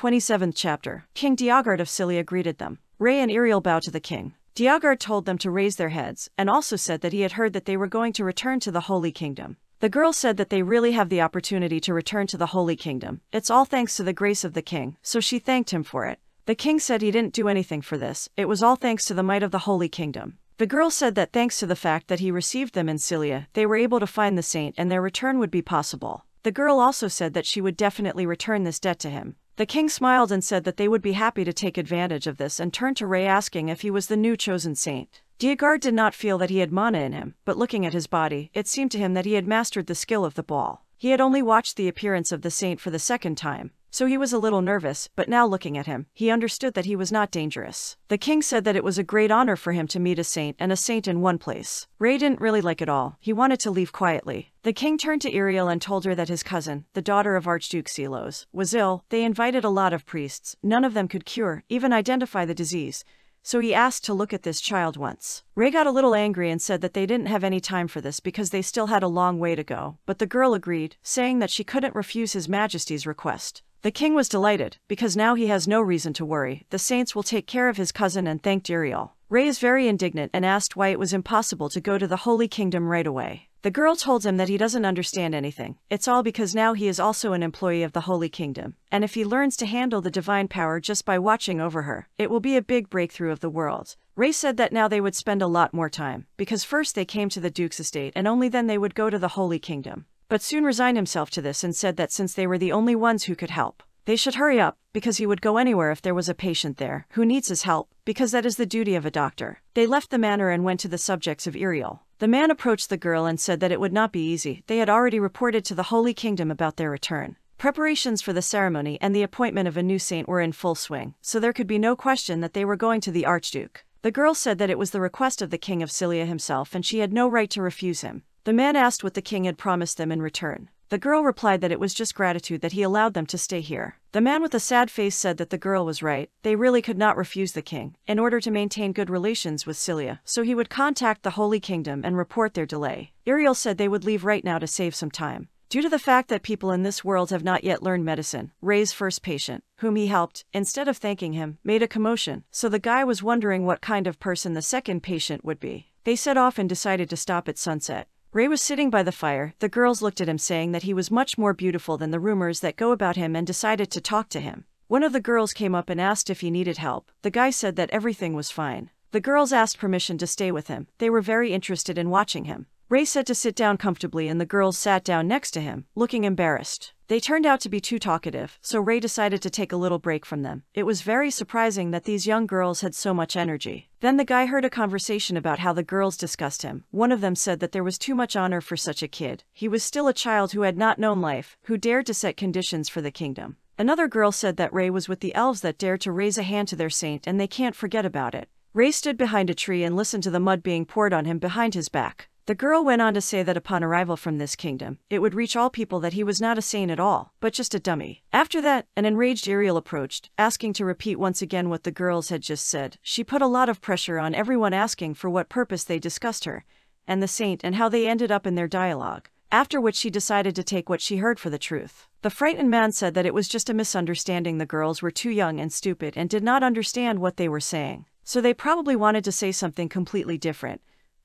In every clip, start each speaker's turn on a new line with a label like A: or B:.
A: 27th chapter. King Diogard of Cilia greeted them. Ray and Iriel bowed to the king. Diogard told them to raise their heads, and also said that he had heard that they were going to return to the Holy Kingdom. The girl said that they really have the opportunity to return to the Holy Kingdom. It's all thanks to the grace of the king, so she thanked him for it. The king said he didn't do anything for this, it was all thanks to the might of the Holy Kingdom. The girl said that thanks to the fact that he received them in Cilia, they were able to find the saint and their return would be possible. The girl also said that she would definitely return this debt to him. The king smiled and said that they would be happy to take advantage of this and turned to Ray asking if he was the new chosen saint. Diogard did not feel that he had mana in him, but looking at his body, it seemed to him that he had mastered the skill of the ball. He had only watched the appearance of the saint for the second time, so he was a little nervous, but now looking at him, he understood that he was not dangerous. The king said that it was a great honor for him to meet a saint and a saint in one place. Ray didn't really like it all, he wanted to leave quietly. The king turned to Iriel and told her that his cousin, the daughter of Archduke Silos, was ill. They invited a lot of priests, none of them could cure, even identify the disease, so he asked to look at this child once. Ray got a little angry and said that they didn't have any time for this because they still had a long way to go, but the girl agreed, saying that she couldn't refuse his majesty's request. The king was delighted, because now he has no reason to worry, the saints will take care of his cousin and thanked Iriel. Ray is very indignant and asked why it was impossible to go to the Holy Kingdom right away. The girl told him that he doesn't understand anything. It's all because now he is also an employee of the Holy Kingdom, and if he learns to handle the divine power just by watching over her, it will be a big breakthrough of the world. Ray said that now they would spend a lot more time, because first they came to the Duke's estate and only then they would go to the Holy Kingdom. But soon resigned himself to this and said that since they were the only ones who could help, they should hurry up, because he would go anywhere if there was a patient there who needs his help, because that is the duty of a doctor. They left the manor and went to the subjects of Iriel. The man approached the girl and said that it would not be easy. They had already reported to the Holy Kingdom about their return. Preparations for the ceremony and the appointment of a new saint were in full swing, so there could be no question that they were going to the Archduke. The girl said that it was the request of the King of Cilia himself and she had no right to refuse him. The man asked what the king had promised them in return. The girl replied that it was just gratitude that he allowed them to stay here. The man with a sad face said that the girl was right, they really could not refuse the king, in order to maintain good relations with Cilia, so he would contact the Holy Kingdom and report their delay. Iriel said they would leave right now to save some time. Due to the fact that people in this world have not yet learned medicine, Ray's first patient, whom he helped, instead of thanking him, made a commotion, so the guy was wondering what kind of person the second patient would be. They set off and decided to stop at sunset. Ray was sitting by the fire, the girls looked at him saying that he was much more beautiful than the rumors that go about him and decided to talk to him. One of the girls came up and asked if he needed help. The guy said that everything was fine. The girls asked permission to stay with him, they were very interested in watching him. Ray said to sit down comfortably and the girls sat down next to him, looking embarrassed. They turned out to be too talkative, so Ray decided to take a little break from them. It was very surprising that these young girls had so much energy. Then the guy heard a conversation about how the girls discussed him. One of them said that there was too much honor for such a kid. He was still a child who had not known life, who dared to set conditions for the kingdom. Another girl said that Ray was with the elves that dared to raise a hand to their saint and they can't forget about it. Ray stood behind a tree and listened to the mud being poured on him behind his back. The girl went on to say that upon arrival from this kingdom, it would reach all people that he was not a saint at all, but just a dummy. After that, an enraged Ariel approached, asking to repeat once again what the girls had just said. She put a lot of pressure on everyone asking for what purpose they discussed her, and the saint and how they ended up in their dialogue. After which she decided to take what she heard for the truth. The frightened man said that it was just a misunderstanding the girls were too young and stupid and did not understand what they were saying. So they probably wanted to say something completely different,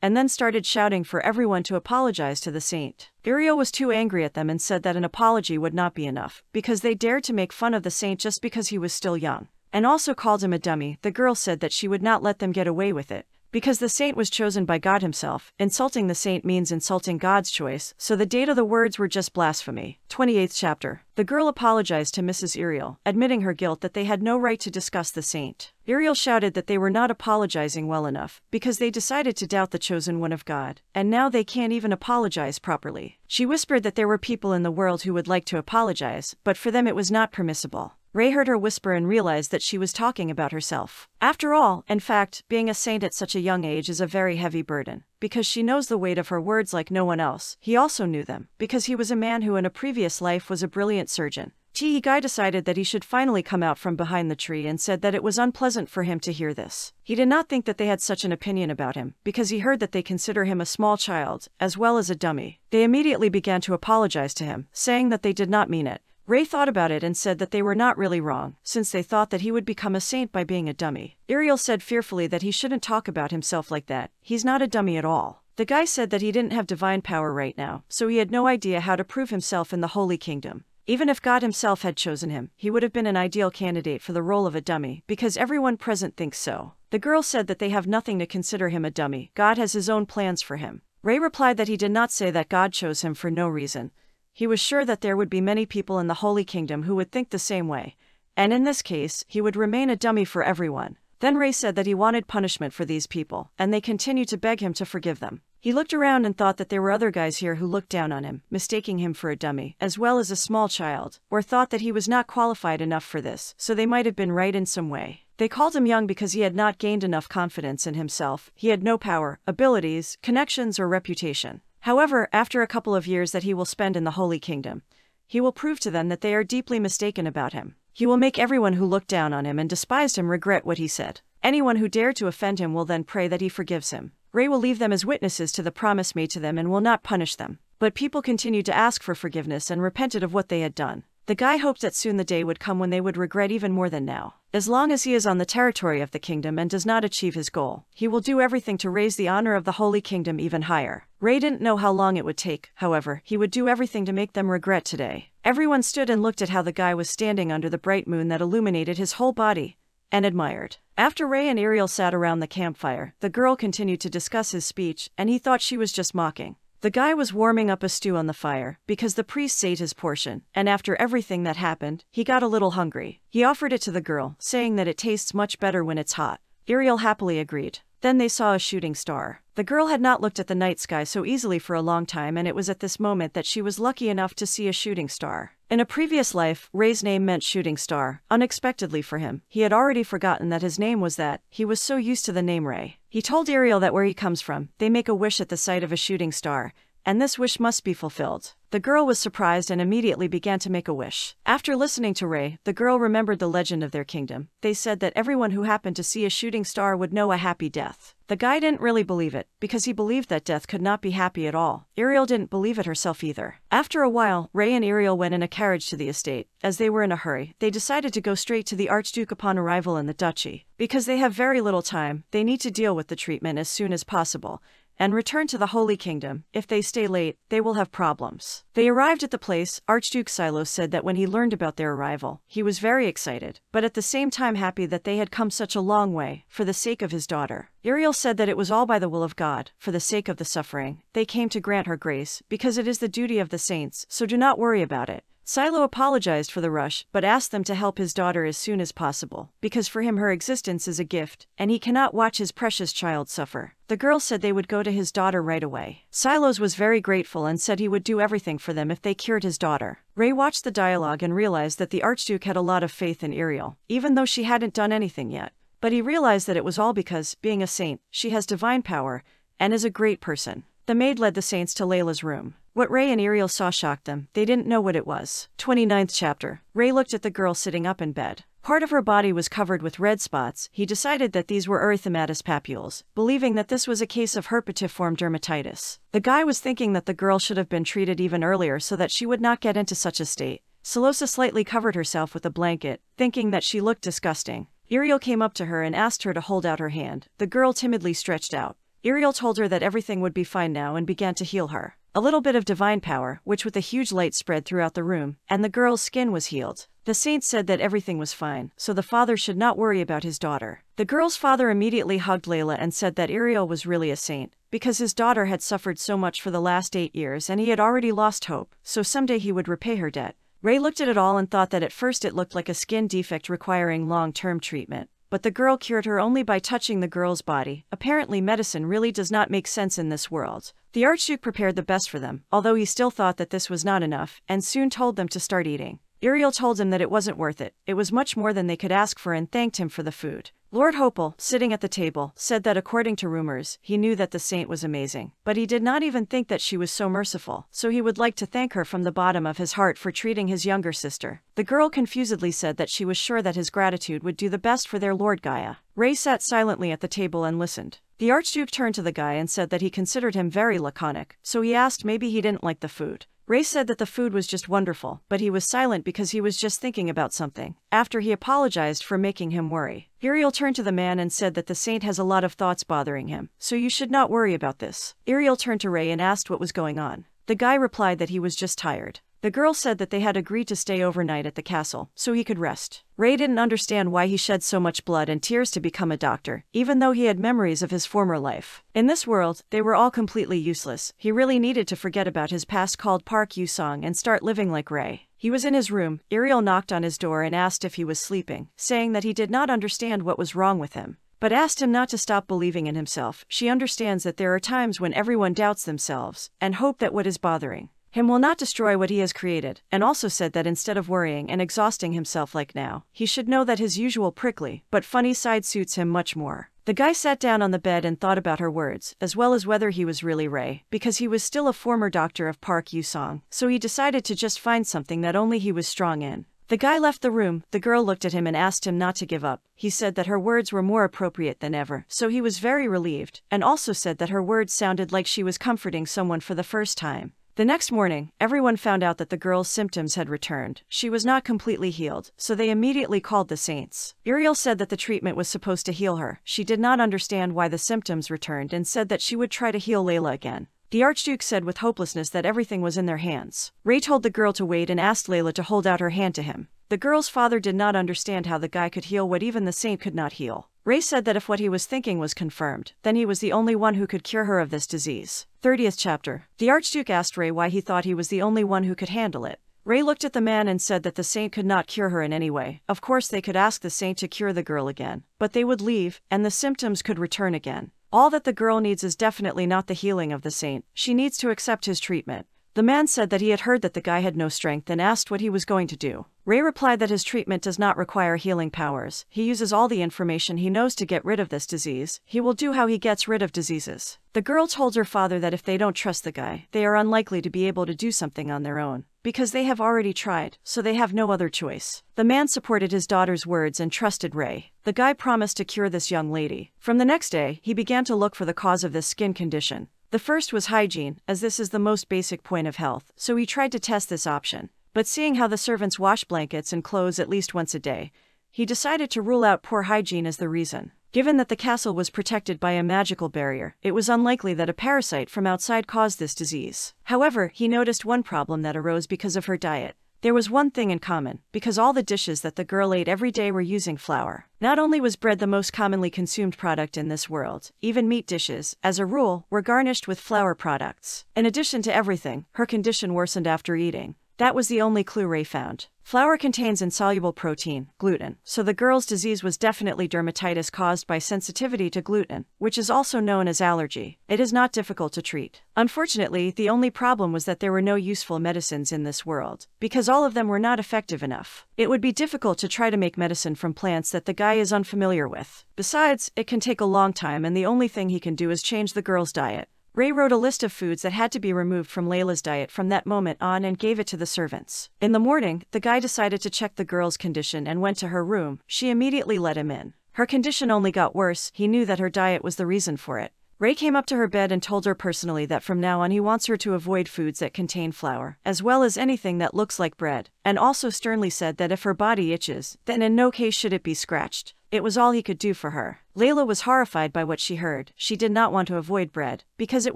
A: and then started shouting for everyone to apologize to the saint. Iriel was too angry at them and said that an apology would not be enough, because they dared to make fun of the saint just because he was still young. And also called him a dummy, the girl said that she would not let them get away with it. Because the saint was chosen by God himself, insulting the saint means insulting God's choice, so the date of the words were just blasphemy. 28th chapter. The girl apologized to Mrs. Iriel, admitting her guilt that they had no right to discuss the saint. Iriel shouted that they were not apologizing well enough, because they decided to doubt the chosen one of God, and now they can't even apologize properly. She whispered that there were people in the world who would like to apologize, but for them it was not permissible. Ray heard her whisper and realized that she was talking about herself. After all, in fact, being a saint at such a young age is a very heavy burden, because she knows the weight of her words like no one else. He also knew them, because he was a man who in a previous life was a brilliant surgeon. Ti Guy decided that he should finally come out from behind the tree and said that it was unpleasant for him to hear this. He did not think that they had such an opinion about him, because he heard that they consider him a small child, as well as a dummy. They immediately began to apologize to him, saying that they did not mean it, Ray thought about it and said that they were not really wrong, since they thought that he would become a saint by being a dummy. Ariel said fearfully that he shouldn't talk about himself like that, he's not a dummy at all. The guy said that he didn't have divine power right now, so he had no idea how to prove himself in the Holy Kingdom. Even if God himself had chosen him, he would have been an ideal candidate for the role of a dummy, because everyone present thinks so. The girl said that they have nothing to consider him a dummy, God has his own plans for him. Ray replied that he did not say that God chose him for no reason. He was sure that there would be many people in the Holy Kingdom who would think the same way, and in this case, he would remain a dummy for everyone. Then Ray said that he wanted punishment for these people, and they continued to beg him to forgive them. He looked around and thought that there were other guys here who looked down on him, mistaking him for a dummy, as well as a small child, or thought that he was not qualified enough for this, so they might have been right in some way. They called him young because he had not gained enough confidence in himself, he had no power, abilities, connections, or reputation. However, after a couple of years that he will spend in the Holy Kingdom, he will prove to them that they are deeply mistaken about him. He will make everyone who looked down on him and despised him regret what he said. Anyone who dared to offend him will then pray that he forgives him. Ray will leave them as witnesses to the promise made to them and will not punish them. But people continued to ask for forgiveness and repented of what they had done. The guy hoped that soon the day would come when they would regret even more than now. As long as he is on the territory of the kingdom and does not achieve his goal, he will do everything to raise the honor of the Holy Kingdom even higher. Ray didn't know how long it would take, however, he would do everything to make them regret today. Everyone stood and looked at how the guy was standing under the bright moon that illuminated his whole body, and admired. After Ray and Ariel sat around the campfire, the girl continued to discuss his speech, and he thought she was just mocking. The guy was warming up a stew on the fire, because the priest ate his portion, and after everything that happened, he got a little hungry. He offered it to the girl, saying that it tastes much better when it's hot. Ariel happily agreed. Then they saw a shooting star. The girl had not looked at the night sky so easily for a long time, and it was at this moment that she was lucky enough to see a shooting star. In a previous life, Ray's name meant shooting star, unexpectedly for him. He had already forgotten that his name was that, he was so used to the name Ray. He told Ariel that where he comes from, they make a wish at the sight of a shooting star, and this wish must be fulfilled. The girl was surprised and immediately began to make a wish. After listening to Ray, the girl remembered the legend of their kingdom. They said that everyone who happened to see a shooting star would know a happy death. The guy didn't really believe it, because he believed that death could not be happy at all. Ariel didn't believe it herself either. After a while, Ray and Ariel went in a carriage to the estate. As they were in a hurry, they decided to go straight to the Archduke upon arrival in the duchy. Because they have very little time, they need to deal with the treatment as soon as possible, and return to the Holy Kingdom. If they stay late, they will have problems. They arrived at the place. Archduke Silos said that when he learned about their arrival, he was very excited, but at the same time happy that they had come such a long way, for the sake of his daughter. Iriel said that it was all by the will of God, for the sake of the suffering. They came to grant her grace, because it is the duty of the saints, so do not worry about it. Silo apologized for the rush, but asked them to help his daughter as soon as possible, because for him her existence is a gift, and he cannot watch his precious child suffer. The girl said they would go to his daughter right away. Silos was very grateful and said he would do everything for them if they cured his daughter. Ray watched the dialogue and realized that the Archduke had a lot of faith in Ariel, even though she hadn't done anything yet. But he realized that it was all because, being a saint, she has divine power, and is a great person. The maid led the saints to Layla's room. What Ray and Ariel saw shocked them. They didn't know what it was. 29th chapter. Ray looked at the girl sitting up in bed. Part of her body was covered with red spots. He decided that these were erythematous papules, believing that this was a case of herpetiform dermatitis. The guy was thinking that the girl should have been treated even earlier so that she would not get into such a state. Salosa slightly covered herself with a blanket, thinking that she looked disgusting. Iriel came up to her and asked her to hold out her hand. The girl timidly stretched out. Iriel told her that everything would be fine now and began to heal her. A little bit of divine power, which with a huge light spread throughout the room, and the girl's skin was healed. The saint said that everything was fine, so the father should not worry about his daughter. The girl's father immediately hugged Layla and said that Ariel was really a saint, because his daughter had suffered so much for the last eight years and he had already lost hope, so someday he would repay her debt. Ray looked at it all and thought that at first it looked like a skin defect requiring long-term treatment but the girl cured her only by touching the girl's body. Apparently medicine really does not make sense in this world. The Archduke prepared the best for them, although he still thought that this was not enough, and soon told them to start eating. Iriel told him that it wasn't worth it, it was much more than they could ask for and thanked him for the food. Lord Hopel, sitting at the table, said that according to rumors, he knew that the saint was amazing, but he did not even think that she was so merciful, so he would like to thank her from the bottom of his heart for treating his younger sister. The girl confusedly said that she was sure that his gratitude would do the best for their Lord Gaia. Ray sat silently at the table and listened. The Archduke turned to the guy and said that he considered him very laconic, so he asked maybe he didn't like the food. Ray said that the food was just wonderful, but he was silent because he was just thinking about something, after he apologized for making him worry. Iriel turned to the man and said that the saint has a lot of thoughts bothering him, so you should not worry about this. Iriel turned to Ray and asked what was going on. The guy replied that he was just tired. The girl said that they had agreed to stay overnight at the castle, so he could rest. Ray didn't understand why he shed so much blood and tears to become a doctor, even though he had memories of his former life. In this world, they were all completely useless. He really needed to forget about his past called Park Yusong and start living like Ray. He was in his room, Ariel knocked on his door and asked if he was sleeping, saying that he did not understand what was wrong with him but asked him not to stop believing in himself. She understands that there are times when everyone doubts themselves and hope that what is bothering him will not destroy what he has created, and also said that instead of worrying and exhausting himself like now, he should know that his usual prickly but funny side suits him much more. The guy sat down on the bed and thought about her words, as well as whether he was really Ray, because he was still a former doctor of Park Yusong, so he decided to just find something that only he was strong in. The guy left the room, the girl looked at him and asked him not to give up. He said that her words were more appropriate than ever, so he was very relieved, and also said that her words sounded like she was comforting someone for the first time. The next morning, everyone found out that the girl's symptoms had returned. She was not completely healed, so they immediately called the saints. Uriel said that the treatment was supposed to heal her. She did not understand why the symptoms returned and said that she would try to heal Layla again. The Archduke said with hopelessness that everything was in their hands. Ray told the girl to wait and asked Layla to hold out her hand to him. The girl's father did not understand how the guy could heal what even the saint could not heal. Ray said that if what he was thinking was confirmed, then he was the only one who could cure her of this disease. 30th chapter. The Archduke asked Ray why he thought he was the only one who could handle it. Ray looked at the man and said that the saint could not cure her in any way. Of course, they could ask the saint to cure the girl again, but they would leave, and the symptoms could return again. All that the girl needs is definitely not the healing of the saint, she needs to accept his treatment. The man said that he had heard that the guy had no strength and asked what he was going to do. Ray replied that his treatment does not require healing powers. He uses all the information he knows to get rid of this disease. He will do how he gets rid of diseases. The girl told her father that if they don't trust the guy, they are unlikely to be able to do something on their own. Because they have already tried, so they have no other choice. The man supported his daughter's words and trusted Ray. The guy promised to cure this young lady. From the next day, he began to look for the cause of this skin condition. The first was hygiene, as this is the most basic point of health, so he tried to test this option. But seeing how the servants wash blankets and clothes at least once a day, he decided to rule out poor hygiene as the reason. Given that the castle was protected by a magical barrier, it was unlikely that a parasite from outside caused this disease. However, he noticed one problem that arose because of her diet. There was one thing in common, because all the dishes that the girl ate every day were using flour. Not only was bread the most commonly consumed product in this world, even meat dishes, as a rule, were garnished with flour products. In addition to everything, her condition worsened after eating. That was the only clue Ray found. Flour contains insoluble protein, gluten, so the girl's disease was definitely dermatitis caused by sensitivity to gluten, which is also known as allergy. It is not difficult to treat. Unfortunately, the only problem was that there were no useful medicines in this world, because all of them were not effective enough. It would be difficult to try to make medicine from plants that the guy is unfamiliar with. Besides, it can take a long time and the only thing he can do is change the girl's diet. Ray wrote a list of foods that had to be removed from Layla's diet from that moment on and gave it to the servants. In the morning, the guy decided to check the girl's condition and went to her room. She immediately let him in. Her condition only got worse, he knew that her diet was the reason for it. Ray came up to her bed and told her personally that from now on he wants her to avoid foods that contain flour, as well as anything that looks like bread, and also sternly said that if her body itches, then in no case should it be scratched. It was all he could do for her. Layla was horrified by what she heard. She did not want to avoid bread, because it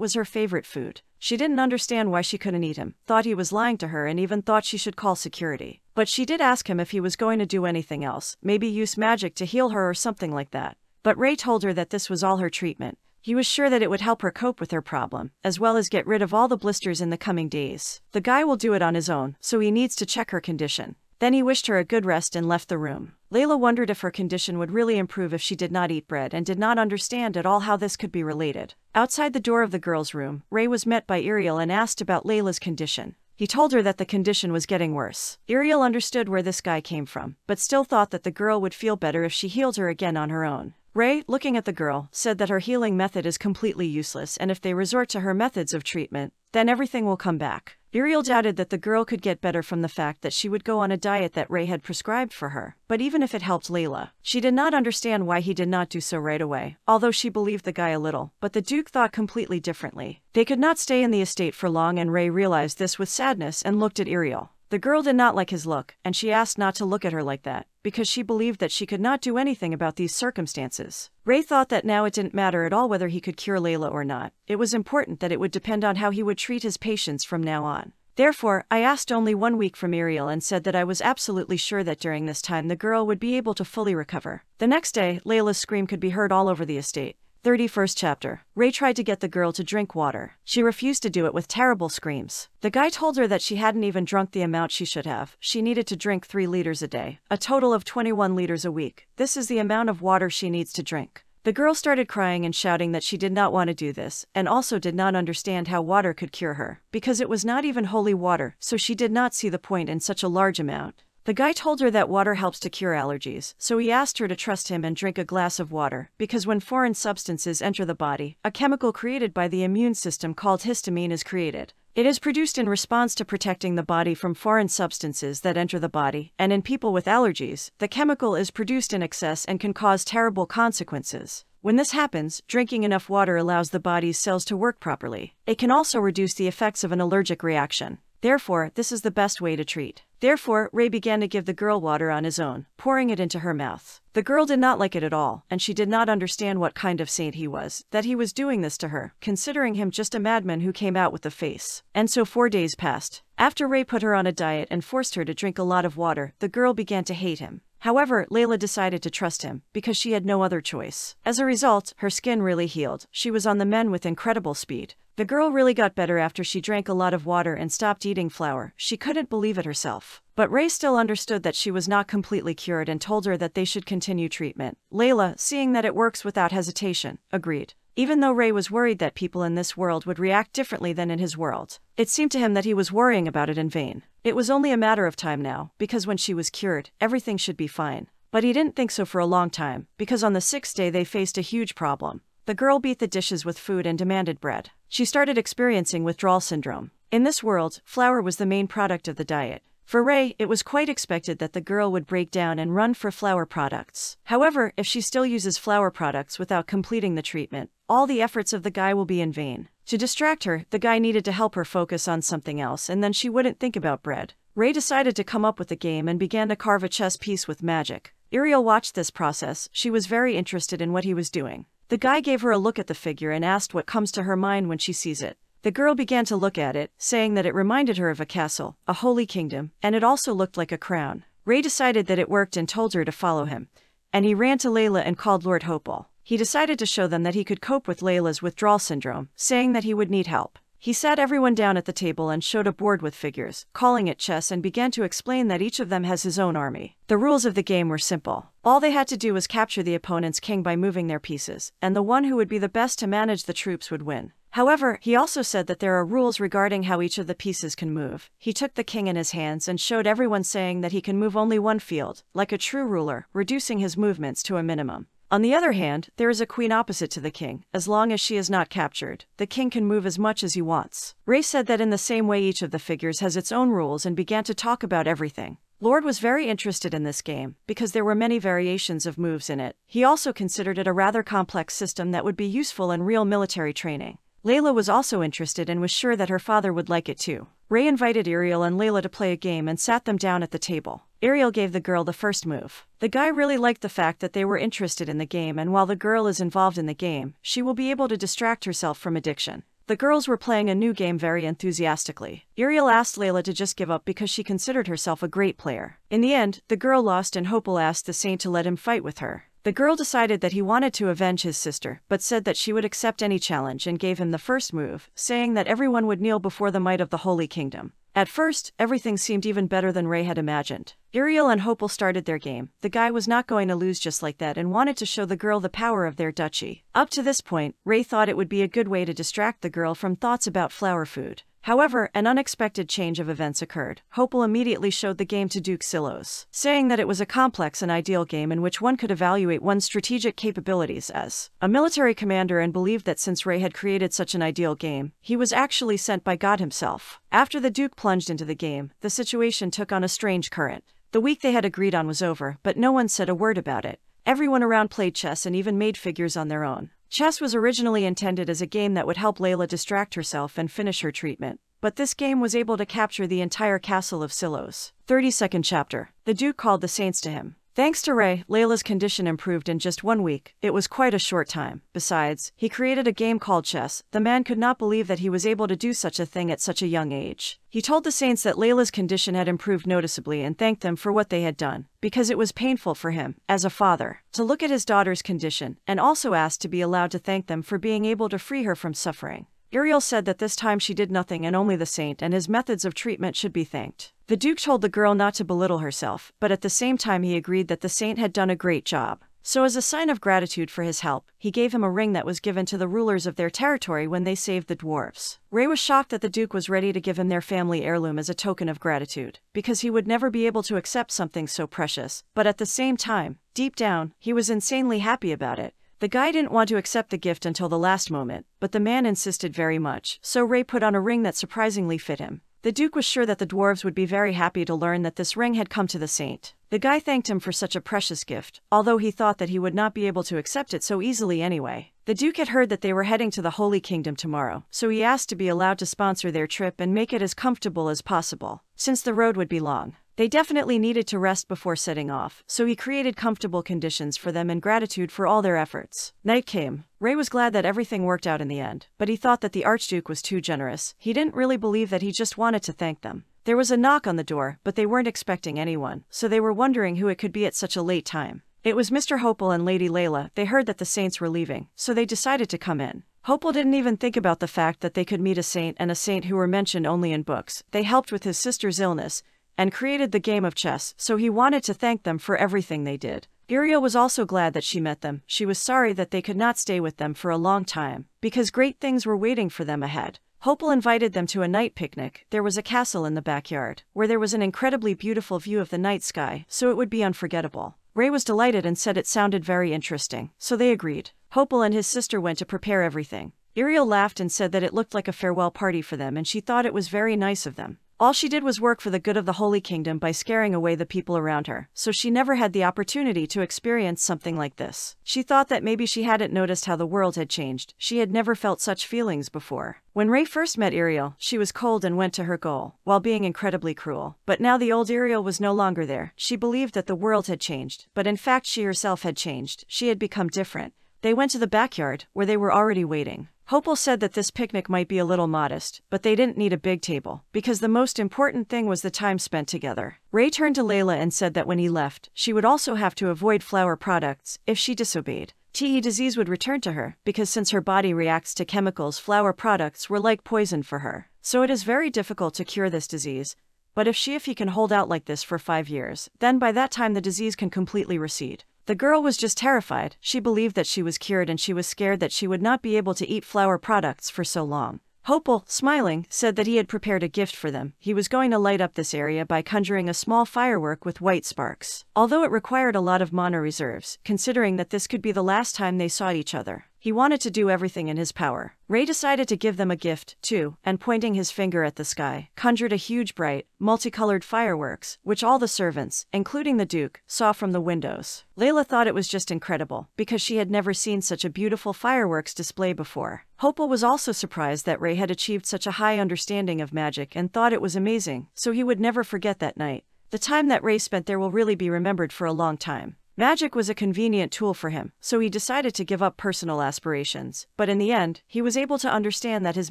A: was her favorite food. She didn't understand why she couldn't eat him, thought he was lying to her, and even thought she should call security. But she did ask him if he was going to do anything else, maybe use magic to heal her or something like that. But Ray told her that this was all her treatment. He was sure that it would help her cope with her problem, as well as get rid of all the blisters in the coming days. The guy will do it on his own, so he needs to check her condition. Then he wished her a good rest and left the room. Layla wondered if her condition would really improve if she did not eat bread and did not understand at all how this could be related. Outside the door of the girl's room, Ray was met by Iriel and asked about Layla's condition. He told her that the condition was getting worse. Iriel understood where this guy came from, but still thought that the girl would feel better if she healed her again on her own. Ray, looking at the girl, said that her healing method is completely useless and if they resort to her methods of treatment, then everything will come back. Uriel doubted that the girl could get better from the fact that she would go on a diet that Ray had prescribed for her. But even if it helped Layla, she did not understand why he did not do so right away, although she believed the guy a little. But the Duke thought completely differently. They could not stay in the estate for long and Ray realized this with sadness and looked at Uriel. The girl did not like his look, and she asked not to look at her like that, because she believed that she could not do anything about these circumstances. Ray thought that now it didn't matter at all whether he could cure Layla or not. It was important that it would depend on how he would treat his patients from now on. Therefore, I asked only one week from Uriel and said that I was absolutely sure that during this time the girl would be able to fully recover. The next day, Layla's scream could be heard all over the estate. 31st chapter. Ray tried to get the girl to drink water. She refused to do it with terrible screams. The guy told her that she hadn't even drunk the amount she should have. She needed to drink 3 liters a day, a total of 21 liters a week. This is the amount of water she needs to drink. The girl started crying and shouting that she did not want to do this, and also did not understand how water could cure her, because it was not even holy water, so she did not see the point in such a large amount. The guy told her that water helps to cure allergies, so he asked her to trust him and drink a glass of water, because when foreign substances enter the body, a chemical created by the immune system called histamine is created. It is produced in response to protecting the body from foreign substances that enter the body, and in people with allergies, the chemical is produced in excess and can cause terrible consequences. When this happens, drinking enough water allows the body's cells to work properly. It can also reduce the effects of an allergic reaction. Therefore, this is the best way to treat. Therefore, Ray began to give the girl water on his own, pouring it into her mouth. The girl did not like it at all, and she did not understand what kind of saint he was, that he was doing this to her, considering him just a madman who came out with the face. And so four days passed. After Ray put her on a diet and forced her to drink a lot of water, the girl began to hate him. However, Layla decided to trust him, because she had no other choice. As a result, her skin really healed. She was on the men with incredible speed. The girl really got better after she drank a lot of water and stopped eating flour. She couldn't believe it herself. But Ray still understood that she was not completely cured and told her that they should continue treatment. Layla, seeing that it works without hesitation, agreed. Even though Ray was worried that people in this world would react differently than in his world, it seemed to him that he was worrying about it in vain. It was only a matter of time now, because when she was cured, everything should be fine. But he didn't think so for a long time, because on the sixth day they faced a huge problem. The girl beat the dishes with food and demanded bread. She started experiencing withdrawal syndrome. In this world, flour was the main product of the diet. For Ray, it was quite expected that the girl would break down and run for flour products. However, if she still uses flour products without completing the treatment, all the efforts of the guy will be in vain. To distract her, the guy needed to help her focus on something else and then she wouldn't think about bread. Ray decided to come up with a game and began to carve a chess piece with magic. Uriel watched this process, she was very interested in what he was doing. The guy gave her a look at the figure and asked what comes to her mind when she sees it. The girl began to look at it, saying that it reminded her of a castle, a holy kingdom, and it also looked like a crown. Ray decided that it worked and told her to follow him. And he ran to Layla and called Lord Hopel. He decided to show them that he could cope with Layla's withdrawal syndrome, saying that he would need help. He sat everyone down at the table and showed a board with figures, calling it chess and began to explain that each of them has his own army. The rules of the game were simple. All they had to do was capture the opponent's king by moving their pieces, and the one who would be the best to manage the troops would win. However, he also said that there are rules regarding how each of the pieces can move. He took the king in his hands and showed everyone saying that he can move only one field, like a true ruler, reducing his movements to a minimum. On the other hand, there is a queen opposite to the king. As long as she is not captured, the king can move as much as he wants. Ray said that in the same way each of the figures has its own rules and began to talk about everything. Lord was very interested in this game, because there were many variations of moves in it. He also considered it a rather complex system that would be useful in real military training. Layla was also interested and was sure that her father would like it too. Ray invited Ariel and Layla to play a game and sat them down at the table. Uriel gave the girl the first move. The guy really liked the fact that they were interested in the game and while the girl is involved in the game, she will be able to distract herself from addiction. The girls were playing a new game very enthusiastically. Ariel asked Layla to just give up because she considered herself a great player. In the end, the girl lost and Hopel asked the saint to let him fight with her. The girl decided that he wanted to avenge his sister, but said that she would accept any challenge and gave him the first move, saying that everyone would kneel before the might of the Holy Kingdom. At first, everything seemed even better than Ray had imagined. Uriel and Hopel started their game. The guy was not going to lose just like that and wanted to show the girl the power of their duchy. Up to this point, Ray thought it would be a good way to distract the girl from thoughts about flour food. However, an unexpected change of events occurred. Hopel immediately showed the game to Duke Silos, saying that it was a complex and ideal game in which one could evaluate one's strategic capabilities as a military commander and believed that since Ray had created such an ideal game, he was actually sent by God himself. After the Duke plunged into the game, the situation took on a strange current. The week they had agreed on was over, but no one said a word about it. Everyone around played chess and even made figures on their own. Chess was originally intended as a game that would help Layla distract herself and finish her treatment. But this game was able to capture the entire castle of Silos. 32nd chapter. The Duke called the saints to him. Thanks to Ray, Layla's condition improved in just one week. It was quite a short time. Besides, he created a game called chess. The man could not believe that he was able to do such a thing at such a young age. He told the saints that Layla's condition had improved noticeably and thanked them for what they had done, because it was painful for him, as a father, to look at his daughter's condition, and also asked to be allowed to thank them for being able to free her from suffering. Uriel said that this time she did nothing and only the saint and his methods of treatment should be thanked. The Duke told the girl not to belittle herself, but at the same time he agreed that the saint had done a great job. So, as a sign of gratitude for his help, he gave him a ring that was given to the rulers of their territory when they saved the dwarves. Ray was shocked that the Duke was ready to give him their family heirloom as a token of gratitude, because he would never be able to accept something so precious, but at the same time, deep down, he was insanely happy about it. The guy didn't want to accept the gift until the last moment, but the man insisted very much, so Ray put on a ring that surprisingly fit him. The Duke was sure that the dwarves would be very happy to learn that this ring had come to the saint. The guy thanked him for such a precious gift, although he thought that he would not be able to accept it so easily anyway. The Duke had heard that they were heading to the Holy Kingdom tomorrow, so he asked to be allowed to sponsor their trip and make it as comfortable as possible, since the road would be long. They definitely needed to rest before setting off, so he created comfortable conditions for them in gratitude for all their efforts. Night came. Ray was glad that everything worked out in the end, but he thought that the Archduke was too generous. He didn't really believe that he just wanted to thank them. There was a knock on the door, but they weren't expecting anyone, so they were wondering who it could be at such a late time. It was Mr. Hopel and Lady Layla. They heard that the saints were leaving, so they decided to come in. Hopel didn't even think about the fact that they could meet a saint and a saint who were mentioned only in books. They helped with his sister's illness, and created the game of chess, so he wanted to thank them for everything they did. Uriel was also glad that she met them. She was sorry that they could not stay with them for a long time, because great things were waiting for them ahead. Hopel invited them to a night picnic. There was a castle in the backyard, where there was an incredibly beautiful view of the night sky, so it would be unforgettable. Ray was delighted and said it sounded very interesting, so they agreed. Hopel and his sister went to prepare everything. Uriel laughed and said that it looked like a farewell party for them and she thought it was very nice of them. All she did was work for the good of the Holy Kingdom by scaring away the people around her, so she never had the opportunity to experience something like this. She thought that maybe she hadn't noticed how the world had changed. She had never felt such feelings before. When Ray first met Ariel, she was cold and went to her goal, while being incredibly cruel. But now the old Ariel was no longer there. She believed that the world had changed, but in fact she herself had changed. She had become different. They went to the backyard, where they were already waiting. Hopel said that this picnic might be a little modest, but they didn't need a big table, because the most important thing was the time spent together. Ray turned to Layla and said that when he left, she would also have to avoid flour products if she disobeyed. TE disease would return to her, because since her body reacts to chemicals, flour products were like poison for her. So it is very difficult to cure this disease. But if she if he can hold out like this for five years, then by that time the disease can completely recede. The girl was just terrified. She believed that she was cured and she was scared that she would not be able to eat flour products for so long. Hopel, smiling, said that he had prepared a gift for them. He was going to light up this area by conjuring a small firework with white sparks. Although it required a lot of mana reserves, considering that this could be the last time they saw each other. He wanted to do everything in his power. Ray decided to give them a gift, too, and pointing his finger at the sky, conjured a huge bright, multicolored fireworks, which all the servants, including the Duke, saw from the windows. Layla thought it was just incredible, because she had never seen such a beautiful fireworks display before. Hopel was also surprised that Ray had achieved such a high understanding of magic and thought it was amazing, so he would never forget that night. The time that Ray spent there will really be remembered for a long time. Magic was a convenient tool for him, so he decided to give up personal aspirations. But in the end, he was able to understand that his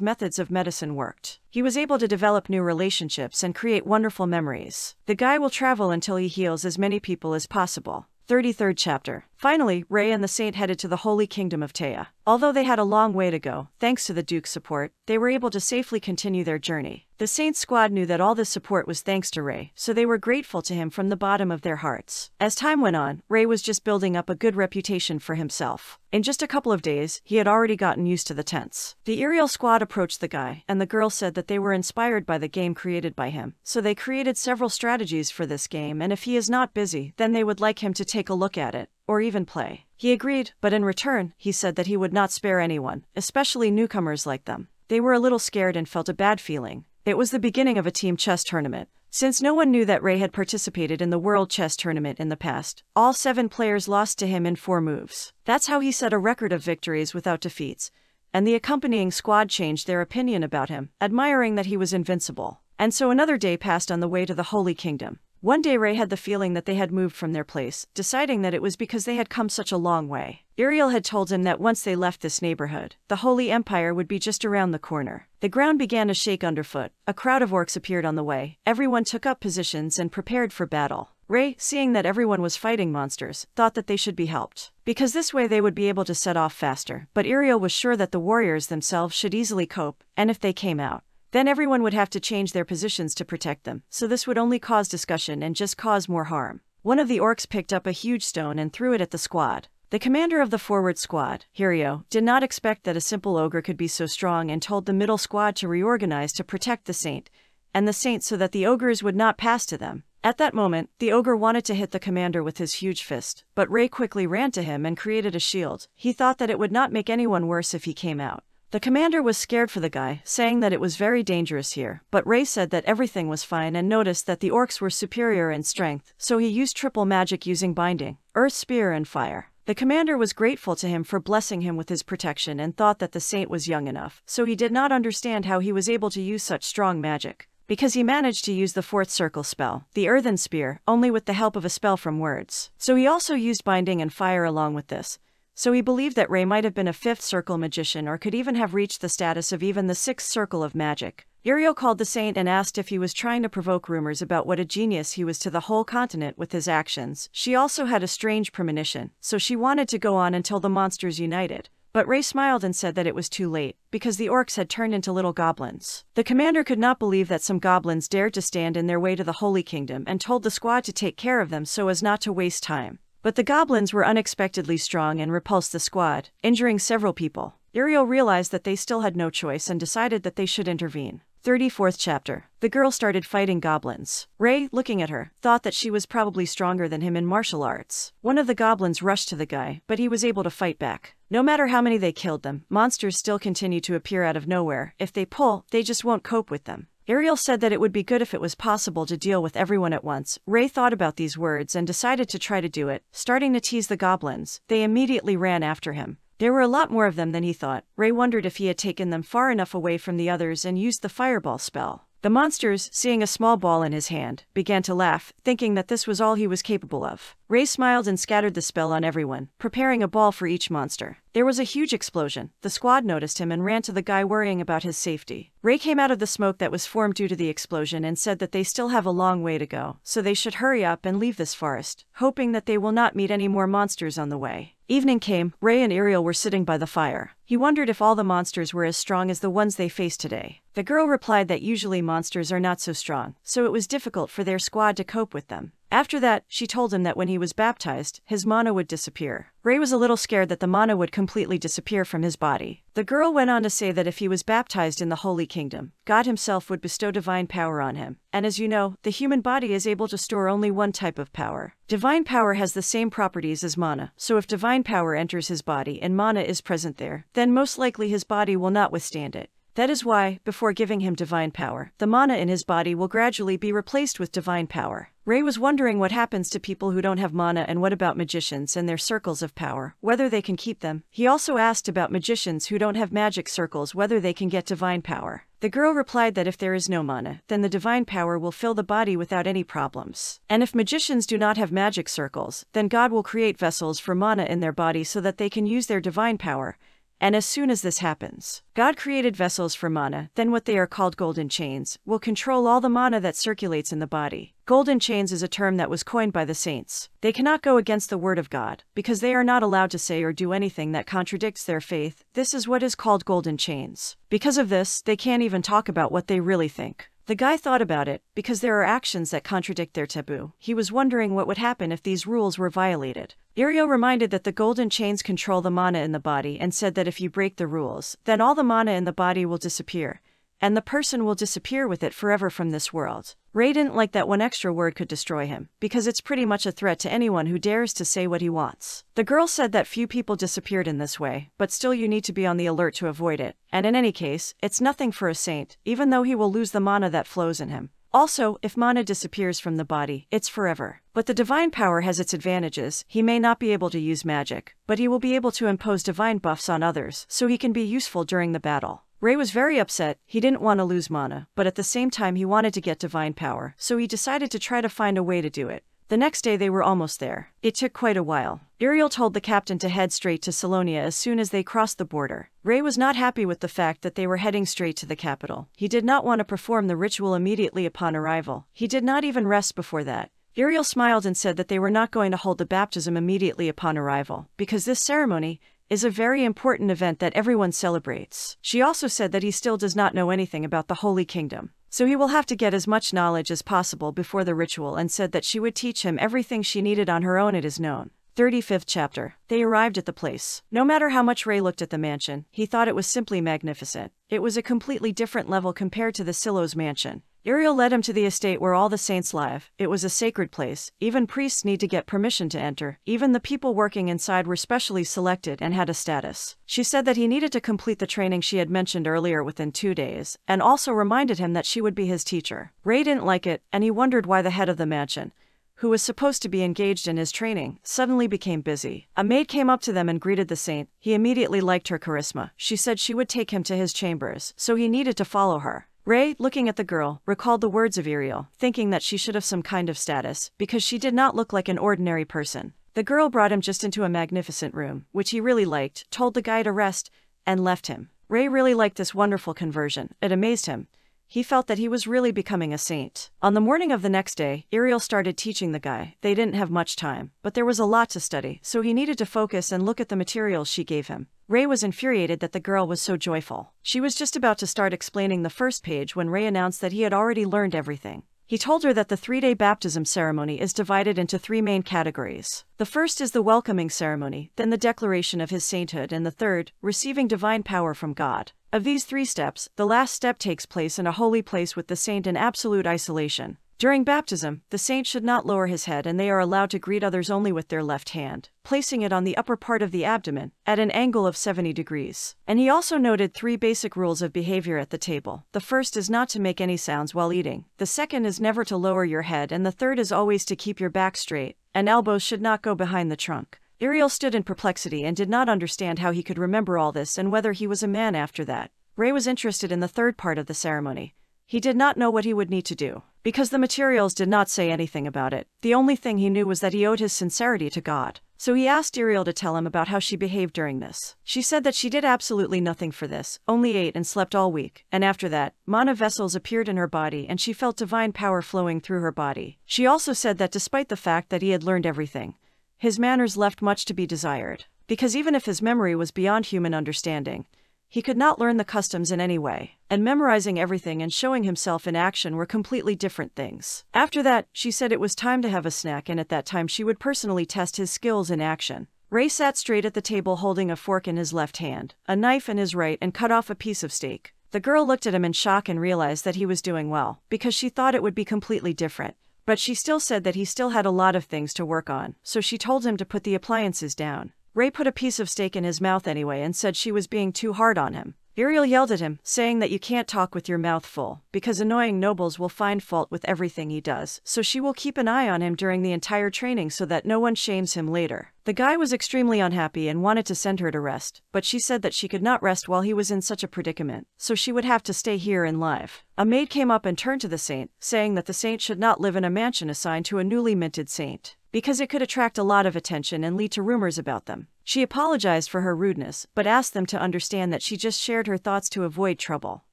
A: methods of medicine worked. He was able to develop new relationships and create wonderful memories. The guy will travel until he heals as many people as possible. 33rd chapter. Finally, Ray and the saint headed to the Holy Kingdom of Teia. Although they had a long way to go, thanks to the Duke's support, they were able to safely continue their journey. The Saints squad knew that all this support was thanks to Ray, so they were grateful to him from the bottom of their hearts. As time went on, Ray was just building up a good reputation for himself. In just a couple of days, he had already gotten used to the tents. The Ariel squad approached the guy, and the girl said that they were inspired by the game created by him. So they created several strategies for this game, and if he is not busy, then they would like him to take a look at it, or even play. He agreed, but in return, he said that he would not spare anyone, especially newcomers like them. They were a little scared and felt a bad feeling. It was the beginning of a team chess tournament. Since no one knew that Ray had participated in the World Chess Tournament in the past, all seven players lost to him in four moves. That's how he set a record of victories without defeats, and the accompanying squad changed their opinion about him, admiring that he was invincible. And so another day passed on the way to the Holy Kingdom. One day Ray had the feeling that they had moved from their place, deciding that it was because they had come such a long way. Iriel had told him that once they left this neighborhood, the Holy Empire would be just around the corner. The ground began to shake underfoot, a crowd of orcs appeared on the way, everyone took up positions and prepared for battle. Ray, seeing that everyone was fighting monsters, thought that they should be helped. Because this way they would be able to set off faster, but Iriel was sure that the warriors themselves should easily cope, and if they came out, then everyone would have to change their positions to protect them, so this would only cause discussion and just cause more harm. One of the orcs picked up a huge stone and threw it at the squad. The commander of the forward squad, Hirio, did not expect that a simple ogre could be so strong and told the middle squad to reorganize to protect the saint, and the saint so that the ogres would not pass to them. At that moment, the ogre wanted to hit the commander with his huge fist, but Ray quickly ran to him and created a shield. He thought that it would not make anyone worse if he came out. The commander was scared for the guy, saying that it was very dangerous here, but Ray said that everything was fine and noticed that the orcs were superior in strength, so he used triple magic using binding, earth spear and fire. The commander was grateful to him for blessing him with his protection and thought that the saint was young enough, so he did not understand how he was able to use such strong magic. Because he managed to use the fourth circle spell, the earthen spear, only with the help of a spell from words. So he also used binding and fire along with this, so he believed that Ray might have been a fifth circle magician or could even have reached the status of even the sixth circle of magic. Uriel called the saint and asked if he was trying to provoke rumors about what a genius he was to the whole continent with his actions. She also had a strange premonition, so she wanted to go on until the monsters united. But Ray smiled and said that it was too late, because the orcs had turned into little goblins. The commander could not believe that some goblins dared to stand in their way to the Holy Kingdom and told the squad to take care of them so as not to waste time. But the goblins were unexpectedly strong and repulsed the squad, injuring several people. Uriel realized that they still had no choice and decided that they should intervene. 34th chapter. The girl started fighting goblins. Ray, looking at her, thought that she was probably stronger than him in martial arts. One of the goblins rushed to the guy, but he was able to fight back. No matter how many they killed them, monsters still continue to appear out of nowhere. If they pull, they just won't cope with them. Ariel said that it would be good if it was possible to deal with everyone at once. Ray thought about these words and decided to try to do it. Starting to tease the goblins, they immediately ran after him. There were a lot more of them than he thought. Ray wondered if he had taken them far enough away from the others and used the fireball spell. The monsters, seeing a small ball in his hand, began to laugh, thinking that this was all he was capable of. Ray smiled and scattered the spell on everyone, preparing a ball for each monster. There was a huge explosion. The squad noticed him and ran to the guy worrying about his safety. Ray came out of the smoke that was formed due to the explosion and said that they still have a long way to go, so they should hurry up and leave this forest, hoping that they will not meet any more monsters on the way. Evening came, Ray and Ariel were sitting by the fire. He wondered if all the monsters were as strong as the ones they faced today. The girl replied that usually monsters are not so strong, so it was difficult for their squad to cope with them. After that, she told him that when he was baptized, his mana would disappear. Ray was a little scared that the mana would completely disappear from his body. The girl went on to say that if he was baptized in the Holy Kingdom, God himself would bestow divine power on him. And as you know, the human body is able to store only one type of power. Divine power has the same properties as mana, so if divine power enters his body and mana is present there, then most likely his body will not withstand it. That is why, before giving him divine power, the mana in his body will gradually be replaced with divine power. Ray was wondering what happens to people who don't have mana and what about magicians and their circles of power, whether they can keep them. He also asked about magicians who don't have magic circles whether they can get divine power. The girl replied that if there is no mana, then the divine power will fill the body without any problems. And if magicians do not have magic circles, then God will create vessels for mana in their body so that they can use their divine power, And as soon as this happens, God created vessels for mana, then what they are called golden chains will control all the mana that circulates in the body. Golden chains is a term that was coined by the saints. They cannot go against the word of God, because they are not allowed to say or do anything that contradicts their faith. This is what is called golden chains. Because of this, they can't even talk about what they really think. The guy thought about it, because there are actions that contradict their taboo. He was wondering what would happen if these rules were violated. Iriel reminded that the golden chains control the mana in the body and said that if you break the rules, then all the mana in the body will disappear, and the person will disappear with it forever from this world. Ray didn't like that one extra word could destroy him, because it's pretty much a threat to anyone who dares to say what he wants. The girl said that few people disappeared in this way, but still you need to be on the alert to avoid it. And in any case, it's nothing for a saint, even though he will lose the mana that flows in him. Also, if mana disappears from the body, it's forever. But the divine power has its advantages. He may not be able to use magic, but he will be able to impose divine buffs on others, so he can be useful during the battle. Ray was very upset, he didn't want to lose mana, but at the same time he wanted to get divine power, so he decided to try to find a way to do it. The next day they were almost there. It took quite a while. Iriel told the captain to head straight to Salonia as soon as they crossed the border. Ray was not happy with the fact that they were heading straight to the capital. He did not want to perform the ritual immediately upon arrival. He did not even rest before that. Iriel smiled and said that they were not going to hold the baptism immediately upon arrival, because this ceremony is a very important event that everyone celebrates. She also said that he still does not know anything about the Holy Kingdom. So he will have to get as much knowledge as possible before the ritual and said that she would teach him everything she needed on her own it is known. 35th chapter. They arrived at the place. No matter how much Ray looked at the mansion, he thought it was simply magnificent. It was a completely different level compared to the Silos mansion. Iriel led him to the estate where all the saints live. It was a sacred place. Even priests need to get permission to enter. Even the people working inside were specially selected and had a status. She said that he needed to complete the training she had mentioned earlier within two days, and also reminded him that she would be his teacher. Ray didn't like it, and he wondered why the head of the mansion, who was supposed to be engaged in his training, suddenly became busy. A maid came up to them and greeted the saint. He immediately liked her charisma. She said she would take him to his chambers, so he needed to follow her. Ray, looking at the girl, recalled the words of Iriel, thinking that she should have some kind of status, because she did not look like an ordinary person. The girl brought him just into a magnificent room, which he really liked, told the guy to rest, and left him. Ray really liked this wonderful conversion. It amazed him. He felt that he was really becoming a saint. On the morning of the next day, Iriel started teaching the guy. They didn't have much time, but there was a lot to study, so he needed to focus and look at the materials she gave him. Ray was infuriated that the girl was so joyful. She was just about to start explaining the first page when Ray announced that he had already learned everything. He told her that the three day baptism ceremony is divided into three main categories. The first is the welcoming ceremony, then the declaration of his sainthood, and the third, receiving divine power from God. Of these three steps, the last step takes place in a holy place with the saint in absolute isolation. During baptism, the saint should not lower his head and they are allowed to greet others only with their left hand, placing it on the upper part of the abdomen, at an angle of 70 degrees. And he also noted three basic rules of behavior at the table. The first is not to make any sounds while eating, the second is never to lower your head, and the third is always to keep your back straight, and elbows should not go behind the trunk. Ariel stood in perplexity and did not understand how he could remember all this and whether he was a man after that. Ray was interested in the third part of the ceremony. He did not know what he would need to do. Because the materials did not say anything about it, the only thing he knew was that he owed his sincerity to God. So he asked Iriel to tell him about how she behaved during this. She said that she did absolutely nothing for this, only ate and slept all week, and after that, mana vessels appeared in her body and she felt divine power flowing through her body. She also said that despite the fact that he had learned everything, his manners left much to be desired. Because even if his memory was beyond human understanding, he could not learn the customs in any way, and memorizing everything and showing himself in action were completely different things. After that, she said it was time to have a snack, and at that time she would personally test his skills in action. Ray sat straight at the table holding a fork in his left hand, a knife in his right, and cut off a piece of steak. The girl looked at him in shock and realized that he was doing well, because she thought it would be completely different. But she still said that he still had a lot of things to work on, so she told him to put the appliances down. Ray put a piece of steak in his mouth anyway and said she was being too hard on him. Iriel yelled at him, saying that you can't talk with your mouth full, because annoying nobles will find fault with everything he does, so she will keep an eye on him during the entire training so that no one shames him later. The guy was extremely unhappy and wanted to send her to rest, but she said that she could not rest while he was in such a predicament, so she would have to stay here and live. A maid came up and turned to the saint, saying that the saint should not live in a mansion assigned to a newly minted saint because it could attract a lot of attention and lead to rumors about them. She apologized for her rudeness, but asked them to understand that she just shared her thoughts to avoid trouble.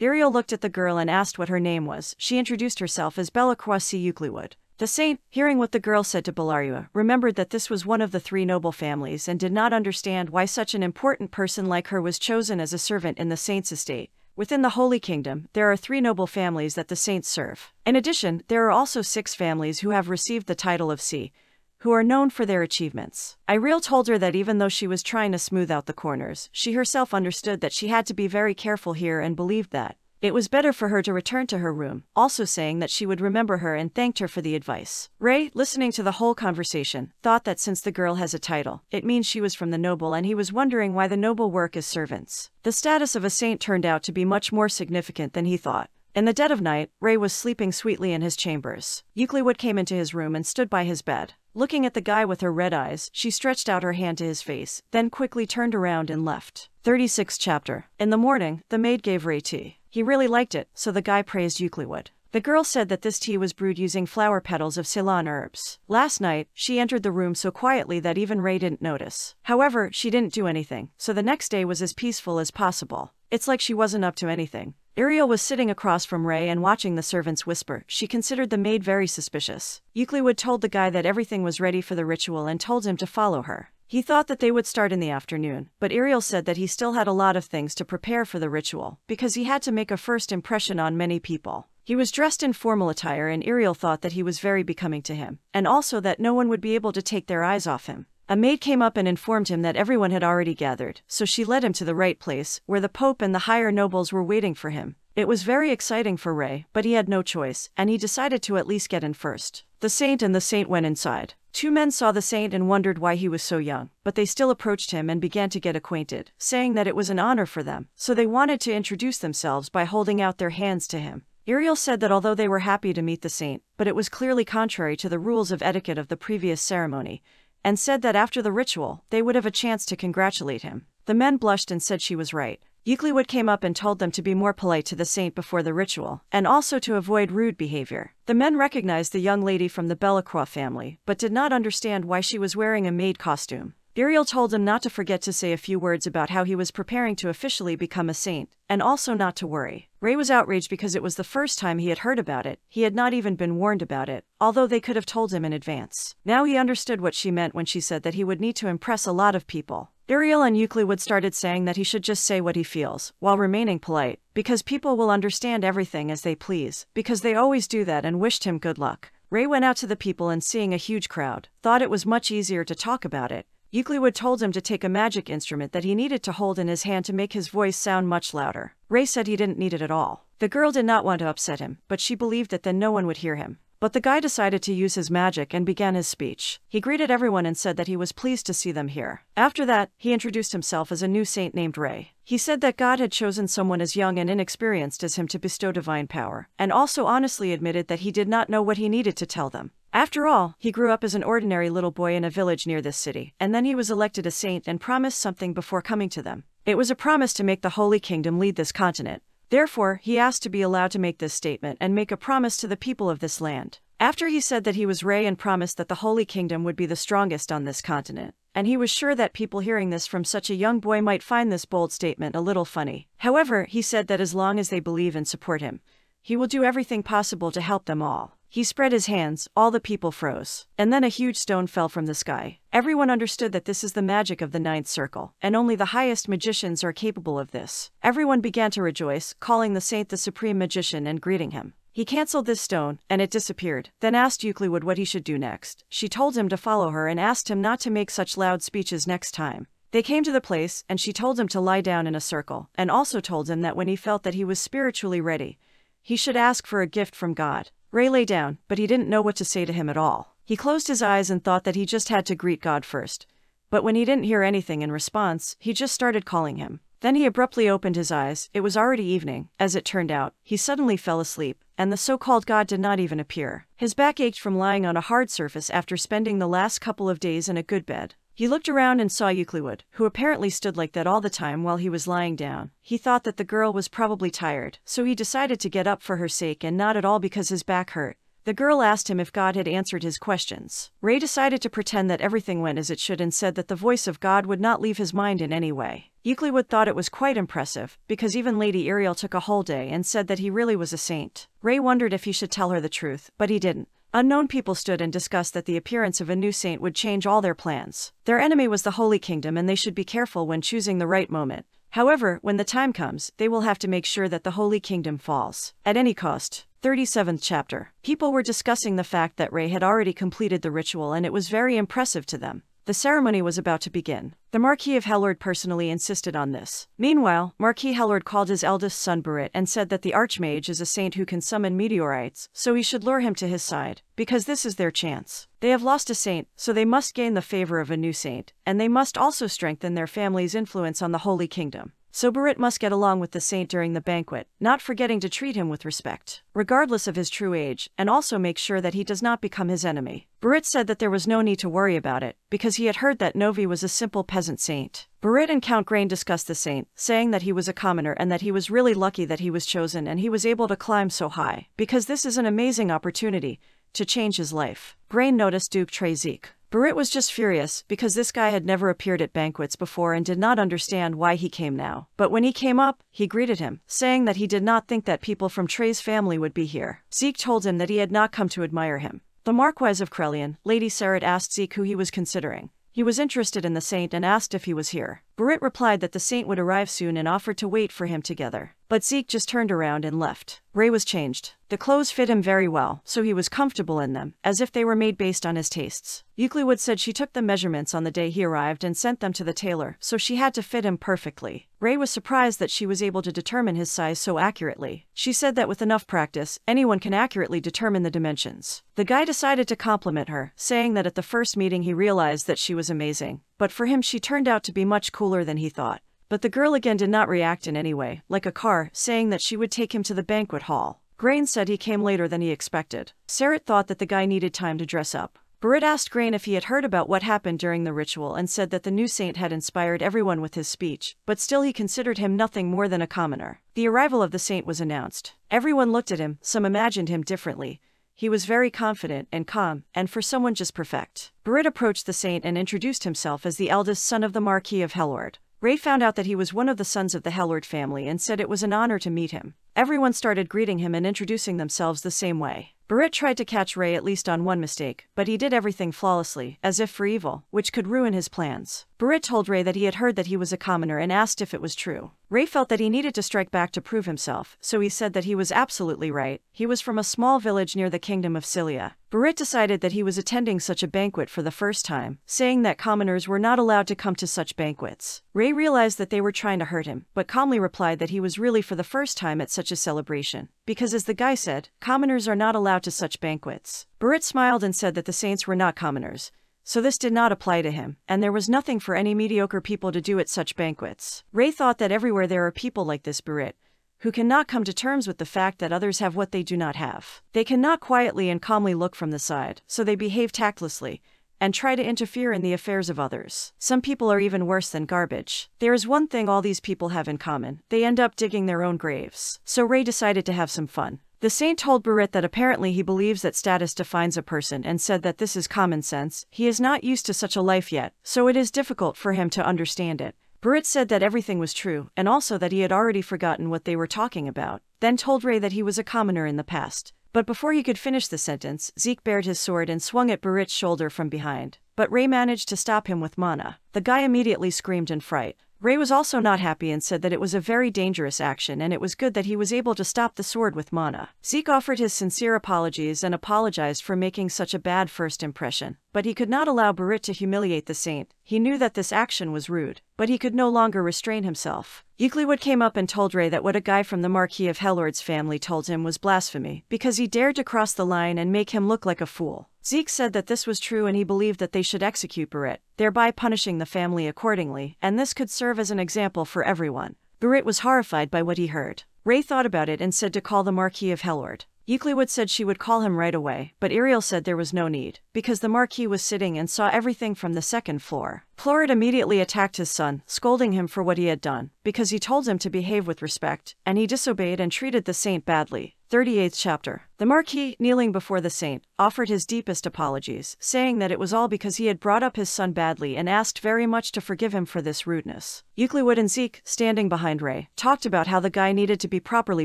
A: Iriel looked at the girl and asked what her name was. She introduced herself as Bella Croissy Eucliwood. The saint, hearing what the girl said to Bellaria, remembered that this was one of the three noble families and did not understand why such an important person like her was chosen as a servant in the saint's estate. Within the Holy Kingdom, there are three noble families that the saints serve. In addition, there are also six families who have received the title of C, who are known for their achievements. Iriel told her that even though she was trying to smooth out the corners, she herself understood that she had to be very careful here and believed that it was better for her to return to her room, also saying that she would remember her and thanked her for the advice. Ray, listening to the whole conversation, thought that since the girl has a title, it means she was from the noble and he was wondering why the noble work as servants. The status of a saint turned out to be much more significant than he thought. In the dead of night, Ray was sleeping sweetly in his chambers. Euclid came into his room and stood by his bed. Looking at the guy with her red eyes, she stretched out her hand to his face, then quickly turned around and left. 36th chapter. In the morning, the maid gave Ray tea. He really liked it, so the guy praised Euclid. The girl said that this tea was brewed using flower petals of Ceylon herbs. Last night, she entered the room so quietly that even Ray didn't notice. However, she didn't do anything, so the next day was as peaceful as possible. It's like she wasn't up to anything. Iriel was sitting across from Ray and watching the servants whisper. She considered the maid very suspicious. Euclid told the guy that everything was ready for the ritual and told him to follow her. He thought that they would start in the afternoon, but Ariel said that he still had a lot of things to prepare for the ritual, because he had to make a first impression on many people. He was dressed in formal attire and Ariel thought that he was very becoming to him, and also that no one would be able to take their eyes off him. A maid came up and informed him that everyone had already gathered, so she led him to the right place, where the Pope and the higher nobles were waiting for him. It was very exciting for Ray, but he had no choice, and he decided to at least get in first. The saint and the saint went inside. Two men saw the saint and wondered why he was so young, but they still approached him and began to get acquainted, saying that it was an honor for them, so they wanted to introduce themselves by holding out their hands to him. Ariel said that although they were happy to meet the saint, but it was clearly contrary to the rules of etiquette of the previous ceremony, and said that after the ritual, they would have a chance to congratulate him. The men blushed and said she was right. Euclid came up and told them to be more polite to the saint before the ritual, and also to avoid rude behavior. The men recognized the young lady from the Belacroix family, but did not understand why she was wearing a maid costume. Iriel told him not to forget to say a few words about how he was preparing to officially become a saint, and also not to worry. Ray was outraged because it was the first time he had heard about it, he had not even been warned about it, although they could have told him in advance. Now he understood what she meant when she said that he would need to impress a lot of people. Iriel and Euclid started saying that he should just say what he feels, while remaining polite, because people will understand everything as they please, because they always do that and wished him good luck. Ray went out to the people and seeing a huge crowd, thought it was much easier to talk about it. Euclid told him to take a magic instrument that he needed to hold in his hand to make his voice sound much louder. Ray said he didn't need it at all. The girl did not want to upset him, but she believed that then no one would hear him. But the guy decided to use his magic and began his speech. He greeted everyone and said that he was pleased to see them here. After that, he introduced himself as a new saint named Ray. He said that God had chosen someone as young and inexperienced as him to bestow divine power, and also honestly admitted that he did not know what he needed to tell them. After all, he grew up as an ordinary little boy in a village near this city, and then he was elected a saint and promised something before coming to them. It was a promise to make the Holy Kingdom lead this continent. Therefore, he asked to be allowed to make this statement and make a promise to the people of this land. After he said that he was Ray and promised that the Holy Kingdom would be the strongest on this continent, and he was sure that people hearing this from such a young boy might find this bold statement a little funny. However, he said that as long as they believe and support him, he will do everything possible to help them all. He spread his hands, all the people froze, and then a huge stone fell from the sky. Everyone understood that this is the magic of the ninth circle, and only the highest magicians are capable of this. Everyone began to rejoice, calling the saint the supreme magician and greeting him. He cancelled this stone, and it disappeared, then asked Euclid what he should do next. She told him to follow her and asked him not to make such loud speeches next time. They came to the place, and she told him to lie down in a circle, and also told him that when he felt that he was spiritually ready, he should ask for a gift from God. Ray lay down, but he didn't know what to say to him at all. He closed his eyes and thought that he just had to greet God first. But when he didn't hear anything in response, he just started calling him. Then he abruptly opened his eyes. It was already evening. As it turned out, he suddenly fell asleep, and the so called God did not even appear. His back ached from lying on a hard surface after spending the last couple of days in a good bed. He looked around and saw Euclid, who apparently stood like that all the time while he was lying down. He thought that the girl was probably tired, so he decided to get up for her sake and not at all because his back hurt. The girl asked him if God had answered his questions. Ray decided to pretend that everything went as it should and said that the voice of God would not leave his mind in any way. Euclid thought it was quite impressive, because even Lady Ariel took a whole day and said that he really was a saint. Ray wondered if he should tell her the truth, but he didn't. Unknown people stood and discussed that the appearance of a new saint would change all their plans. Their enemy was the Holy Kingdom and they should be careful when choosing the right moment. However, when the time comes, they will have to make sure that the Holy Kingdom falls. At any cost. 37th chapter. People were discussing the fact that Ray had already completed the ritual and it was very impressive to them. The ceremony was about to begin. The Marquis of Hellord personally insisted on this. Meanwhile, Marquis Hellord called his eldest son Barit and said that the Archmage is a saint who can summon meteorites, so he should lure him to his side, because this is their chance. They have lost a saint, so they must gain the favor of a new saint, and they must also strengthen their family's influence on the Holy Kingdom. So Barit must get along with the saint during the banquet, not forgetting to treat him with respect, regardless of his true age, and also make sure that he does not become his enemy. Barit said that there was no need to worry about it, because he had heard that Novi was a simple peasant saint. Barit and Count Grain discussed the saint, saying that he was a commoner and that he was really lucky that he was chosen and he was able to climb so high, because this is an amazing opportunity to change his life. Grain noticed Duke Trezik, Barit was just furious because this guy had never appeared at banquets before and did not understand why he came now. But when he came up, he greeted him, saying that he did not think that people from Trey's family would be here. Zeke told him that he had not come to admire him. The Marquise of Krelian, Lady Sarat asked Zeke who he was considering. He was interested in the saint and asked if he was here. Barit replied that the saint would arrive soon and offered to wait for him together. But Zeke just turned around and left. Ray was changed. The clothes fit him very well, so he was comfortable in them, as if they were made based on his tastes. Euclid said she took the measurements on the day he arrived and sent them to the tailor, so she had to fit him perfectly. Ray was surprised that she was able to determine his size so accurately. She said that with enough practice, anyone can accurately determine the dimensions. The guy decided to compliment her, saying that at the first meeting he realized that she was amazing. But for him she turned out to be much cooler than he thought. But the girl again did not react in any way, like a car, saying that she would take him to the banquet hall. Grain said he came later than he expected. Sarat thought that the guy needed time to dress up. Barit asked Grain if he had heard about what happened during the ritual and said that the new saint had inspired everyone with his speech, but still he considered him nothing more than a commoner. The arrival of the saint was announced. Everyone looked at him, some imagined him differently. He was very confident and calm, and for someone just perfect. Barit approached the saint and introduced himself as the eldest son of the Marquis of Hellord. Ray found out that he was one of the sons of the Hellord family and said it was an honor to meet him. Everyone started greeting him and introducing themselves the same way. Barit tried to catch Ray at least on one mistake, but he did everything flawlessly, as if for evil, which could ruin his plans. Barit told Ray that he had heard that he was a commoner and asked if it was true. Ray felt that he needed to strike back to prove himself, so he said that he was absolutely right. He was from a small village near the kingdom of Cilia. Barit decided that he was attending such a banquet for the first time, saying that commoners were not allowed to come to such banquets. Ray realized that they were trying to hurt him, but calmly replied that he was really for the first time at such a celebration. Because as the guy said, commoners are not allowed to such banquets. Barit smiled and said that the saints were not commoners, so this did not apply to him, and there was nothing for any mediocre people to do at such banquets. Ray thought that everywhere there are people like this Barit, who cannot come to terms with the fact that others have what they do not have. They cannot quietly and calmly look from the side, so they behave tactlessly, and try to interfere in the affairs of others. Some people are even worse than garbage. There is one thing all these people have in common they end up digging their own graves. So Ray decided to have some fun. The saint told Barit that apparently he believes that status defines a person and said that this is common sense. He is not used to such a life yet, so it is difficult for him to understand it. Barit said that everything was true, and also that he had already forgotten what they were talking about, then told Ray that he was a commoner in the past. But before he could finish the sentence, Zeke bared his sword and swung at Barit's shoulder from behind. But Ray managed to stop him with mana. The guy immediately screamed in fright. Ray was also not happy and said that it was a very dangerous action and it was good that he was able to stop the sword with mana. Zeke offered his sincere apologies and apologized for making such a bad first impression. But he could not allow Barit to humiliate the saint. He knew that this action was rude, but he could no longer restrain himself. Euclid came up and told Ray that what a guy from the Marquis of Hellord's family told him was blasphemy, because he dared to cross the line and make him look like a fool. Zeke said that this was true and he believed that they should execute Barit, thereby punishing the family accordingly, and this could serve as an example for everyone. Barit was horrified by what he heard. Ray thought about it and said to call the Marquis of Hellord. Euclid said she would call him right away, but Ariel said there was no need, because the Marquis was sitting and saw everything from the second floor. Florid immediately attacked his son, scolding him for what he had done, because he told him to behave with respect, and he disobeyed and treated the saint badly. 38th chapter. The Marquis, kneeling before the saint, offered his deepest apologies, saying that it was all because he had brought up his son badly and asked very much to forgive him for this rudeness. Euclid and Zeke, standing behind Ray, talked about how the guy needed to be properly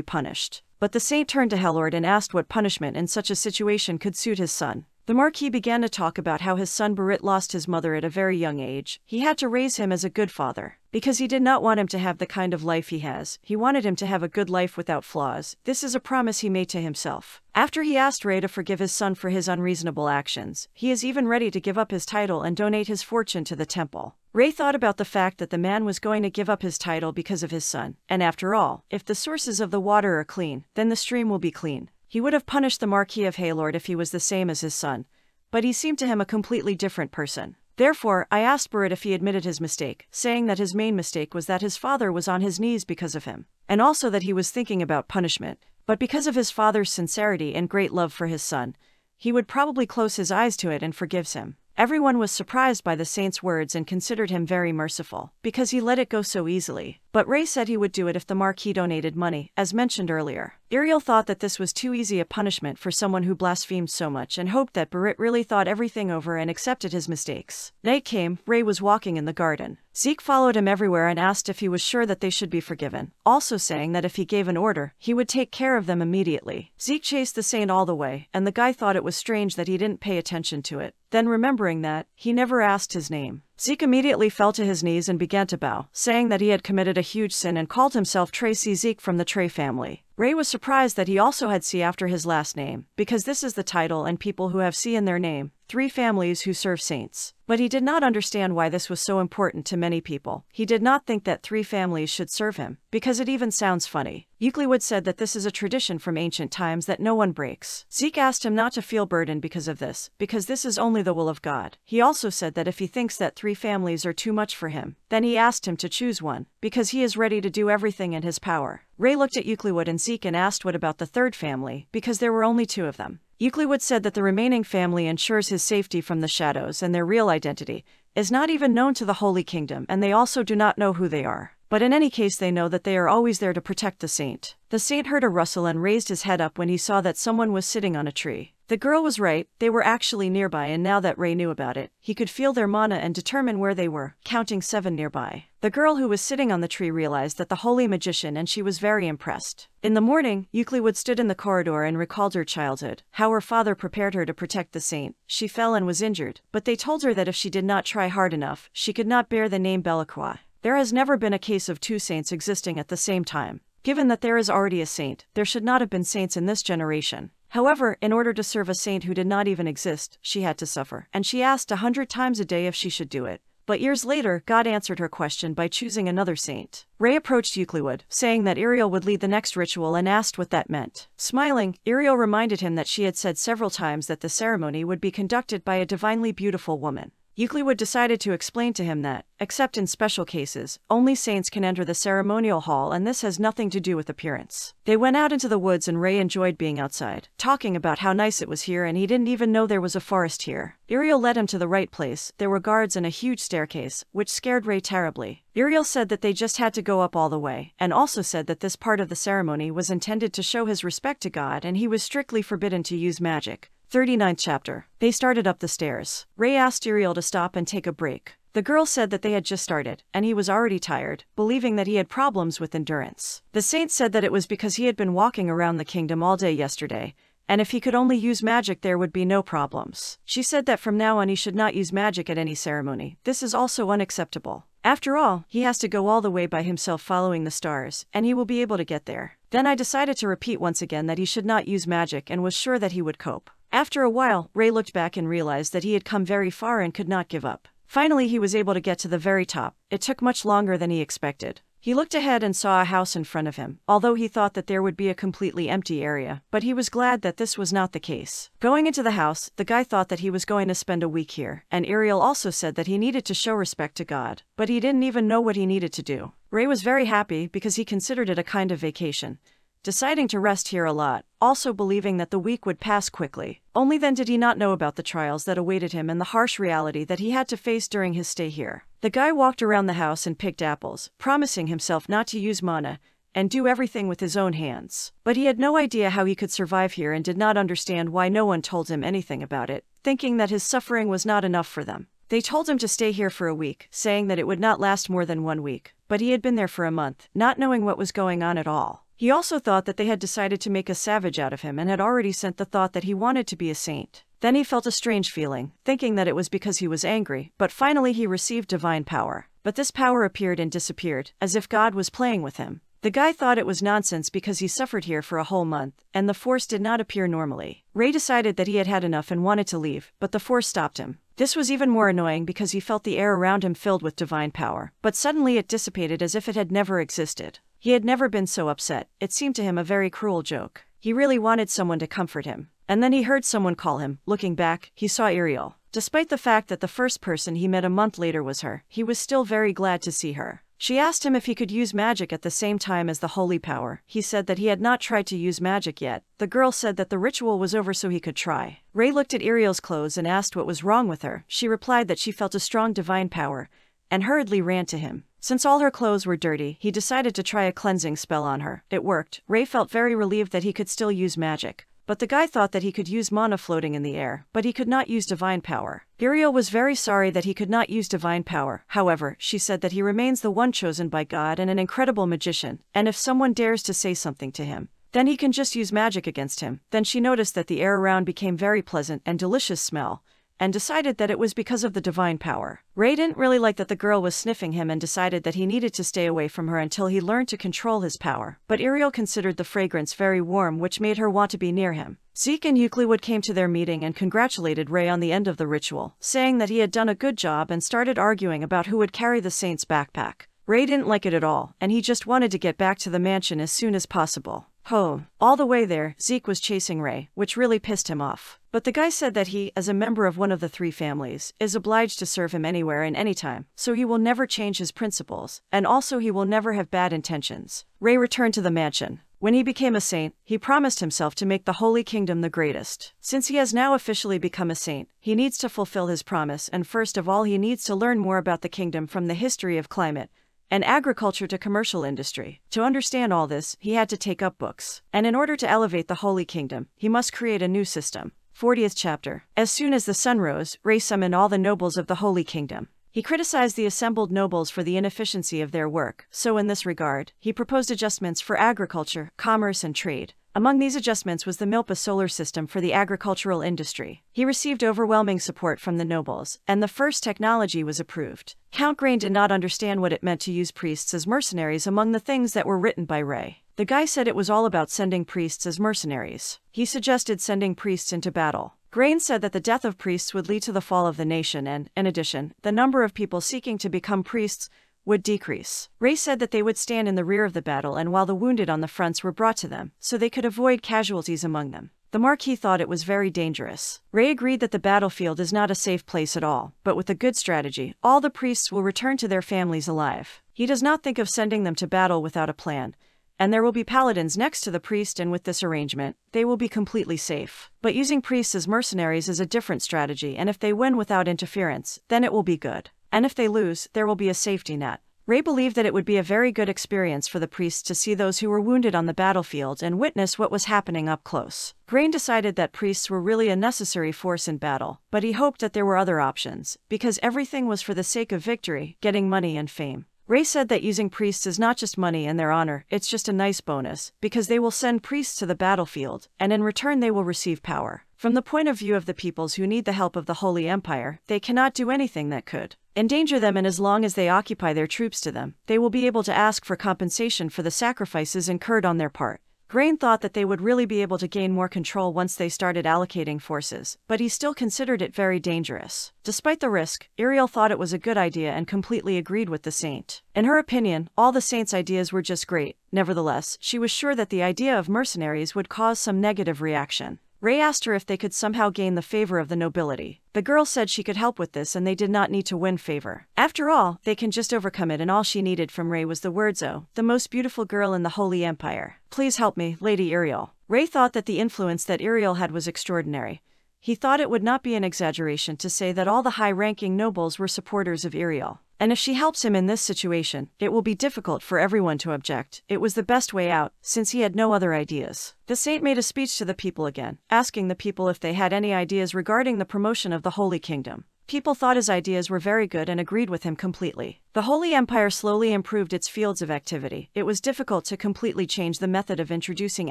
A: punished. But the saint turned to Hellord and asked what punishment in such a situation could suit his son. The Marquis began to talk about how his son Barit lost his mother at a very young age. He had to raise him as a good father. Because he did not want him to have the kind of life he has, he wanted him to have a good life without flaws. This is a promise he made to himself. After he asked Ray to forgive his son for his unreasonable actions, he is even ready to give up his title and donate his fortune to the temple. Ray thought about the fact that the man was going to give up his title because of his son. And after all, if the sources of the water are clean, then the stream will be clean. He would have punished the Marquis of Haylord if he was the same as his son, but he seemed to him a completely different person. Therefore, I asked Barit if he admitted his mistake, saying that his main mistake was that his father was on his knees because of him, and also that he was thinking about punishment. But because of his father's sincerity and great love for his son, he would probably close his eyes to it and forgives him. Everyone was surprised by the saint's words and considered him very merciful, because he let it go so easily. But Ray said he would do it if the Marquis donated money, as mentioned earlier. Ariel thought that this was too easy a punishment for someone who blasphemed so much and hoped that Barit really thought everything over and accepted his mistakes. Night came, Ray was walking in the garden. Zeke followed him everywhere and asked if he was sure that they should be forgiven, also saying that if he gave an order, he would take care of them immediately. Zeke chased the saint all the way, and the guy thought it was strange that he didn't pay attention to it. Then remembering that, he never asked his name. Zeke immediately fell to his knees and began to bow, saying that he had committed a huge sin and called himself Tracy Zeke from the Trey family. Ray was surprised that he also had C after his last name, because this is the title and people who have C in their name, three families who serve saints. But he did not understand why this was so important to many people. He did not think that three families should serve him, because it even sounds funny. Euclid said that this is a tradition from ancient times that no one breaks. Zeke asked him not to feel burdened because of this, because this is only the will of God. He also said that if he thinks that three families are too much for him, then he asked him to choose one, because he is ready to do everything in his power. Ray looked at Euclid and Zeke and asked what about the third family, because there were only two of them. Euclid said that the remaining family ensures his safety from the shadows and their real identity is not even known to the Holy Kingdom, and they also do not know who they are. But in any case, they know that they are always there to protect the saint. The saint heard a rustle and raised his head up when he saw that someone was sitting on a tree. The girl was right, they were actually nearby, and now that Ray knew about it, he could feel their mana and determine where they were, counting seven nearby. The girl who was sitting on the tree realized that the holy magician and she was very impressed. In the morning, Euclid stood in the corridor and recalled her childhood, how her father prepared her to protect the saint. She fell and was injured, but they told her that if she did not try hard enough, she could not bear the name Belacroix. There has never been a case of two saints existing at the same time. Given that there is already a saint, there should not have been saints in this generation. However, in order to serve a saint who did not even exist, she had to suffer, and she asked a hundred times a day if she should do it. But years later, God answered her question by choosing another saint. Ray approached Euclid, saying that Iriel would lead the next ritual and asked what that meant. Smiling, Iriel reminded him that she had said several times that the ceremony would be conducted by a divinely beautiful woman. Euclid decided to explain to him that, except in special cases, only saints can enter the ceremonial hall and this has nothing to do with appearance. They went out into the woods and Ray enjoyed being outside, talking about how nice it was here and he didn't even know there was a forest here. Uriel led him to the right place, there were guards and a huge staircase, which scared Ray terribly. Uriel said that they just had to go up all the way, and also said that this part of the ceremony was intended to show his respect to God and he was strictly forbidden to use magic. 39th chapter. They started up the stairs. Ray asked Uriel to stop and take a break. The girl said that they had just started, and he was already tired, believing that he had problems with endurance. The saint said that it was because he had been walking around the kingdom all day yesterday, and if he could only use magic there would be no problems. She said that from now on he should not use magic at any ceremony. This is also unacceptable. After all, he has to go all the way by himself following the stars, and he will be able to get there. Then I decided to repeat once again that he should not use magic and was sure that he would cope. After a while, Ray looked back and realized that he had come very far and could not give up. Finally, he was able to get to the very top. It took much longer than he expected. He looked ahead and saw a house in front of him, although he thought that there would be a completely empty area, but he was glad that this was not the case. Going into the house, the guy thought that he was going to spend a week here, and Ariel also said that he needed to show respect to God, but he didn't even know what he needed to do. Ray was very happy because he considered it a kind of vacation deciding to rest here a lot, also believing that the week would pass quickly. Only then did he not know about the trials that awaited him and the harsh reality that he had to face during his stay here. The guy walked around the house and picked apples, promising himself not to use mana, and do everything with his own hands. But he had no idea how he could survive here and did not understand why no one told him anything about it, thinking that his suffering was not enough for them. They told him to stay here for a week, saying that it would not last more than one week, but he had been there for a month, not knowing what was going on at all. He also thought that they had decided to make a savage out of him and had already sent the thought that he wanted to be a saint. Then he felt a strange feeling, thinking that it was because he was angry, but finally he received divine power. But this power appeared and disappeared, as if God was playing with him. The guy thought it was nonsense because he suffered here for a whole month, and the force did not appear normally. Ray decided that he had had enough and wanted to leave, but the force stopped him. This was even more annoying because he felt the air around him filled with divine power, but suddenly it dissipated as if it had never existed. He had never been so upset, it seemed to him a very cruel joke. He really wanted someone to comfort him. And then he heard someone call him. Looking back, he saw Ariel. Despite the fact that the first person he met a month later was her, he was still very glad to see her. She asked him if he could use magic at the same time as the holy power. He said that he had not tried to use magic yet. The girl said that the ritual was over so he could try. Ray looked at Ariel's clothes and asked what was wrong with her. She replied that she felt a strong divine power and hurriedly ran to him. Since all her clothes were dirty, he decided to try a cleansing spell on her. It worked. Ray felt very relieved that he could still use magic. But the guy thought that he could use mana floating in the air, but he could not use divine power. Ariel was very sorry that he could not use divine power. However, she said that he remains the one chosen by God and an incredible magician, and if someone dares to say something to him, then he can just use magic against him. Then she noticed that the air around became very pleasant and delicious smell, and decided that it was because of the divine power. Ray didn't really like that the girl was sniffing him and decided that he needed to stay away from her until he learned to control his power. But Ariel considered the fragrance very warm which made her want to be near him. Zeke and Euclid came to their meeting and congratulated Ray on the end of the ritual, saying that he had done a good job and started arguing about who would carry the saint's backpack. Ray didn't like it at all, and he just wanted to get back to the mansion as soon as possible. Home. All the way there, Zeke was chasing Ray, which really pissed him off. But the guy said that he, as a member of one of the three families, is obliged to serve him anywhere and anytime, so he will never change his principles, and also he will never have bad intentions. Ray returned to the mansion. When he became a saint, he promised himself to make the Holy Kingdom the greatest. Since he has now officially become a saint, he needs to fulfill his promise, and first of all, he needs to learn more about the kingdom from the history of climate, and agriculture to commercial industry. To understand all this, he had to take up books. And in order to elevate the Holy Kingdom, he must create a new system. 40th chapter. As soon as the sun rose, Ray summoned all the nobles of the Holy Kingdom. He criticized the assembled nobles for the inefficiency of their work, so in this regard, he proposed adjustments for agriculture, commerce, and trade. Among these adjustments was the Milpa solar system for the agricultural industry. He received overwhelming support from the nobles, and the first technology was approved. Count Grain did not understand what it meant to use priests as mercenaries among the things that were written by Ray. The guy said it was all about sending priests as mercenaries. He suggested sending priests into battle. Grain said that the death of priests would lead to the fall of the nation and, in addition, the number of people seeking to become priests would decrease. Ray said that they would stand in the rear of the battle and while the wounded on the fronts were brought to them, so they could avoid casualties among them. The Marquis thought it was very dangerous. Ray agreed that the battlefield is not a safe place at all, but with a good strategy, all the priests will return to their families alive. He does not think of sending them to battle without a plan, and there will be paladins next to the priest and with this arrangement, they will be completely safe. But using priests as mercenaries is a different strategy and if they win without interference, then it will be good and if they lose, there will be a safety net. Ray believed that it would be a very good experience for the priests to see those who were wounded on the battlefield and witness what was happening up close. Grain decided that priests were really a necessary force in battle, but he hoped that there were other options, because everything was for the sake of victory, getting money and fame. Ray said that using priests is not just money and their honor, it's just a nice bonus, because they will send priests to the battlefield, and in return they will receive power. From the point of view of the peoples who need the help of the Holy Empire, they cannot do anything that could endanger them and as long as they occupy their troops to them, they will be able to ask for compensation for the sacrifices incurred on their part. Grain thought that they would really be able to gain more control once they started allocating forces, but he still considered it very dangerous. Despite the risk, Ariel thought it was a good idea and completely agreed with the saint. In her opinion, all the saint's ideas were just great. Nevertheless, she was sure that the idea of mercenaries would cause some negative reaction. Ray asked her if they could somehow gain the favor of the nobility. The girl said she could help with this and they did not need to win favor. After all, they can just overcome it and all she needed from Ray was the words Oh, the most beautiful girl in the Holy Empire. Please help me, Lady Iriel. Ray thought that the influence that Iriel had was extraordinary. He thought it would not be an exaggeration to say that all the high-ranking nobles were supporters of Iriel. And if she helps him in this situation, it will be difficult for everyone to object. It was the best way out, since he had no other ideas. The saint made a speech to the people again, asking the people if they had any ideas regarding the promotion of the Holy Kingdom. People thought his ideas were very good and agreed with him completely. The Holy Empire slowly improved its fields of activity. It was difficult to completely change the method of introducing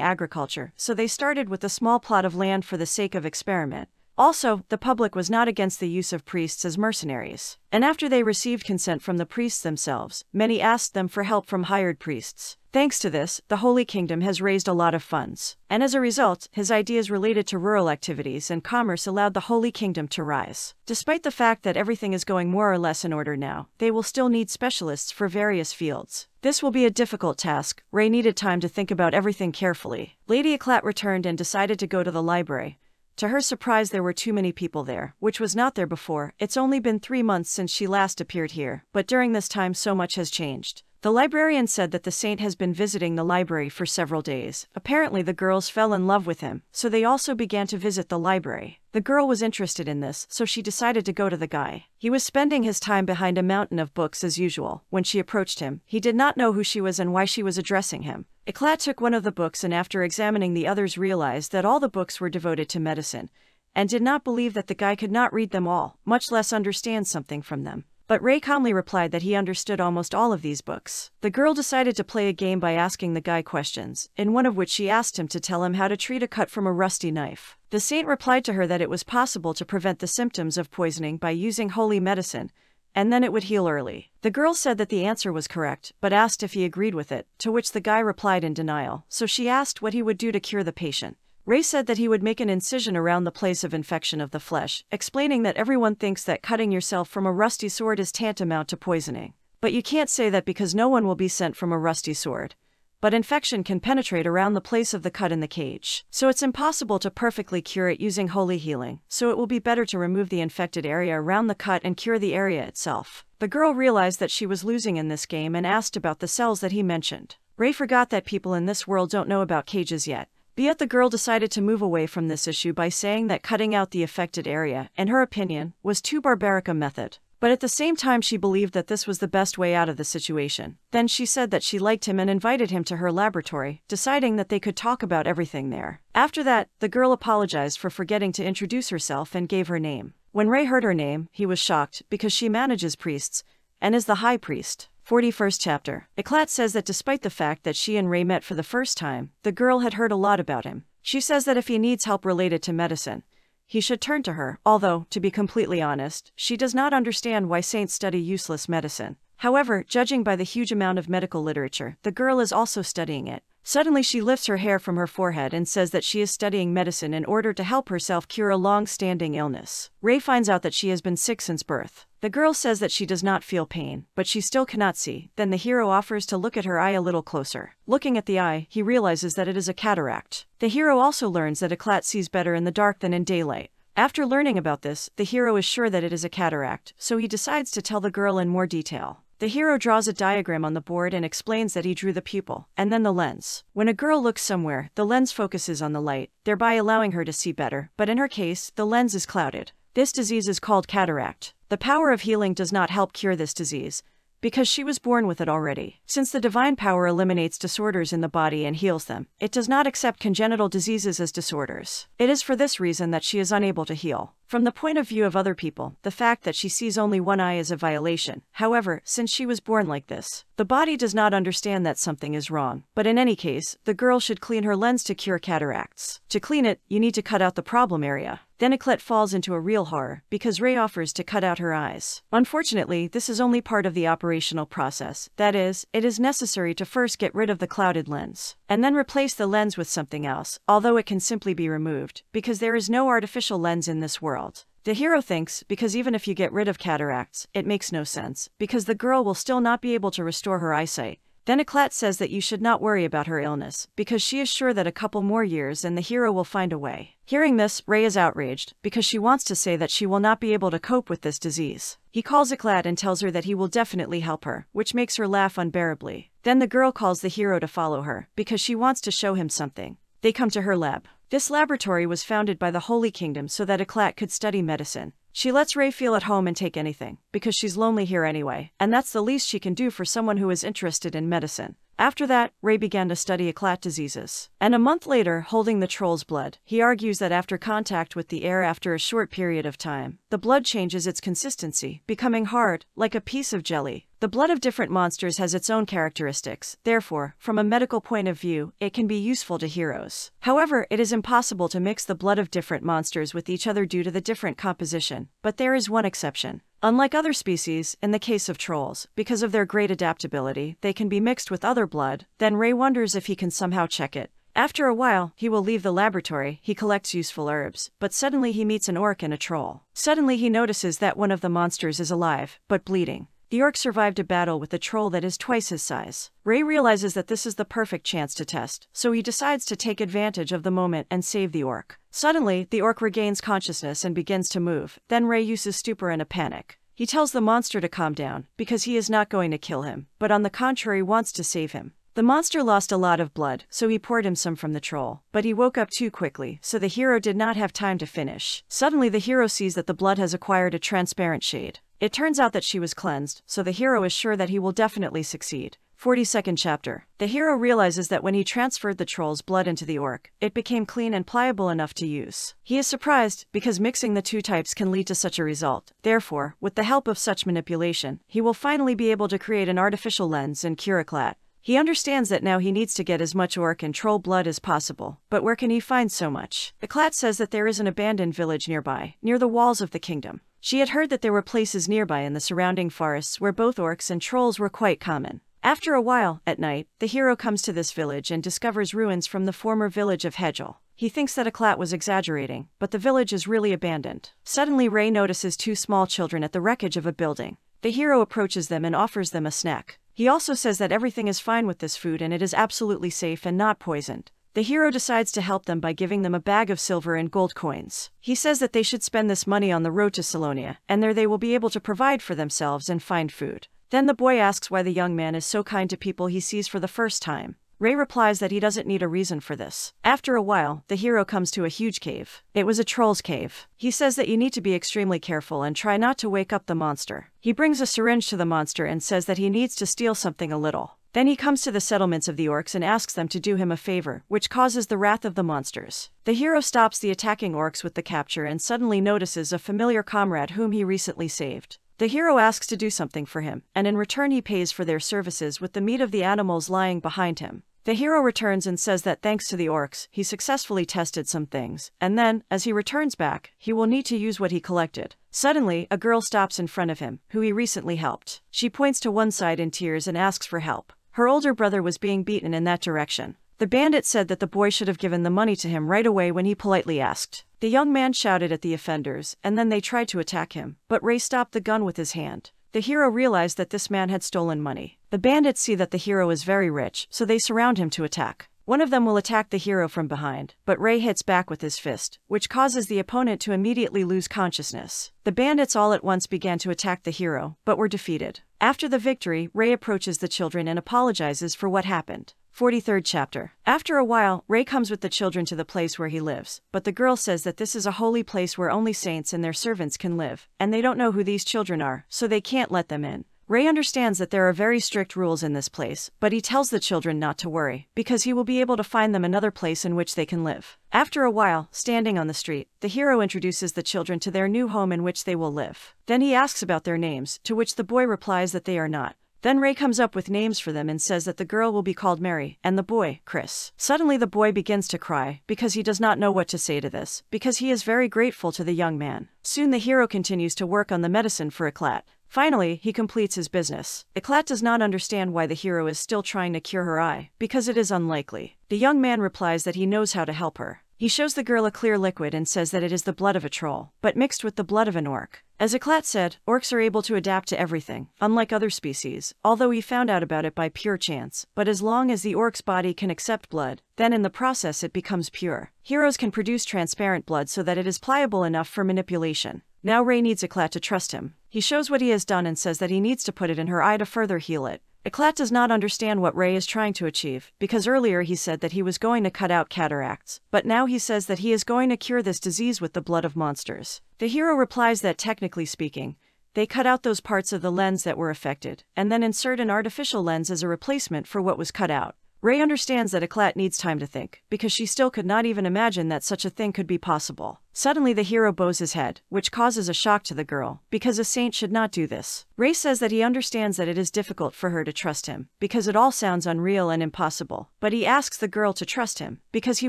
A: agriculture, so they started with a small plot of land for the sake of experiment. Also, the public was not against the use of priests as mercenaries. And after they received consent from the priests themselves, many asked them for help from hired priests. Thanks to this, the Holy Kingdom has raised a lot of funds. And as a result, his ideas related to rural activities and commerce allowed the Holy Kingdom to rise. Despite the fact that everything is going more or less in order now, they will still need specialists for various fields. This will be a difficult task. Ray needed time to think about everything carefully. Lady Eclat returned and decided to go to the library. To her surprise, there were too many people there, which was not there before. It's only been three months since she last appeared here, but during this time, so much has changed. The librarian said that the saint has been visiting the library for several days. Apparently, the girls fell in love with him, so they also began to visit the library. The girl was interested in this, so she decided to go to the guy. He was spending his time behind a mountain of books as usual. When she approached him, he did not know who she was and why she was addressing him. Eclat took one of the books and after examining the others realized that all the books were devoted to medicine, and did not believe that the guy could not read them all, much less understand something from them. But Ray calmly replied that he understood almost all of these books. The girl decided to play a game by asking the guy questions, in one of which she asked him to tell him how to treat a cut from a rusty knife. The saint replied to her that it was possible to prevent the symptoms of poisoning by using holy medicine, and then it would heal early. The girl said that the answer was correct, but asked if he agreed with it, to which the guy replied in denial, so she asked what he would do to cure the patient. Ray said that he would make an incision around the place of infection of the flesh, explaining that everyone thinks that cutting yourself from a rusty sword is tantamount to poisoning. But you can't say that because no one will be sent from a rusty sword but infection can penetrate around the place of the cut in the cage. So it's impossible to perfectly cure it using holy healing, so it will be better to remove the infected area around the cut and cure the area itself. The girl realized that she was losing in this game and asked about the cells that he mentioned. Ray forgot that people in this world don't know about cages yet. Yet the girl decided to move away from this issue by saying that cutting out the affected area, in her opinion, was too barbaric a method. But at the same time, she believed that this was the best way out of the situation. Then she said that she liked him and invited him to her laboratory, deciding that they could talk about everything there. After that, the girl apologized for forgetting to introduce herself and gave her name. When Ray heard her name, he was shocked because she manages priests and is the high priest. 41st chapter. Eclat says that despite the fact that she and Ray met for the first time, the girl had heard a lot about him. She says that if he needs help related to medicine, he should turn to her, although, to be completely honest, she does not understand why saints study useless medicine. However, judging by the huge amount of medical literature, the girl is also studying it. Suddenly, she lifts her hair from her forehead and says that she is studying medicine in order to help herself cure a long standing illness. Ray finds out that she has been sick since birth. The girl says that she does not feel pain, but she still cannot see. Then the hero offers to look at her eye a little closer. Looking at the eye, he realizes that it is a cataract. The hero also learns that Eclat sees better in the dark than in daylight. After learning about this, the hero is sure that it is a cataract, so he decides to tell the girl in more detail. The hero draws a diagram on the board and explains that he drew the pupil, and then the lens. When a girl looks somewhere, the lens focuses on the light, thereby allowing her to see better, but in her case, the lens is clouded. This disease is called cataract. The power of healing does not help cure this disease, because she was born with it already. Since the divine power eliminates disorders in the body and heals them, it does not accept congenital diseases as disorders. It is for this reason that she is unable to heal. From the point of view of other people, the fact that she sees only one eye is a violation. However, since she was born like this, the body does not understand that something is wrong. But in any case, the girl should clean her lens to cure cataracts. To clean it, you need to cut out the problem area. Then Eclat falls into a real horror, because Ray offers to cut out her eyes. Unfortunately, this is only part of the operational process. That is, it is necessary to first get rid of the clouded lens, and then replace the lens with something else, although it can simply be removed, because there is no artificial lens in this world. The hero thinks, because even if you get rid of cataracts, it makes no sense, because the girl will still not be able to restore her eyesight, Then Eclat says that you should not worry about her illness, because she is sure that a couple more years and the hero will find a way. Hearing this, Ray is outraged, because she wants to say that she will not be able to cope with this disease. He calls Eclat and tells her that he will definitely help her, which makes her laugh unbearably. Then the girl calls the hero to follow her, because she wants to show him something. They come to her lab. This laboratory was founded by the Holy Kingdom so that Eclat could study medicine. She lets Ray feel at home and take anything, because she's lonely here anyway, and that's the least she can do for someone who is interested in medicine. After that, Ray began to study eclat diseases. And a month later, holding the troll's blood, he argues that after contact with the air after a short period of time, the blood changes its consistency, becoming hard, like a piece of jelly. The blood of different monsters has its own characteristics, therefore, from a medical point of view, it can be useful to heroes. However, it is impossible to mix the blood of different monsters with each other due to the different composition, but there is one exception. Unlike other species, in the case of trolls, because of their great adaptability, they can be mixed with other blood, then Ray wonders if he can somehow check it. After a while, he will leave the laboratory, he collects useful herbs, but suddenly he meets an orc and a troll. Suddenly he notices that one of the monsters is alive, but bleeding. The orc survived a battle with a troll that is twice his size. Ray realizes that this is the perfect chance to test, so he decides to take advantage of the moment and save the orc. Suddenly, the orc regains consciousness and begins to move, then Ray uses stupor in a panic. He tells the monster to calm down, because he is not going to kill him, but on the contrary wants to save him. The monster lost a lot of blood, so he poured him some from the troll, but he woke up too quickly, so the hero did not have time to finish. Suddenly the hero sees that the blood has acquired a transparent shade. It turns out that she was cleansed, so the hero is sure that he will definitely succeed. 42nd chapter. The hero realizes that when he transferred the troll's blood into the orc, it became clean and pliable enough to use. He is surprised, because mixing the two types can lead to such a result. Therefore, with the help of such manipulation, he will finally be able to create an artificial lens and cure Eclat. He understands that now he needs to get as much orc and troll blood as possible, but where can he find so much? Eclat says that there is an abandoned village nearby, near the walls of the kingdom. She had heard that there were places nearby in the surrounding forests where both orcs and trolls were quite common. After a while, at night, the hero comes to this village and discovers ruins from the former village of Hedgel. He thinks that Eclat was exaggerating, but the village is really abandoned. Suddenly Ray notices two small children at the wreckage of a building. The hero approaches them and offers them a snack. He also says that everything is fine with this food and it is absolutely safe and not poisoned. The hero decides to help them by giving them a bag of silver and gold coins. He says that they should spend this money on the road to Salonia, and there they will be able to provide for themselves and find food. Then the boy asks why the young man is so kind to people he sees for the first time. Ray replies that he doesn't need a reason for this. After a while, the hero comes to a huge cave. It was a troll's cave. He says that you need to be extremely careful and try not to wake up the monster. He brings a syringe to the monster and says that he needs to steal something a little. Then he comes to the settlements of the orcs and asks them to do him a favor, which causes the wrath of the monsters. The hero stops the attacking orcs with the capture and suddenly notices a familiar comrade whom he recently saved. The hero asks to do something for him, and in return he pays for their services with the meat of the animals lying behind him. The hero returns and says that thanks to the orcs, he successfully tested some things, and then, as he returns back, he will need to use what he collected. Suddenly, a girl stops in front of him, who he recently helped. She points to one side in tears and asks for help. Her older brother was being beaten in that direction. The bandit said that the boy should have given the money to him right away when he politely asked. The young man shouted at the offenders, and then they tried to attack him, but Ray stopped the gun with his hand. The hero realized that this man had stolen money. The bandits see that the hero is very rich, so they surround him to attack. One of them will attack the hero from behind, but Ray hits back with his fist, which causes the opponent to immediately lose consciousness. The bandits all at once began to attack the hero, but were defeated. After the victory, Ray approaches the children and apologizes for what happened. 43rd chapter. After a while, Ray comes with the children to the place where he lives, but the girl says that this is a holy place where only saints and their servants can live, and they don't know who these children are, so they can't let them in. Ray understands that there are very strict rules in this place, but he tells the children not to worry, because he will be able to find them another place in which they can live. After a while, standing on the street, the hero introduces the children to their new home in which they will live. Then he asks about their names, to which the boy replies that they are not. Then Ray comes up with names for them and says that the girl will be called Mary, and the boy, Chris. Suddenly the boy begins to cry, because he does not know what to say to this, because he is very grateful to the young man. Soon the hero continues to work on the medicine for Eclat. Finally, he completes his business. Eclat does not understand why the hero is still trying to cure her eye, because it is unlikely. The young man replies that he knows how to help her. He shows the girl a clear liquid and says that it is the blood of a troll, but mixed with the blood of an orc. As Eklat said, orcs are able to adapt to everything, unlike other species, although he found out about it by pure chance. But as long as the orc's body can accept blood, then in the process it becomes pure. Heroes can produce transparent blood so that it is pliable enough for manipulation. Now Ray needs Eklat to trust him. He shows what he has done and says that he needs to put it in her eye to further heal it. Eklat does not understand what Ray is trying to achieve, because earlier he said that he was going to cut out cataracts, but now he says that he is going to cure this disease with the blood of monsters. The hero replies that technically speaking, they cut out those parts of the lens that were affected, and then insert an artificial lens as a replacement for what was cut out. Ray understands that Eklat needs time to think, because she still could not even imagine that such a thing could be possible. Suddenly the hero bows his head, which causes a shock to the girl, because a saint should not do this. Ray says that he understands that it is difficult for her to trust him, because it all sounds unreal and impossible, but he asks the girl to trust him, because he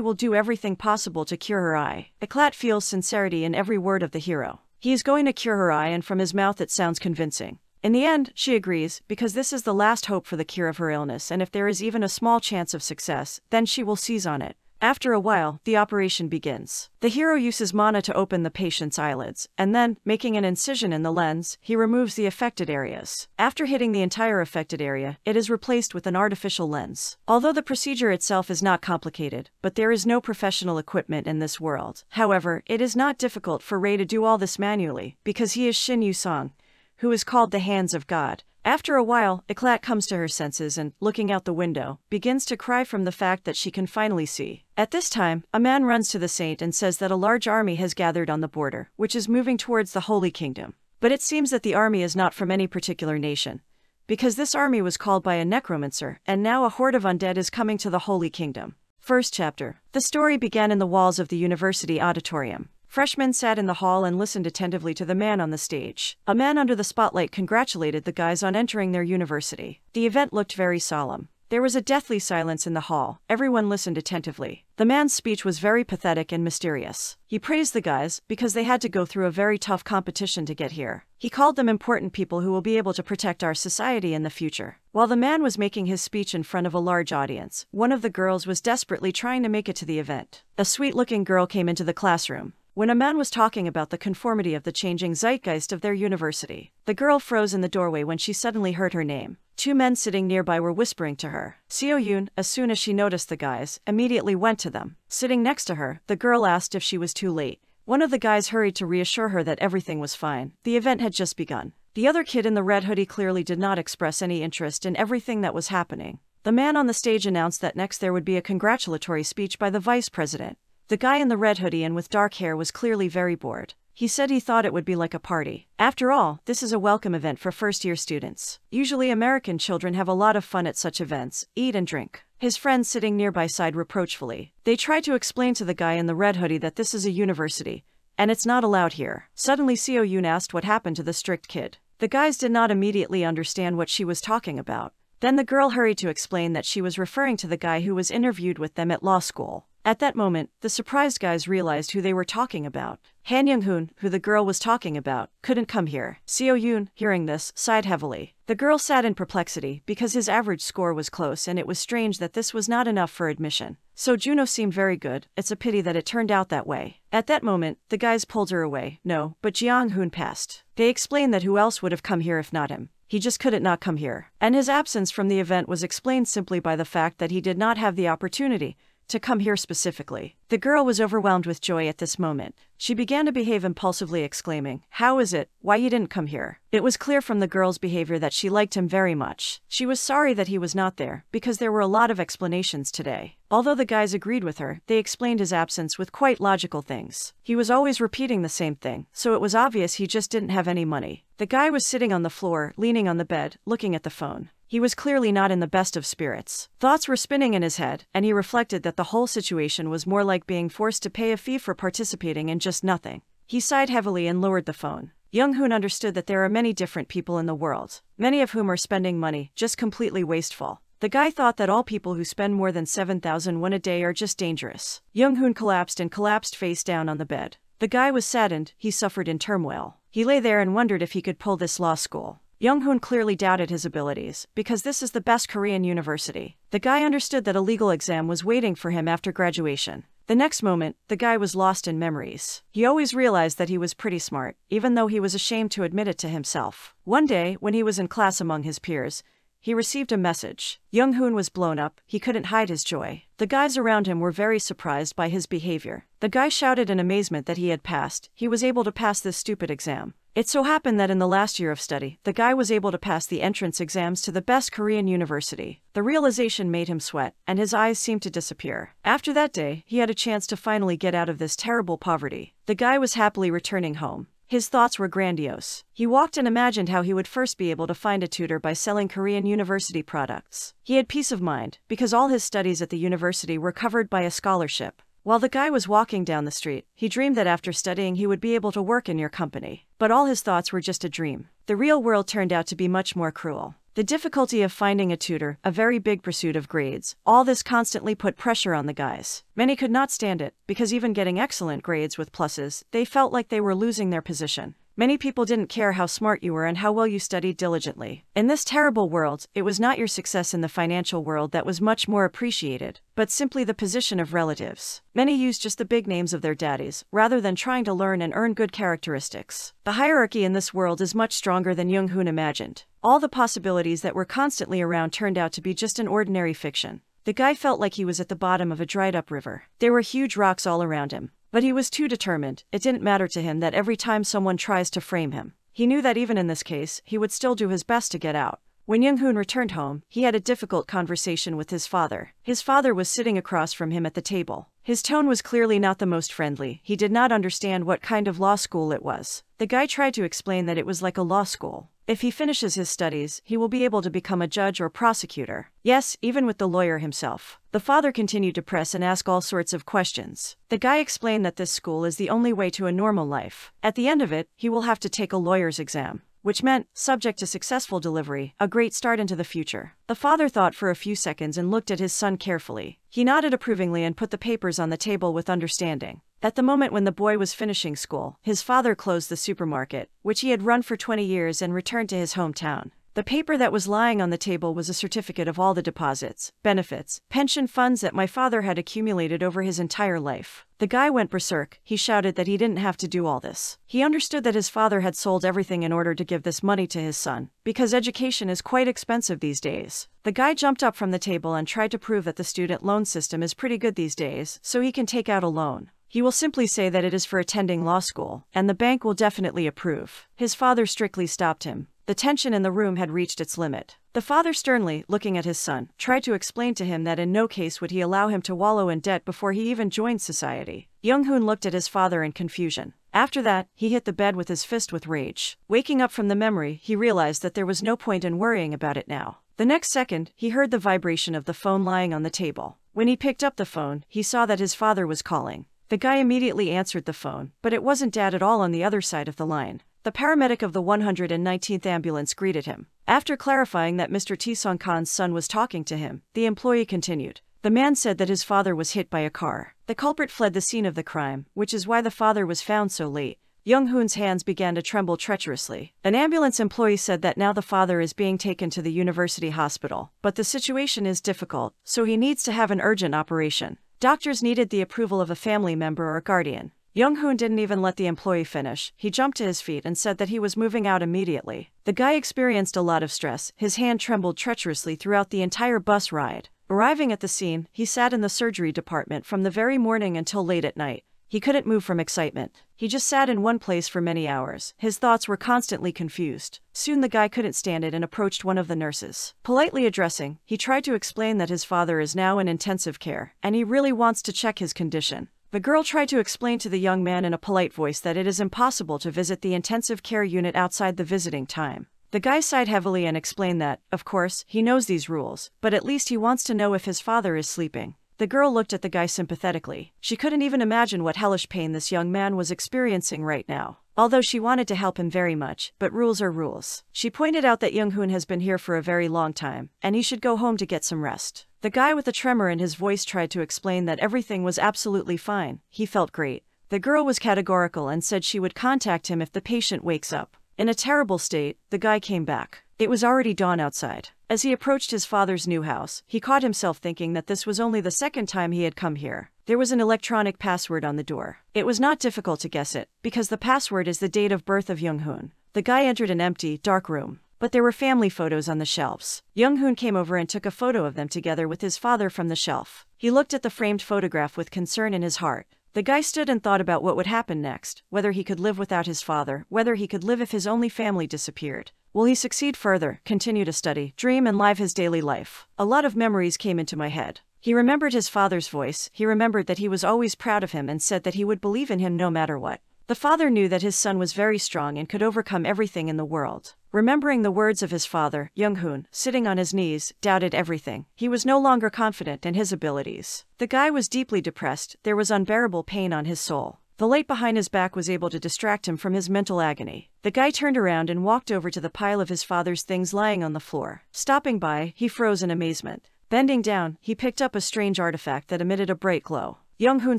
A: will do everything possible to cure her eye. Eklat feels sincerity in every word of the hero. He is going to cure her eye and from his mouth it sounds convincing. In the end, she agrees, because this is the last hope for the cure of her illness, and if there is even a small chance of success, then she will seize on it. After a while, the operation begins. The hero uses mana to open the patient's eyelids, and then, making an incision in the lens, he removes the affected areas. After hitting the entire affected area, it is replaced with an artificial lens. Although the procedure itself is not complicated, but there is no professional equipment in this world. However, it is not difficult for Ray to do all this manually, because he is Shin Yu Song, who is called the Hands of God. After a while, Eklat comes to her senses and, looking out the window, begins to cry from the fact that she can finally see. At this time, a man runs to the saint and says that a large army has gathered on the border, which is moving towards the Holy Kingdom. But it seems that the army is not from any particular nation, because this army was called by a necromancer, and now a horde of undead is coming to the Holy Kingdom. First chapter. The story began in the walls of the university auditorium. Freshmen sat in the hall and listened attentively to the man on the stage. A man under the spotlight congratulated the guys on entering their university. The event looked very solemn. There was a deathly silence in the hall. Everyone listened attentively. The man's speech was very pathetic and mysterious. He praised the guys because they had to go through a very tough competition to get here. He called them important people who will be able to protect our society in the future. While the man was making his speech in front of a large audience, one of the girls was desperately trying to make it to the event. A sweet looking girl came into the classroom. When a man was talking about the conformity of the changing zeitgeist of their university, the girl froze in the doorway when she suddenly heard her name. Two men sitting nearby were whispering to her. Seo Yoon, as soon as she noticed the guys, immediately went to them. Sitting next to her, the girl asked if she was too late. One of the guys hurried to reassure her that everything was fine. The event had just begun. The other kid in the red hoodie clearly did not express any interest in everything that was happening. The man on the stage announced that next there would be a congratulatory speech by the vice president. The guy in the red hoodie and with dark hair was clearly very bored. He said he thought it would be like a party. After all, this is a welcome event for first year students. Usually, American children have a lot of fun at such events, eat and drink. His friends sitting nearby sighed reproachfully. They tried to explain to the guy in the red hoodie that this is a university, and it's not allowed here. Suddenly, Seo Yoon asked what happened to the strict kid. The guys did not immediately understand what she was talking about. Then the girl hurried to explain that she was referring to the guy who was interviewed with them at law school. At that moment, the surprised guys realized who they were talking about. Han Young-hoon, who the girl was talking about, couldn't come here. Seo Yoon, hearing this, sighed heavily. The girl sat in perplexity because his average score was close and it was strange that this was not enough for admission. So Juno seemed very good, it's a pity that it turned out that way. At that moment, the guys pulled her away. No, but Jiang Hoon passed. They explained that who else would have come here if not him. He just couldn't not come here. And his absence from the event was explained simply by the fact that he did not have the opportunity to come here specifically. The girl was overwhelmed with joy at this moment. She began to behave impulsively, exclaiming, How is it? Why you didn't come here? It was clear from the girl's behavior that she liked him very much. She was sorry that he was not there, because there were a lot of explanations today. Although the guys agreed with her, they explained his absence with quite logical things. He was always repeating the same thing, so it was obvious he just didn't have any money. The guy was sitting on the floor, leaning on the bed, looking at the phone. He was clearly not in the best of spirits. Thoughts were spinning in his head, and he reflected that the whole situation was more like being forced to pay a fee for participating in just nothing. He sighed heavily and lowered the phone. Young Hoon understood that there are many different people in the world, many of whom are spending money, just completely wasteful. The guy thought that all people who spend more than 7,000 won a day are just dangerous. Young Hoon collapsed and collapsed face down on the bed. The guy was saddened, he suffered in turmoil. He lay there and wondered if he could pull this law school. Young Hoon clearly doubted his abilities, because this is the best Korean university. The guy understood that a legal exam was waiting for him after graduation. The next moment, the guy was lost in memories. He always realized that he was pretty smart, even though he was ashamed to admit it to himself. One day, when he was in class among his peers, he received a message. Young Hoon was blown up, he couldn't hide his joy. The guys around him were very surprised by his behavior. The guy shouted in amazement that he had passed, he was able to pass this stupid exam. It so happened that in the last year of study, the guy was able to pass the entrance exams to the best Korean university. The realization made him sweat, and his eyes seemed to disappear. After that day, he had a chance to finally get out of this terrible poverty. The guy was happily returning home. His thoughts were grandiose. He walked and imagined how he would first be able to find a tutor by selling Korean university products. He had peace of mind, because all his studies at the university were covered by a scholarship. While the guy was walking down the street, he dreamed that after studying he would be able to work in your company. But all his thoughts were just a dream. The real world turned out to be much more cruel. The difficulty of finding a tutor, a very big pursuit of grades, all this constantly put pressure on the guys. Many could not stand it, because even getting excellent grades with pluses, they felt like they were losing their position. Many people didn't care how smart you were and how well you studied diligently. In this terrible world, it was not your success in the financial world that was much more appreciated, but simply the position of relatives. Many used just the big names of their daddies, rather than trying to learn and earn good characteristics. The hierarchy in this world is much stronger than Jung Hoon imagined. All the possibilities that were constantly around turned out to be just an ordinary fiction. The guy felt like he was at the bottom of a dried up river. There were huge rocks all around him. But he was too determined, it didn't matter to him that every time someone tries to frame him. He knew that even in this case, he would still do his best to get out. When Young Hoon returned home, he had a difficult conversation with his father. His father was sitting across from him at the table. His tone was clearly not the most friendly. He did not understand what kind of law school it was. The guy tried to explain that it was like a law school. If he finishes his studies, he will be able to become a judge or prosecutor. Yes, even with the lawyer himself. The father continued to press and ask all sorts of questions. The guy explained that this school is the only way to a normal life. At the end of it, he will have to take a lawyer's exam which meant, subject to successful delivery, a great start into the future. The father thought for a few seconds and looked at his son carefully. He nodded approvingly and put the papers on the table with understanding. At the moment when the boy was finishing school, his father closed the supermarket, which he had run for 20 years, and returned to his hometown. The paper that was lying on the table was a certificate of all the deposits, benefits, pension funds that my father had accumulated over his entire life. The guy went berserk. He shouted that he didn't have to do all this. He understood that his father had sold everything in order to give this money to his son, because education is quite expensive these days. The guy jumped up from the table and tried to prove that the student loan system is pretty good these days, so he can take out a loan. He will simply say that it is for attending law school, and the bank will definitely approve. His father strictly stopped him. The tension in the room had reached its limit. The father sternly, looking at his son, tried to explain to him that in no case would he allow him to wallow in debt before he even joined society. Young Hoon looked at his father in confusion. After that, he hit the bed with his fist with rage. Waking up from the memory, he realized that there was no point in worrying about it now. The next second, he heard the vibration of the phone lying on the table. When he picked up the phone, he saw that his father was calling. The guy immediately answered the phone, but it wasn't Dad at all on the other side of the line. The paramedic of the 119th ambulance greeted him. After clarifying that Mr. Tisong Khan's son was talking to him, the employee continued. The man said that his father was hit by a car. The culprit fled the scene of the crime, which is why the father was found so late. Young Hoon's hands began to tremble treacherously. An ambulance employee said that now the father is being taken to the university hospital, but the situation is difficult, so he needs to have an urgent operation. Doctors needed the approval of a family member or guardian. Young Hoon didn't even let the employee finish. He jumped to his feet and said that he was moving out immediately. The guy experienced a lot of stress. His hand trembled treacherously throughout the entire bus ride. Arriving at the scene, he sat in the surgery department from the very morning until late at night. He couldn't move from excitement. He just sat in one place for many hours. His thoughts were constantly confused. Soon the guy couldn't stand it and approached one of the nurses. Politely addressing, he tried to explain that his father is now in intensive care, and he really wants to check his condition. The girl tried to explain to the young man in a polite voice that it is impossible to visit the intensive care unit outside the visiting time. The guy sighed heavily and explained that, of course, he knows these rules, but at least he wants to know if his father is sleeping. The girl looked at the guy sympathetically. She couldn't even imagine what hellish pain this young man was experiencing right now. Although she wanted to help him very much, but rules are rules. She pointed out that Young Hoon has been here for a very long time, and he should go home to get some rest. The guy with a tremor in his voice tried to explain that everything was absolutely fine. He felt great. The girl was categorical and said she would contact him if the patient wakes up. In a terrible state, the guy came back. It was already dawn outside. As he approached his father's new house, he caught himself thinking that this was only the second time he had come here. There was an electronic password on the door. It was not difficult to guess it, because the password is the date of birth of Young Hoon. The guy entered an empty, dark room. But there were family photos on the shelves. Young Hoon came over and took a photo of them together with his father from the shelf. He looked at the framed photograph with concern in his heart. The guy stood and thought about what would happen next, whether he could live without his father, whether he could live if his only family disappeared. Will he succeed further, continue to study, dream, and live his daily life? A lot of memories came into my head. He remembered his father's voice, he remembered that he was always proud of him and said that he would believe in him no matter what. The father knew that his son was very strong and could overcome everything in the world. Remembering the words of his father, Young Hoon, sitting on his knees, doubted everything. He was no longer confident in his abilities. The guy was deeply depressed, there was unbearable pain on his soul. The light behind his back was able to distract him from his mental agony. The guy turned around and walked over to the pile of his father's things lying on the floor. Stopping by, he froze in amazement. Bending down, he picked up a strange artifact that emitted a bright glow. Young Hoon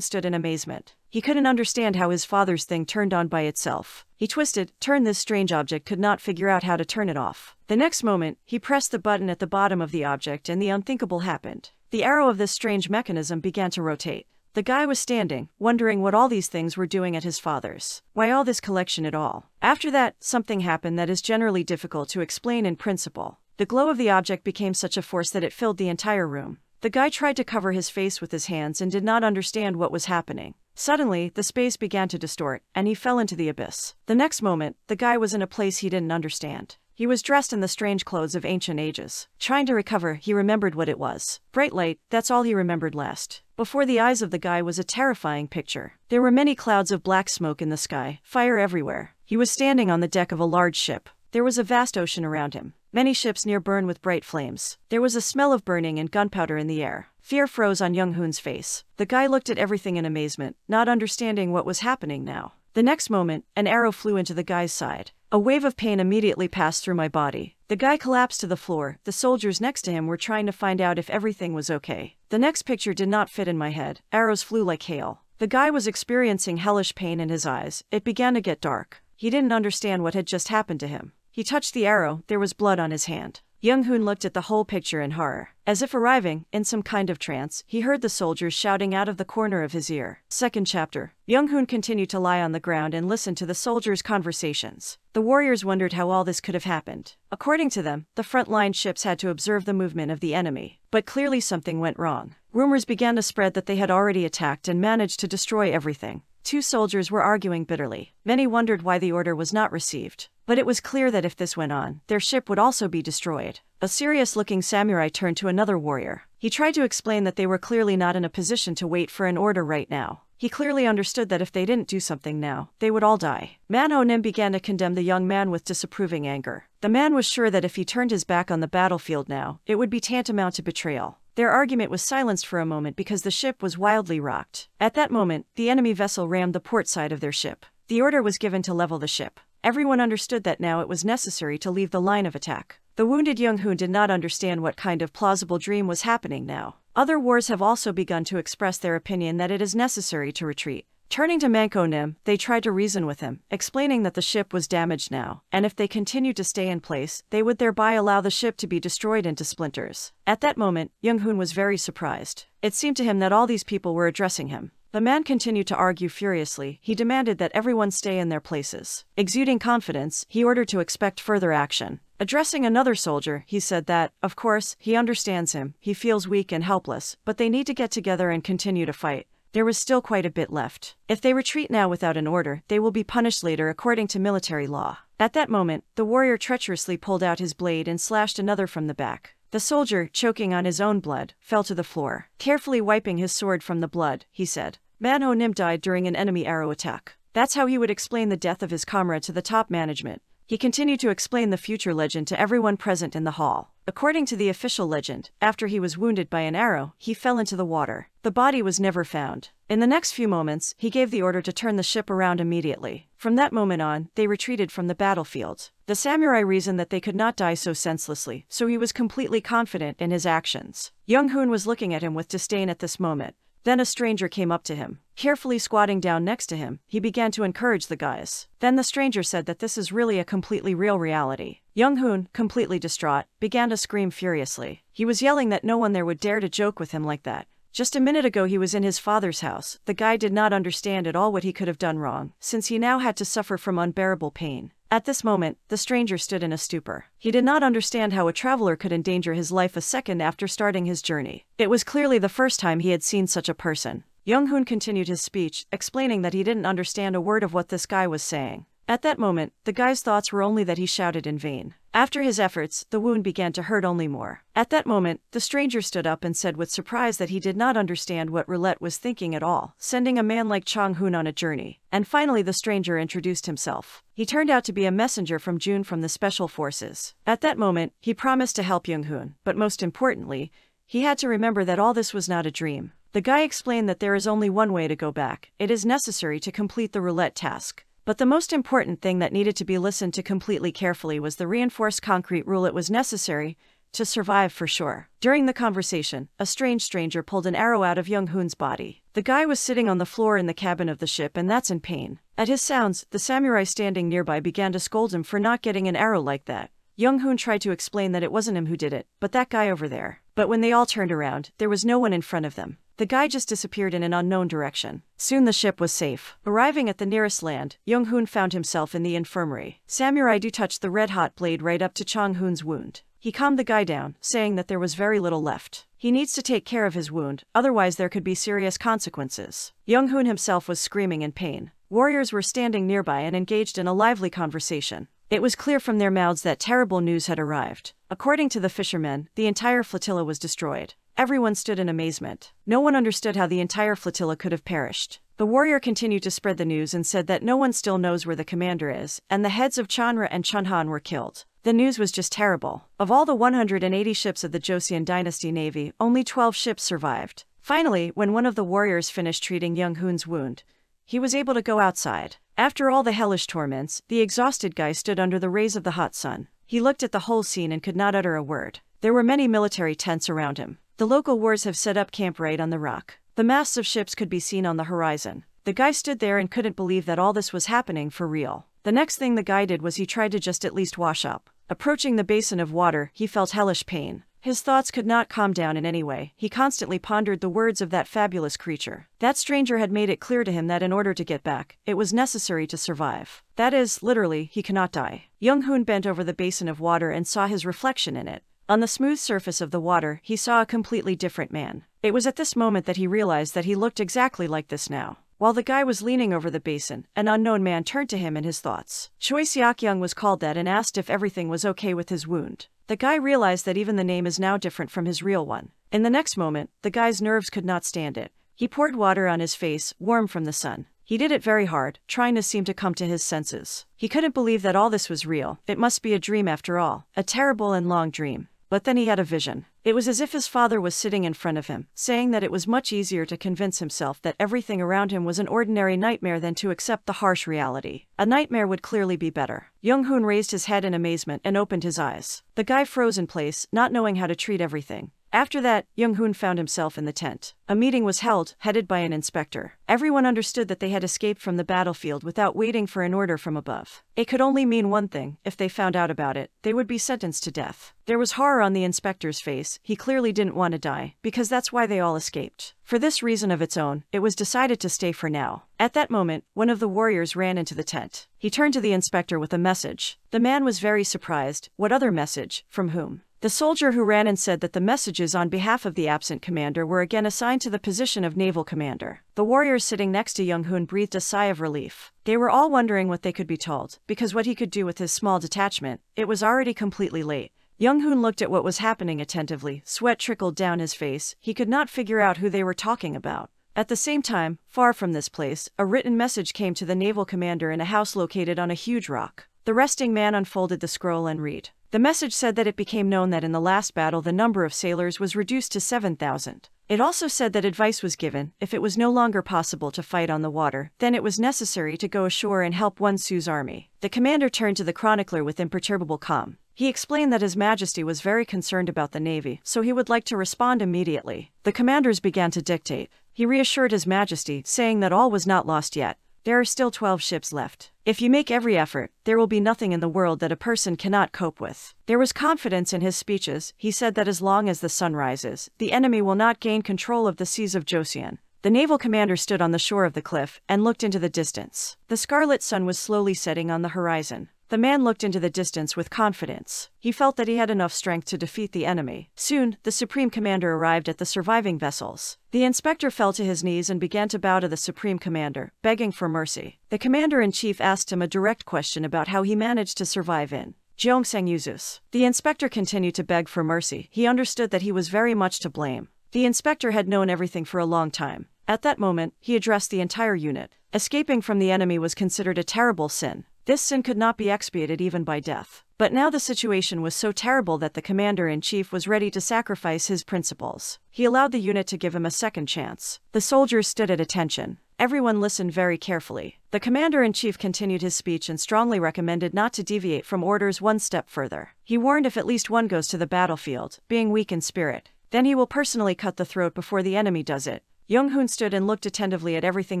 A: stood in amazement. He couldn't understand how his father's thing turned on by itself. He twisted, turned this strange object, could not figure out how to turn it off. The next moment, he pressed the button at the bottom of the object and the unthinkable happened. The arrow of this strange mechanism began to rotate. The guy was standing, wondering what all these things were doing at his father's. Why all this collection at all? After that, something happened that is generally difficult to explain in principle. The glow of the object became such a force that it filled the entire room. The guy tried to cover his face with his hands and did not understand what was happening. Suddenly, the space began to distort, and he fell into the abyss. The next moment, the guy was in a place he didn't understand. He was dressed in the strange clothes of ancient ages. Trying to recover, he remembered what it was. Bright light, that's all he remembered last. Before the eyes of the guy was a terrifying picture. There were many clouds of black smoke in the sky, fire everywhere. He was standing on the deck of a large ship. There was a vast ocean around him. Many ships near burn with bright flames. There was a smell of burning and gunpowder in the air. Fear froze on Young Hoon's face. The guy looked at everything in amazement, not understanding what was happening now. The next moment, an arrow flew into the guy's side. A wave of pain immediately passed through my body. The guy collapsed to the floor. The soldiers next to him were trying to find out if everything was okay. The next picture did not fit in my head. Arrows flew like hail. The guy was experiencing hellish pain in his eyes. It began to get dark. He didn't understand what had just happened to him. He touched the arrow, there was blood on his hand. Young Hoon looked at the whole picture in horror. As if arriving, in some kind of trance, he heard the soldiers shouting out of the corner of his ear. Second chapter. Young Hoon continued to lie on the ground and listen to the soldiers' conversations. The warriors wondered how all this could have happened. According to them, the front line ships had to observe the movement of the enemy. But clearly something went wrong. Rumors began to spread that they had already attacked and managed to destroy everything. Two soldiers were arguing bitterly. Many wondered why the order was not received. But it was clear that if this went on, their ship would also be destroyed. A serious looking samurai turned to another warrior. He tried to explain that they were clearly not in a position to wait for an order right now. He clearly understood that if they didn't do something now, they would all die. Man Ho Nim began to condemn the young man with disapproving anger. The man was sure that if he turned his back on the battlefield now, it would be tantamount to betrayal. Their argument was silenced for a moment because the ship was wildly rocked. At that moment, the enemy vessel rammed the port side of their ship. The order was given to level the ship. Everyone understood that now it was necessary to leave the line of attack. The wounded Young Hoon did not understand what kind of plausible dream was happening now. Other wars have also begun to express their opinion that it is necessary to retreat. Turning to Man Ho Nim, they tried to reason with him, explaining that the ship was damaged now, and if they continued to stay in place, they would thereby allow the ship to be destroyed into splinters. At that moment, Young Hoon was very surprised. It seemed to him that all these people were addressing him. The man continued to argue furiously. He demanded that everyone stay in their places. Exuding confidence, he ordered to expect further action. Addressing another soldier, he said that, of course, he understands him, he feels weak and helpless, but they need to get together and continue to fight. There was still quite a bit left. If they retreat now without an order, they will be punished later according to military law. At that moment, the warrior treacherously pulled out his blade and slashed another from the back. The soldier, choking on his own blood, fell to the floor. Carefully wiping his sword from the blood, he said, Man Ho Nim died during an enemy arrow attack. That's how he would explain the death of his comrade to the top management. He continued to explain the future legend to everyone present in the hall. According to the official legend, after he was wounded by an arrow, he fell into the water. The body was never found. In the next few moments, he gave the order to turn the ship around immediately. From that moment on, they retreated from the battlefield. The samurai reasoned that they could not die so senselessly, so he was completely confident in his actions. Young Hoon was looking at him with disdain at this moment. Then a stranger came up to him. Carefully squatting down next to him, he began to encourage the guys. Then the stranger said that this is really a completely real reality. Young Hoon, completely distraught, began to scream furiously. He was yelling that no one there would dare to joke with him like that. Just a minute ago he was in his father's house. The guy did not understand at all what he could have done wrong, since he now had to suffer from unbearable pain. At this moment, the stranger stood in a stupor. He did not understand how a traveler could endanger his life a second after starting his journey. It was clearly the first time he had seen such a person. Young Hoon continued his speech, explaining that he didn't understand a word of what this guy was saying. At that moment, the guy's thoughts were only that he shouted in vain. After his efforts, the wound began to hurt only more. At that moment, the stranger stood up and said with surprise that he did not understand what Roulette was thinking at all, sending a man like Chong Hoon on a journey. And finally the stranger introduced himself. He turned out to be a messenger from June from the Special Forces. At that moment, he promised to help Young Hoon, but most importantly, he had to remember that all this was not a dream. The guy explained that there is only one way to go back. It is necessary to complete the roulette task. But the most important thing that needed to be listened to completely carefully was the reinforced concrete rule it was necessary to survive for sure. During the conversation, a strange stranger pulled an arrow out of Young Hoon's body. The guy was sitting on the floor in the cabin of the ship and that's in pain. At his sounds, the samurai standing nearby began to scold him for not getting an arrow like that. Young Hoon tried to explain that it wasn't him who did it, but that guy over there. But when they all turned around, there was no one in front of them. The guy just disappeared in an unknown direction. Soon the ship was safe. Arriving at the nearest land, Young Hoon found himself in the infirmary. Samurai Du touched the red-hot blade right up to Chong Hoon's wound. He calmed the guy down, saying that there was very little left. He needs to take care of his wound, otherwise there could be serious consequences. Young Hoon himself was screaming in pain. Warriors were standing nearby and engaged in a lively conversation. It was clear from their mouths that terrible news had arrived. According to the fishermen, the entire flotilla was destroyed. Everyone stood in amazement. No one understood how the entire flotilla could have perished. The warrior continued to spread the news and said that no one still knows where the commander is, and the heads of Chanra and Chunhan were killed. The news was just terrible. Of all the 180 ships of the Joseon Dynasty Navy, only 12 ships survived. Finally, when one of the warriors finished treating Young Hoon's wound, he was able to go outside. After all the hellish torments, the exhausted guy stood under the rays of the hot sun. He looked at the whole scene and could not utter a word. There were many military tents around him. The local wars have set up camp right on the rock. The masts of ships could be seen on the horizon. The guy stood there and couldn't believe that all this was happening for real. The next thing the guy did was he tried to just at least wash up. Approaching the basin of water, he felt hellish pain. His thoughts could not calm down in any way. He constantly pondered the words of that fabulous creature. That stranger had made it clear to him that in order to get back, it was necessary to survive. That is, literally, he cannot die. Young Hoon bent over the basin of water and saw his reflection in it. On the smooth surface of the water, he saw a completely different man. It was at this moment that he realized that he looked exactly like this now. While the guy was leaning over the basin, an unknown man turned to him in his thoughts. Choi Seok-young was called that and asked if everything was okay with his wound. The guy realized that even the name is now different from his real one. In the next moment, the guy's nerves could not stand it. He poured water on his face, warm from the sun. He did it very hard, trying to seem to come to his senses. He couldn't believe that all this was real. It must be a dream after all, a terrible and long dream. But then he had a vision. It was as if his father was sitting in front of him, saying that it was much easier to convince himself that everything around him was an ordinary nightmare than to accept the harsh reality. A nightmare would clearly be better. Young Hoon raised his head in amazement and opened his eyes. The guy froze in place, not knowing how to treat everything. After that, Young Hoon found himself in the tent. A meeting was held, headed by an inspector. Everyone understood that they had escaped from the battlefield without waiting for an order from above. It could only mean one thing if they found out about it, they would be sentenced to death. There was horror on the inspector's face, he clearly didn't want to die, because that's why they all escaped. For this reason of its own, it was decided to stay for now. At that moment, one of the warriors ran into the tent. He turned to the inspector with a message. The man was very surprised. What other message? From whom? The soldier who ran and said that the messages on behalf of the absent commander were again assigned to the position of naval commander. The warriors sitting next to Young Hoon breathed a sigh of relief. They were all wondering what they could be told, because what he could do with his small detachment, it was already completely late. Young Hoon looked at what was happening attentively, sweat trickled down his face, he could not figure out who they were talking about. At the same time, far from this place, a written message came to the naval commander in a house located on a huge rock. The resting man unfolded the scroll and read. The message said that it became known that in the last battle the number of sailors was reduced to 7,000. It also said that advice was given, if it was no longer possible to fight on the water, then it was necessary to go ashore and help One Su's army. The commander turned to the chronicler with imperturbable calm. He explained that His Majesty was very concerned about the Navy, so he would like to respond immediately. The commanders began to dictate. He reassured His Majesty, saying that all was not lost yet. There are still 12 ships left. If you make every effort, there will be nothing in the world that a person cannot cope with. There was confidence in his speeches. He said that as long as the sun rises, the enemy will not gain control of the seas of Joseon. The naval commander stood on the shore of the cliff and looked into the distance. The scarlet sun was slowly setting on the horizon. The man looked into the distance with confidence. He felt that he had enough strength to defeat the enemy. Soon, the Supreme Commander arrived at the surviving vessels. The inspector fell to his knees and began to bow to the Supreme Commander, begging for mercy. The Commander in Chief asked him a direct question about how he managed to survive in Gyeongsang Yuzus. The inspector continued to beg for mercy. He understood that he was very much to blame. The inspector had known everything for a long time. At that moment, he addressed the entire unit. Escaping from the enemy was considered a terrible sin. This sin could not be expiated even by death. But now the situation was so terrible that the commander in chief was ready to sacrifice his principles. He allowed the unit to give him a second chance. The soldiers stood at attention. Everyone listened very carefully. The commander in chief continued his speech and strongly recommended not to deviate from orders one step further. He warned if at least one goes to the battlefield, being weak in spirit, then he will personally cut the throat before the enemy does it. Young Hoon stood and looked attentively at everything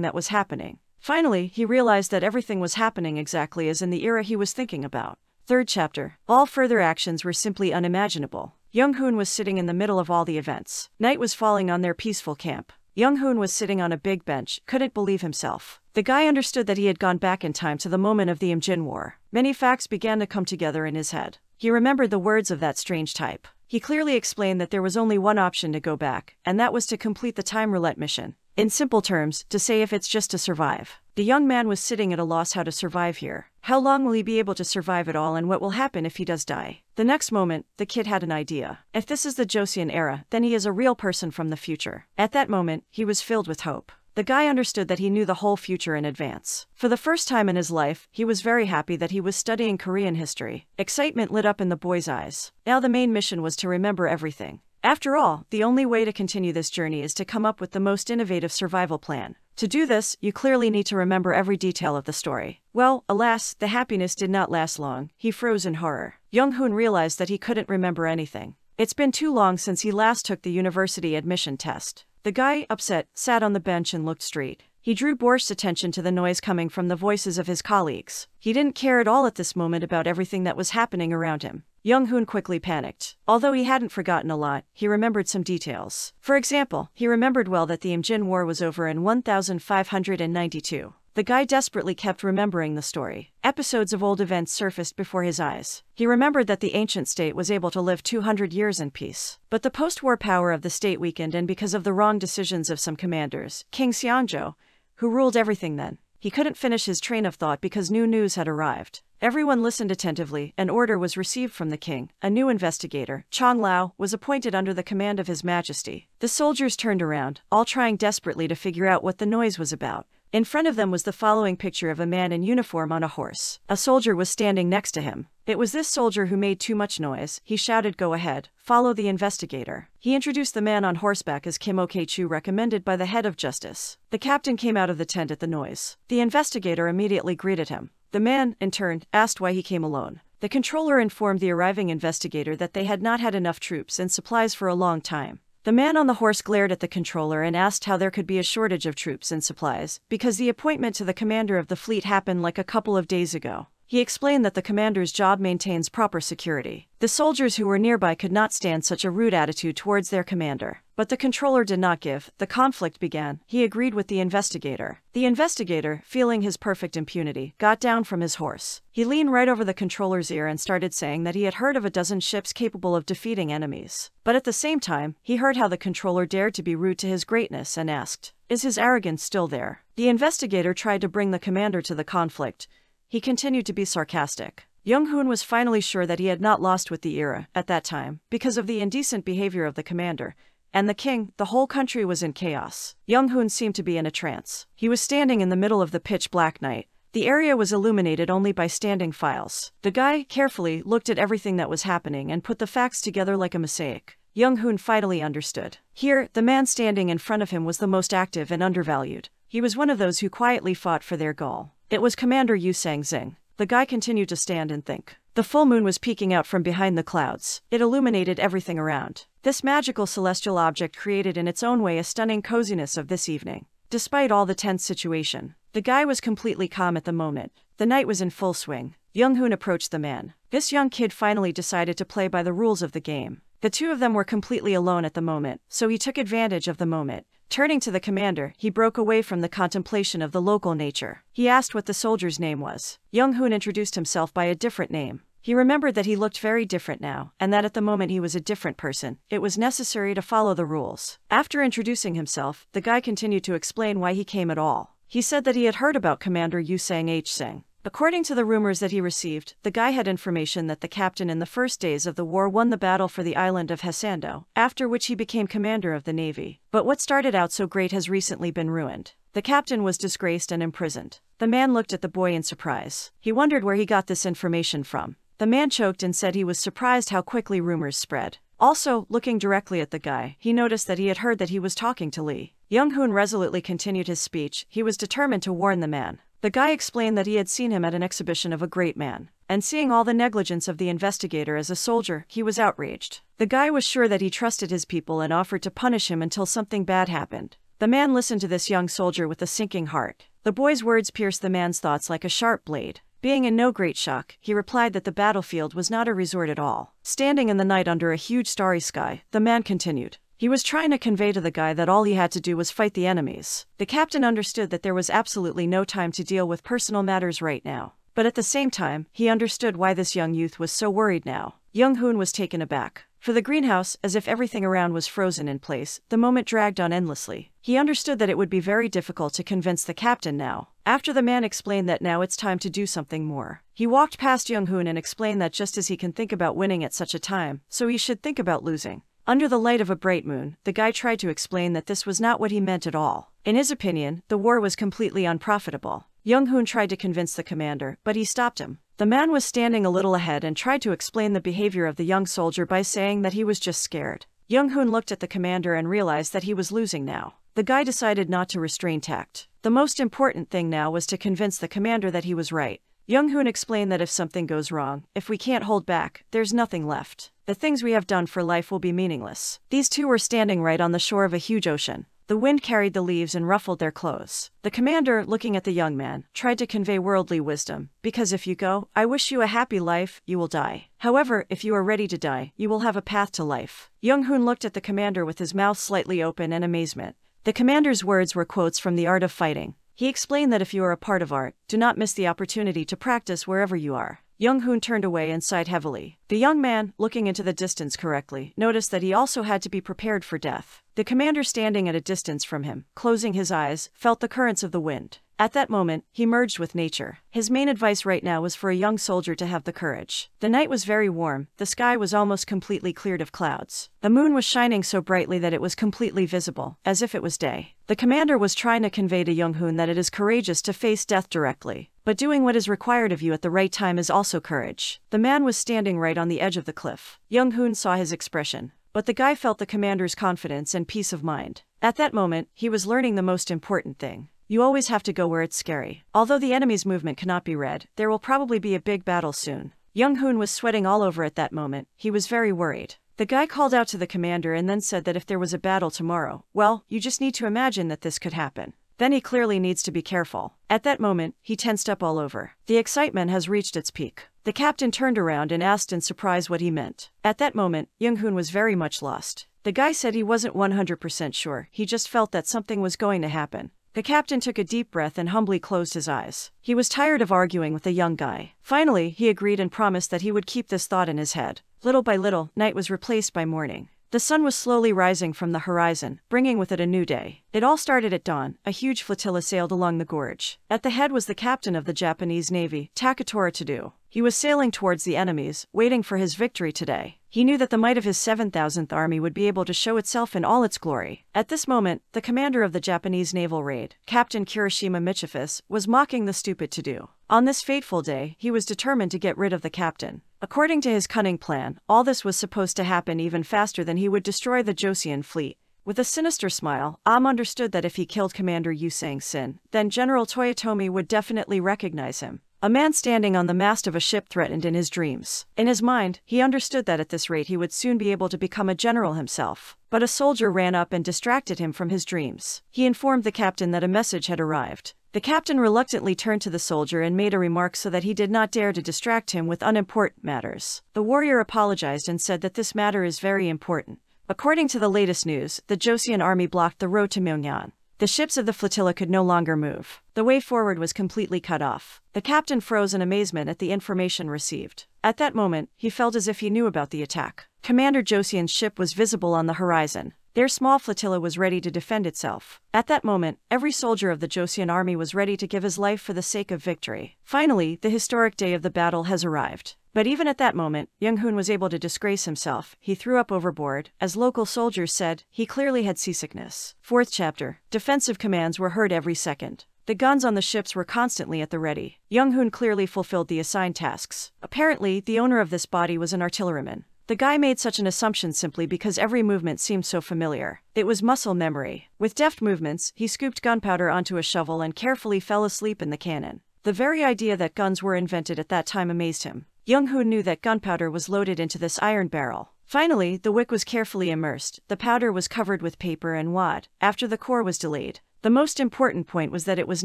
A: that was happening. Finally, he realized that everything was happening exactly as in the era he was thinking about. Third chapter. All further actions were simply unimaginable. Young Hoon was sitting in the middle of all the events. Night was falling on their peaceful camp. Young Hoon was sitting on a big bench, couldn't believe himself. The guy understood that he had gone back in time to the moment of the Imjin War. Many facts began to come together in his head. He remembered the words of that strange type. He clearly explained that there was only one option to go back, and that was to complete the time roulette mission. In simple terms, to say if it's just to survive. The young man was sitting at a loss how to survive here. How long will he be able to survive it all and what will happen if he does die? The next moment, the kid had an idea. If this is the Joseon era, then he is a real person from the future. At that moment, he was filled with hope. The guy understood that he knew the whole future in advance. For the first time in his life, he was very happy that he was studying Korean history. Excitement lit up in the boy's eyes. Now the main mission was to remember everything. After all, the only way to continue this journey is to come up with the most innovative survival plan. To do this, you clearly need to remember every detail of the story. Well, alas, the happiness did not last long. He froze in horror. Young Hoon realized that he couldn't remember anything. It's been too long since he last took the university admission test. The guy, upset, sat on the bench and looked straight. He drew Borsh's attention to the noise coming from the voices of his colleagues. He didn't care at all at this moment about everything that was happening around him. Young Hoon quickly panicked. Although he hadn't forgotten a lot, he remembered some details. For example, he remembered well that the Imjin War was over in 1592. The guy desperately kept remembering the story. Episodes of old events surfaced before his eyes. He remembered that the ancient state was able to live 200 years in peace. But the post-war power of the state weakened and because of the wrong decisions of some commanders, King Seonjo, who ruled everything then, he couldn't finish his train of thought because new news had arrived. Everyone listened attentively. An order was received from the king. A new investigator, Chong Lao, was appointed under the command of His Majesty. The soldiers turned around, all trying desperately to figure out what the noise was about. In front of them was the following picture of a man in uniform on a horse. A soldier was standing next to him. It was this soldier who made too much noise. He shouted, Go ahead, follow the investigator. He introduced the man on horseback as Kim Ok-chu recommended by the head of justice. The captain came out of the tent at the noise. The investigator immediately greeted him. The man, in turn, asked why he came alone. The controller informed the arriving investigator that they had not had enough troops and supplies for a long time. The man on the horse glared at the controller and asked how there could be a shortage of troops and supplies, because the appointment to the commander of the fleet happened like a couple of days ago. He explained that the commander's job maintains proper security. The soldiers who were nearby could not stand such a rude attitude towards their commander. But the controller did not give. The conflict began. He agreed with the investigator. The investigator, feeling his perfect impunity, got down from his horse. He leaned right over the controller's ear and started saying that he had heard of a dozen ships capable of defeating enemies. But at the same time, he heard how the controller dared to be rude to his greatness and asked, Is his arrogance still there? The investigator tried to bring the commander to the conflict, he continued to be sarcastic. Young Hoon was finally sure that he had not lost with the era, at that time, because of the indecent behavior of the commander. And the king, the whole country was in chaos. Young Hoon seemed to be in a trance. He was standing in the middle of the pitch black night. The area was illuminated only by standing files. The guy, carefully, looked at everything that was happening and put the facts together like a mosaic. Young Hoon finally understood. Here, the man standing in front of him was the most active and undervalued. He was one of those who quietly fought for their goal. It was Commander Yu Sang Zing. The guy continued to stand and think. The full moon was peeking out from behind the clouds. It illuminated everything around. This magical celestial object created in its own way a stunning coziness of this evening. Despite all the tense situation, The guy was completely calm at the moment. The night was in full swing. Young Hoon approached the man. This young kid finally decided to play by the rules of the game. The two of them were completely alone at the moment, so he took advantage of the moment. Turning to the commander, he broke away from the contemplation of the local nature. He asked what the soldier's name was. Young Hoon introduced himself by a different name. He remembered that he looked very different now, and that at the moment he was a different person. It was necessary to follow the rules. After introducing himself, the guy continued to explain why he came at all. He said that he had heard about Commander Yu Sang H. Sing. According to the rumors that he received, the guy had information that the captain in the first days of the war won the battle for the island of Hansando, after which he became commander of the navy. But what started out so great has recently been ruined. The captain was disgraced and imprisoned. The man looked at the boy in surprise. He wondered where he got this information from. The man choked and said he was surprised how quickly rumors spread. Also, looking directly at the guy, he noticed that he had heard that he was talking to Lee. Young Hoon resolutely continued his speech. He was determined to warn the man. The guy explained that he had seen him at an exhibition of a great man, and seeing all the negligence of the investigator as a soldier, he was outraged. The guy was sure that he trusted his people and offered to punish him until something bad happened. The man listened to this young soldier with a sinking heart. The boy's words pierced the man's thoughts like a sharp blade. Being in no great shock, he replied that the battlefield was not a resort at all. Standing in the night under a huge starry sky, the man continued. He was trying to convey to the guy that all he had to do was fight the enemies. The captain understood that there was absolutely no time to deal with personal matters right now. But at the same time, he understood why this young youth was so worried now. Young Hoon was taken aback. For the greenhouse, as if everything around was frozen in place, the moment dragged on endlessly. He understood that it would be very difficult to convince the captain now. After the man explained that now it's time to do something more, he walked past Young Hoon and explained that just as he can think about winning at such a time, so he should think about losing. Under the light of a bright moon, the guy tried to explain that this was not what he meant at all. In his opinion, the war was completely unprofitable. Young Hoon tried to convince the commander, but he stopped him. The man was standing a little ahead and tried to explain the behavior of the young soldier by saying that he was just scared. Young Hoon looked at the commander and realized that he was losing now. The guy decided not to restrain tact. The most important thing now was to convince the commander that he was right. Young Hoon explained that if something goes wrong, if we can't hold back, there's nothing left. The things we have done for life will be meaningless. These two were standing right on the shore of a huge ocean. The wind carried the leaves and ruffled their clothes. The commander, looking at the young man, tried to convey worldly wisdom. Because if you go, I wish you a happy life, you will die. However, if you are ready to die, you will have a path to life. Young Hoon looked at the commander with his mouth slightly open in amazement. The commander's words were quotes from The Art of Fighting. He explained that if you are a part of art, do not miss the opportunity to practice wherever you are. Young Hoon turned away and sighed heavily. The young man, looking into the distance correctly, noticed that he also had to be prepared for death. The commander standing at a distance from him, closing his eyes, felt the currents of the wind. At that moment, he merged with nature. His main advice right now was for a young soldier to have the courage. The night was very warm, the sky was almost completely cleared of clouds. The moon was shining so brightly that it was completely visible, as if it was day. The commander was trying to convey to Young Hoon that it is courageous to face death directly. But doing what is required of you at the right time is also courage. The man was standing right on the edge of the cliff. Young Hoon saw his expression. But the guy felt the commander's confidence and peace of mind. At that moment, he was learning the most important thing. You always have to go where it's scary. Although the enemy's movement cannot be read, there will probably be a big battle soon. Young Hoon was sweating all over at that moment. He was very worried. The guy called out to the commander and then said that if there was a battle tomorrow, well, you just need to imagine that this could happen. Then he clearly needs to be careful. At that moment, he tensed up all over. The excitement has reached its peak. The captain turned around and asked in surprise what he meant. At that moment, Young Hoon was very much lost. The guy said he wasn't 100% sure, he just felt that something was going to happen. The captain took a deep breath and humbly closed his eyes. He was tired of arguing with the young guy. Finally, he agreed and promised that he would keep this thought in his head. Little by little, night was replaced by morning. The sun was slowly rising from the horizon, bringing with it a new day. It all started at dawn. A huge flotilla sailed along the gorge. At the head was the captain of the Japanese Navy, Takatora Tadou. He was sailing towards the enemies, waiting for his victory today. He knew that the might of his 7,000th Army would be able to show itself in all its glory. At this moment, the commander of the Japanese naval raid, Captain Kirishima Michifus, was mocking the stupid to do. On this fateful day, he was determined to get rid of the captain. According to his cunning plan, all this was supposed to happen even faster than he would destroy the Joseon fleet. With a sinister smile, Am understood that if he killed Commander Yu Sang-sin, then General Toyotomi would definitely recognize him. A man standing on the mast of a ship threatened in his dreams. In his mind, he understood that at this rate he would soon be able to become a general himself. But a soldier ran up and distracted him from his dreams. He informed the captain that a message had arrived. The captain reluctantly turned to the soldier and made a remark so that he did not dare to distract him with unimportant matters. The warrior apologized and said that this matter is very important. According to the latest news, the Joseon army blocked the road to Myeongnyang. The ships of the flotilla could no longer move. The way forward was completely cut off. The captain froze in amazement at the information received. At that moment, he felt as if he knew about the attack. Commander Joseon's ship was visible on the horizon. Their small flotilla was ready to defend itself. At that moment, every soldier of the Josian army was ready to give his life for the sake of victory. Finally, the historic day of the battle has arrived. But even at that moment, Young Hoon was able to disgrace himself. He threw up overboard. As local soldiers said, he clearly had seasickness. Fourth chapter Defensive commands were heard every second. The guns on the ships were constantly at the ready. Young Hoon clearly fulfilled the assigned tasks. Apparently, the owner of this body was an artilleryman. The guy made such an assumption simply because every movement seemed so familiar. It was muscle memory. With deft movements, he scooped gunpowder onto a shovel and carefully fell asleep in the cannon. The very idea that guns were invented at that time amazed him. Young Hoon knew that gunpowder was loaded into this iron barrel. Finally, the wick was carefully immersed. The powder was covered with paper and wad. After the core was delayed, the most important point was that it was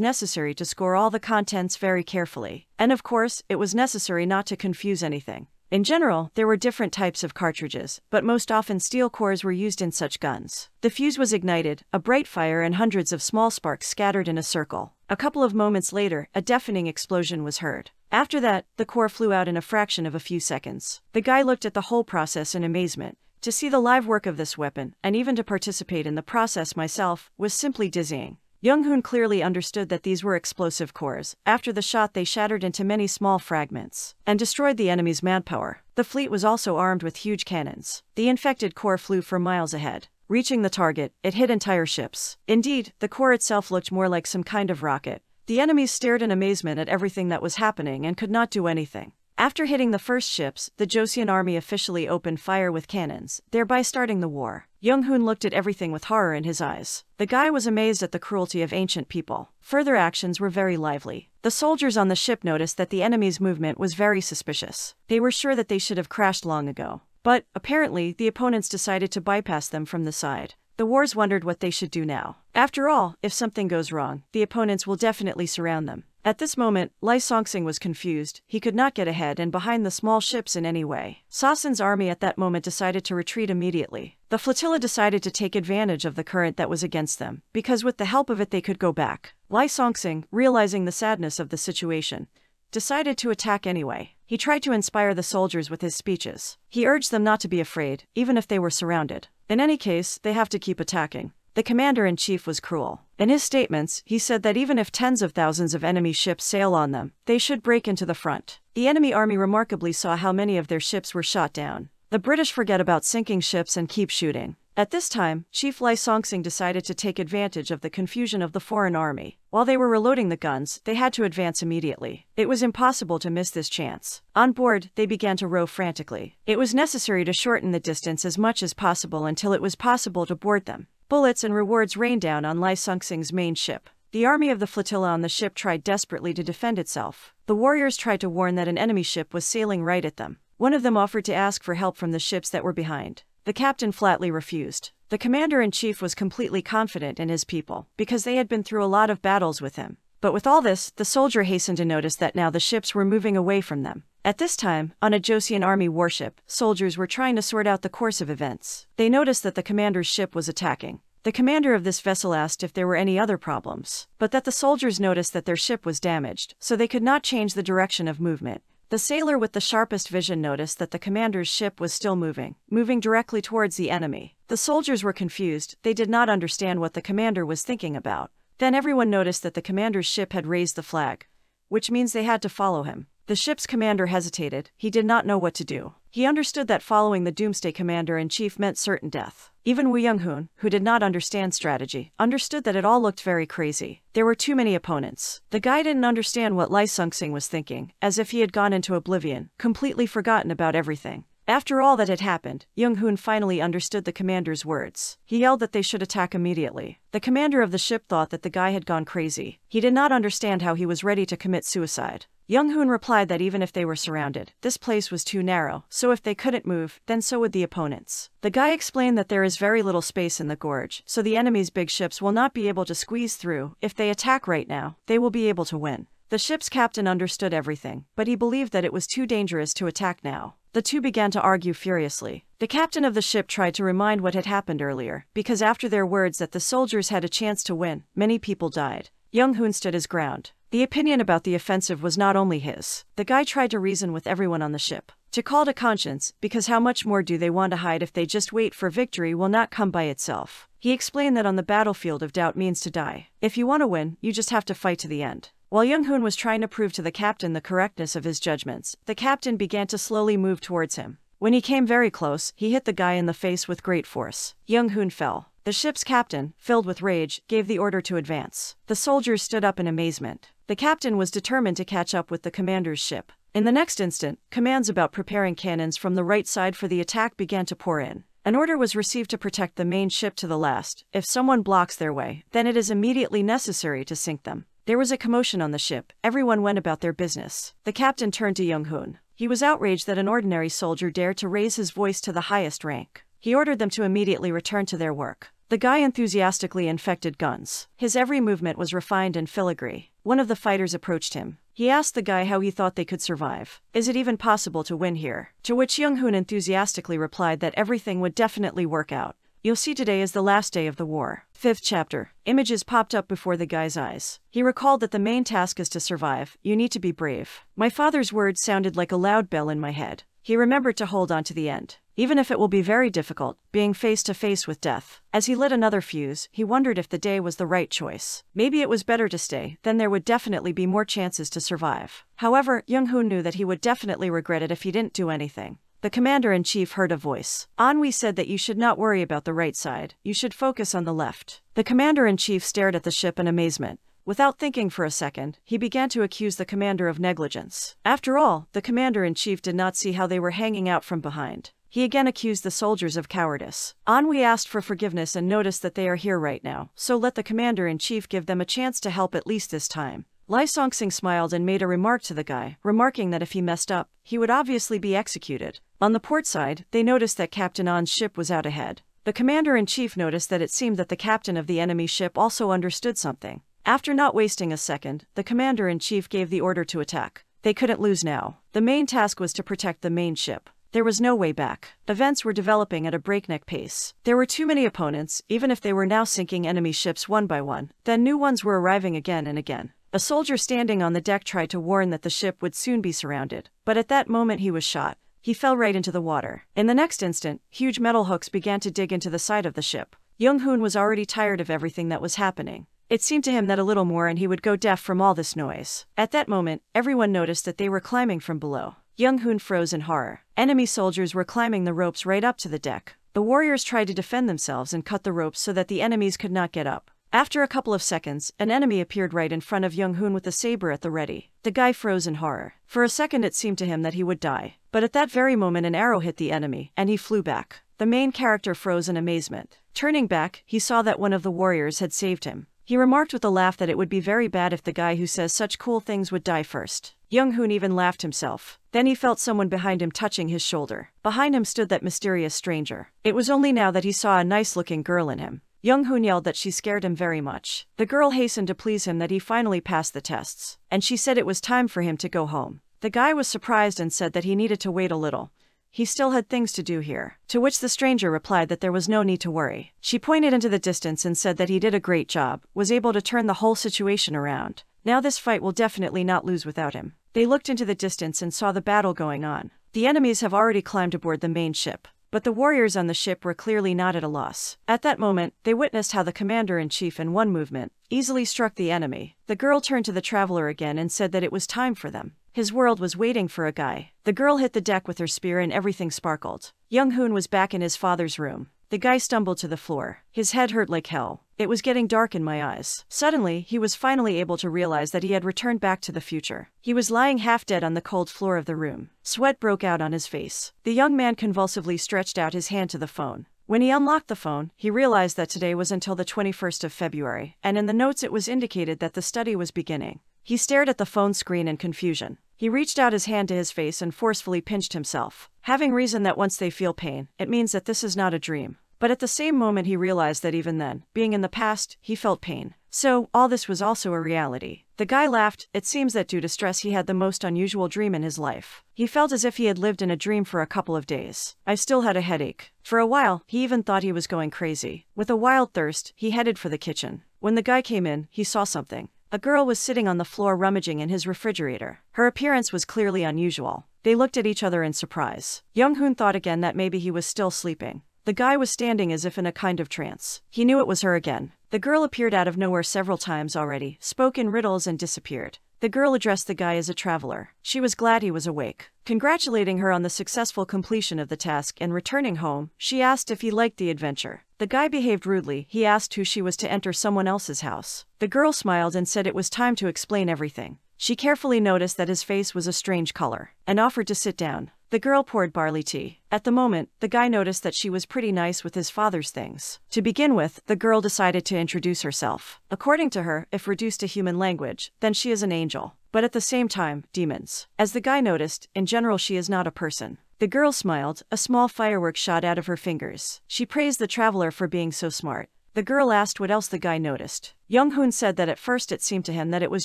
A: necessary to score all the contents very carefully. And of course, it was necessary not to confuse anything. In general, there were different types of cartridges, but most often steel cores were used in such guns. The fuse was ignited, a bright fire and hundreds of small sparks scattered in a circle. A couple of moments later, a deafening explosion was heard. After that, the core flew out in a fraction of a few seconds. The guy looked at the whole process in amazement. To see the live work of this weapon, and even to participate in the process myself, was simply dizzying. Young Hoon clearly understood that these were explosive cores. After the shot, they shattered into many small fragments and destroyed the enemy's manpower. The fleet was also armed with huge cannons. The infected core flew for miles ahead. Reaching the target, it hit entire ships. Indeed, the core itself looked more like some kind of rocket. The enemies stared in amazement at everything that was happening and could not do anything. After hitting the first ships, the Joseon army officially opened fire with cannons, thereby starting the war. Young Hoon looked at everything with horror in his eyes. The guy was amazed at the cruelty of ancient people. Further actions were very lively. The soldiers on the ship noticed that the enemy's movement was very suspicious. They were sure that they should have crashed long ago. But, apparently, the opponents decided to bypass them from the side. The wars wondered what they should do now. After all, if something goes wrong, the opponents will definitely surround them. At this moment, Lai Songsing was confused. He could not get ahead and behind the small ships in any way. Sasan's army at that moment decided to retreat immediately. The flotilla decided to take advantage of the current that was against them, because with the help of it they could go back. Lai Songsing, realizing the sadness of the situation, decided to attack anyway. He tried to inspire the soldiers with his speeches. He urged them not to be afraid, even if they were surrounded. In any case, they have to keep attacking. The commander in chief was cruel. In his statements, he said that even if tens of thousands of enemy ships sail on them, they should break into the front. The enemy army remarkably saw how many of their ships were shot down. The British forget about sinking ships and keep shooting. At this time, Chief Lai Songsing decided to take advantage of the confusion of the foreign army. While they were reloading the guns, they had to advance immediately. It was impossible to miss this chance. On board, they began to row frantically. It was necessary to shorten the distance as much as possible until it was possible to board them. Bullets and rewards rained down on Lai Songsing's main ship. The army of the flotilla on the ship tried desperately to defend itself. The warriors tried to warn that an enemy ship was sailing right at them. One of them offered to ask for help from the ships that were behind. The captain flatly refused. The commander in chief was completely confident in his people, because they had been through a lot of battles with him. But with all this, the soldier hastened to notice that now the ships were moving away from them. At this time, on a Joseon army warship, soldiers were trying to sort out the course of events. They noticed that the commander's ship was attacking. The commander of this vessel asked if there were any other problems, but that the soldiers noticed that their ship was damaged, so they could not change the direction of movement. The sailor with the sharpest vision noticed that the commander's ship was still moving, moving directly towards the enemy. The soldiers were confused, they did not understand what the commander was thinking about. Then everyone noticed that the commander's ship had raised the flag, which means they had to follow him. The ship's commander hesitated, he did not know what to do. He understood that following the Doomsday Commander in Chief meant certain death. Even Wu Young-hoon, who did not understand strategy, understood that it all looked very crazy. There were too many opponents. The guy didn't understand what Lai Sung-sing was thinking, as if he had gone into oblivion, completely forgotten about everything. After all that had happened, Young Hoon finally understood the commander's words. He yelled that they should attack immediately. The commander of the ship thought that the guy had gone crazy. He did not understand how he was ready to commit suicide. Young Hoon replied that even if they were surrounded, this place was too narrow, so if they couldn't move, then so would the opponents. The guy explained that there is very little space in the gorge, so the enemy's big ships will not be able to squeeze through. If they attack right now, they will be able to win. The ship's captain understood everything, but he believed that it was too dangerous to attack now. The two began to argue furiously. The captain of the ship tried to remind what had happened earlier, because after their words that the soldiers had a chance to win, many people died. Young Hoon stood his ground. The opinion about the offensive was not only his. The guy tried to reason with everyone on the ship. To call to conscience, because how much more do they want to hide if they just wait for victory will not come by itself. He explained that on the battlefield of doubt means to die. If you want to win, you just have to fight to the end. While Young Hoon was trying to prove to the captain the correctness of his judgments, the captain began to slowly move towards him. When he came very close, he hit the guy in the face with great force. Young Hoon fell. The ship's captain, filled with rage, gave the order to advance. The soldiers stood up in amazement. The captain was determined to catch up with the commander's ship. In the next instant, commands about preparing cannons from the right side for the attack began to pour in. An order was received to protect the main ship to the last. If someone blocks their way, then it is immediately necessary to sink them. There was a commotion on the ship. Everyone went about their business. The captain turned to Young Hoon. He was outraged that an ordinary soldier dared to raise his voice to the highest rank. He ordered them to immediately return to their work. The guy enthusiastically infected guns. His every movement was refined and filigree. One of the fighters approached him. He asked the guy how he thought they could survive. Is it even possible to win here? To which Young Hoon enthusiastically replied that everything would definitely work out. You'll see today is the last day of the war. Fifth chapter. Images popped up before the guy's eyes. He recalled that the main task is to survive. You need to be brave. My father's words sounded like a loud bell in my head. He remembered to hold on to the end. Even if it will be very difficult, being face to face with death. As he lit another fuse, he wondered if the day was the right choice. Maybe it was better to stay, then there would definitely be more chances to survive. However, Young Hoon knew that he would definitely regret it if he didn't do anything. The commander in chief heard a voice. Anhui said that you should not worry about the right side, you should focus on the left. The commander in chief stared at the ship in amazement. Without thinking for a second, he began to accuse the commander of negligence. After all, the commander in chief did not see how they were hanging out from behind. He again accused the soldiers of cowardice. Anhui asked for forgiveness and noticed that they are here right now, so let the commander in chief give them a chance to help at least this time. Lai Songxing smiled and made a remark to the guy, remarking that if he messed up, he would obviously be executed. On the port side, they noticed that Captain An's ship was out ahead. The commander-in-chief noticed that it seemed that the captain of the enemy ship also understood something. After not wasting a second, the commander-in-chief gave the order to attack. They couldn't lose now. The main task was to protect the main ship. There was no way back. Events were developing at a breakneck pace. There were too many opponents, even if they were now sinking enemy ships one by one. Then new ones were arriving again and again. A soldier standing on the deck tried to warn that the ship would soon be surrounded, but at that moment he was shot. He fell right into the water. In the next instant, huge metal hooks began to dig into the side of the ship. Young Hoon was already tired of everything that was happening. It seemed to him that a little more and he would go deaf from all this noise. At that moment, everyone noticed that they were climbing from below. Young Hoon froze in horror. Enemy soldiers were climbing the ropes right up to the deck. The warriors tried to defend themselves and cut the ropes so that the enemies could not get up. After a couple of seconds, an enemy appeared right in front of Young Hoon with a saber at the ready. The guy froze in horror. For a second it seemed to him that he would die. But at that very moment an arrow hit the enemy, and he flew back. The main character froze in amazement. Turning back, he saw that one of the warriors had saved him. He remarked with a laugh that it would be very bad if the guy who says such cool things would die first. Young Hoon even laughed himself. Then he felt someone behind him touching his shoulder. Behind him stood that mysterious stranger. It was only now that he saw a nice looking girl in him. Young Hoon yelled that she scared him very much. The girl hastened to please him that he finally passed the tests, and she said it was time for him to go home. The guy was surprised and said that he needed to wait a little. He still had things to do here. To which the stranger replied that there was no need to worry. She pointed into the distance and said that he did a great job, was able to turn the whole situation around. Now this fight will definitely not lose without him. They looked into the distance and saw the battle going on. The enemies have already climbed aboard the main ship. But the warriors on the ship were clearly not at a loss. At that moment, they witnessed how the commander in chief in one movement easily struck the enemy. The girl turned to the traveler again and said that it was time for them. His world was waiting for a guy. The girl hit the deck with her spear and everything sparkled. Young Hoon was back in his father's room. The guy stumbled to the floor. His head hurt like hell. It was getting dark in my eyes. Suddenly, he was finally able to realize that he had returned back to the future. He was lying half dead on the cold floor of the room. Sweat broke out on his face. The young man convulsively stretched out his hand to the phone. When he unlocked the phone, he realized that today was until the 21st of February, and in the notes it was indicated that the study was beginning. He stared at the phone screen in confusion. He reached out his hand to his face and forcefully pinched himself, having reason that once they feel pain, it means that this is not a dream. But at the same moment, he realized that even then, being in the past, he felt pain. So, all this was also a reality. The guy laughed. It seems that due to stress, he had the most unusual dream in his life. He felt as if he had lived in a dream for a couple of days. I still had a headache. For a while, he even thought he was going crazy. With a wild thirst, he headed for the kitchen. When the guy came in, he saw something. A girl was sitting on the floor rummaging in his refrigerator. Her appearance was clearly unusual. They looked at each other in surprise. Young Hoon thought again that maybe he was still sleeping. The guy was standing as if in a kind of trance. He knew it was her again. The girl appeared out of nowhere several times already, spoke in riddles, and disappeared. The girl addressed the guy as a traveler. She was glad he was awake. Congratulating her on the successful completion of the task and returning home, she asked if he liked the adventure. The guy behaved rudely. He asked who she was to enter someone else's house. The girl smiled and said it was time to explain everything. She carefully noticed that his face was a strange color and offered to sit down. The girl poured barley tea. At the moment, the guy noticed that she was pretty nice with his father's things. To begin with, the girl decided to introduce herself. According to her, if reduced to human language, then she is an angel. But at the same time, demons. As the guy noticed, in general, she is not a person. The girl smiled, a small firework shot out of her fingers. She praised the traveler for being so smart. The girl asked what else the guy noticed. Young Hoon said that at first it seemed to him that it was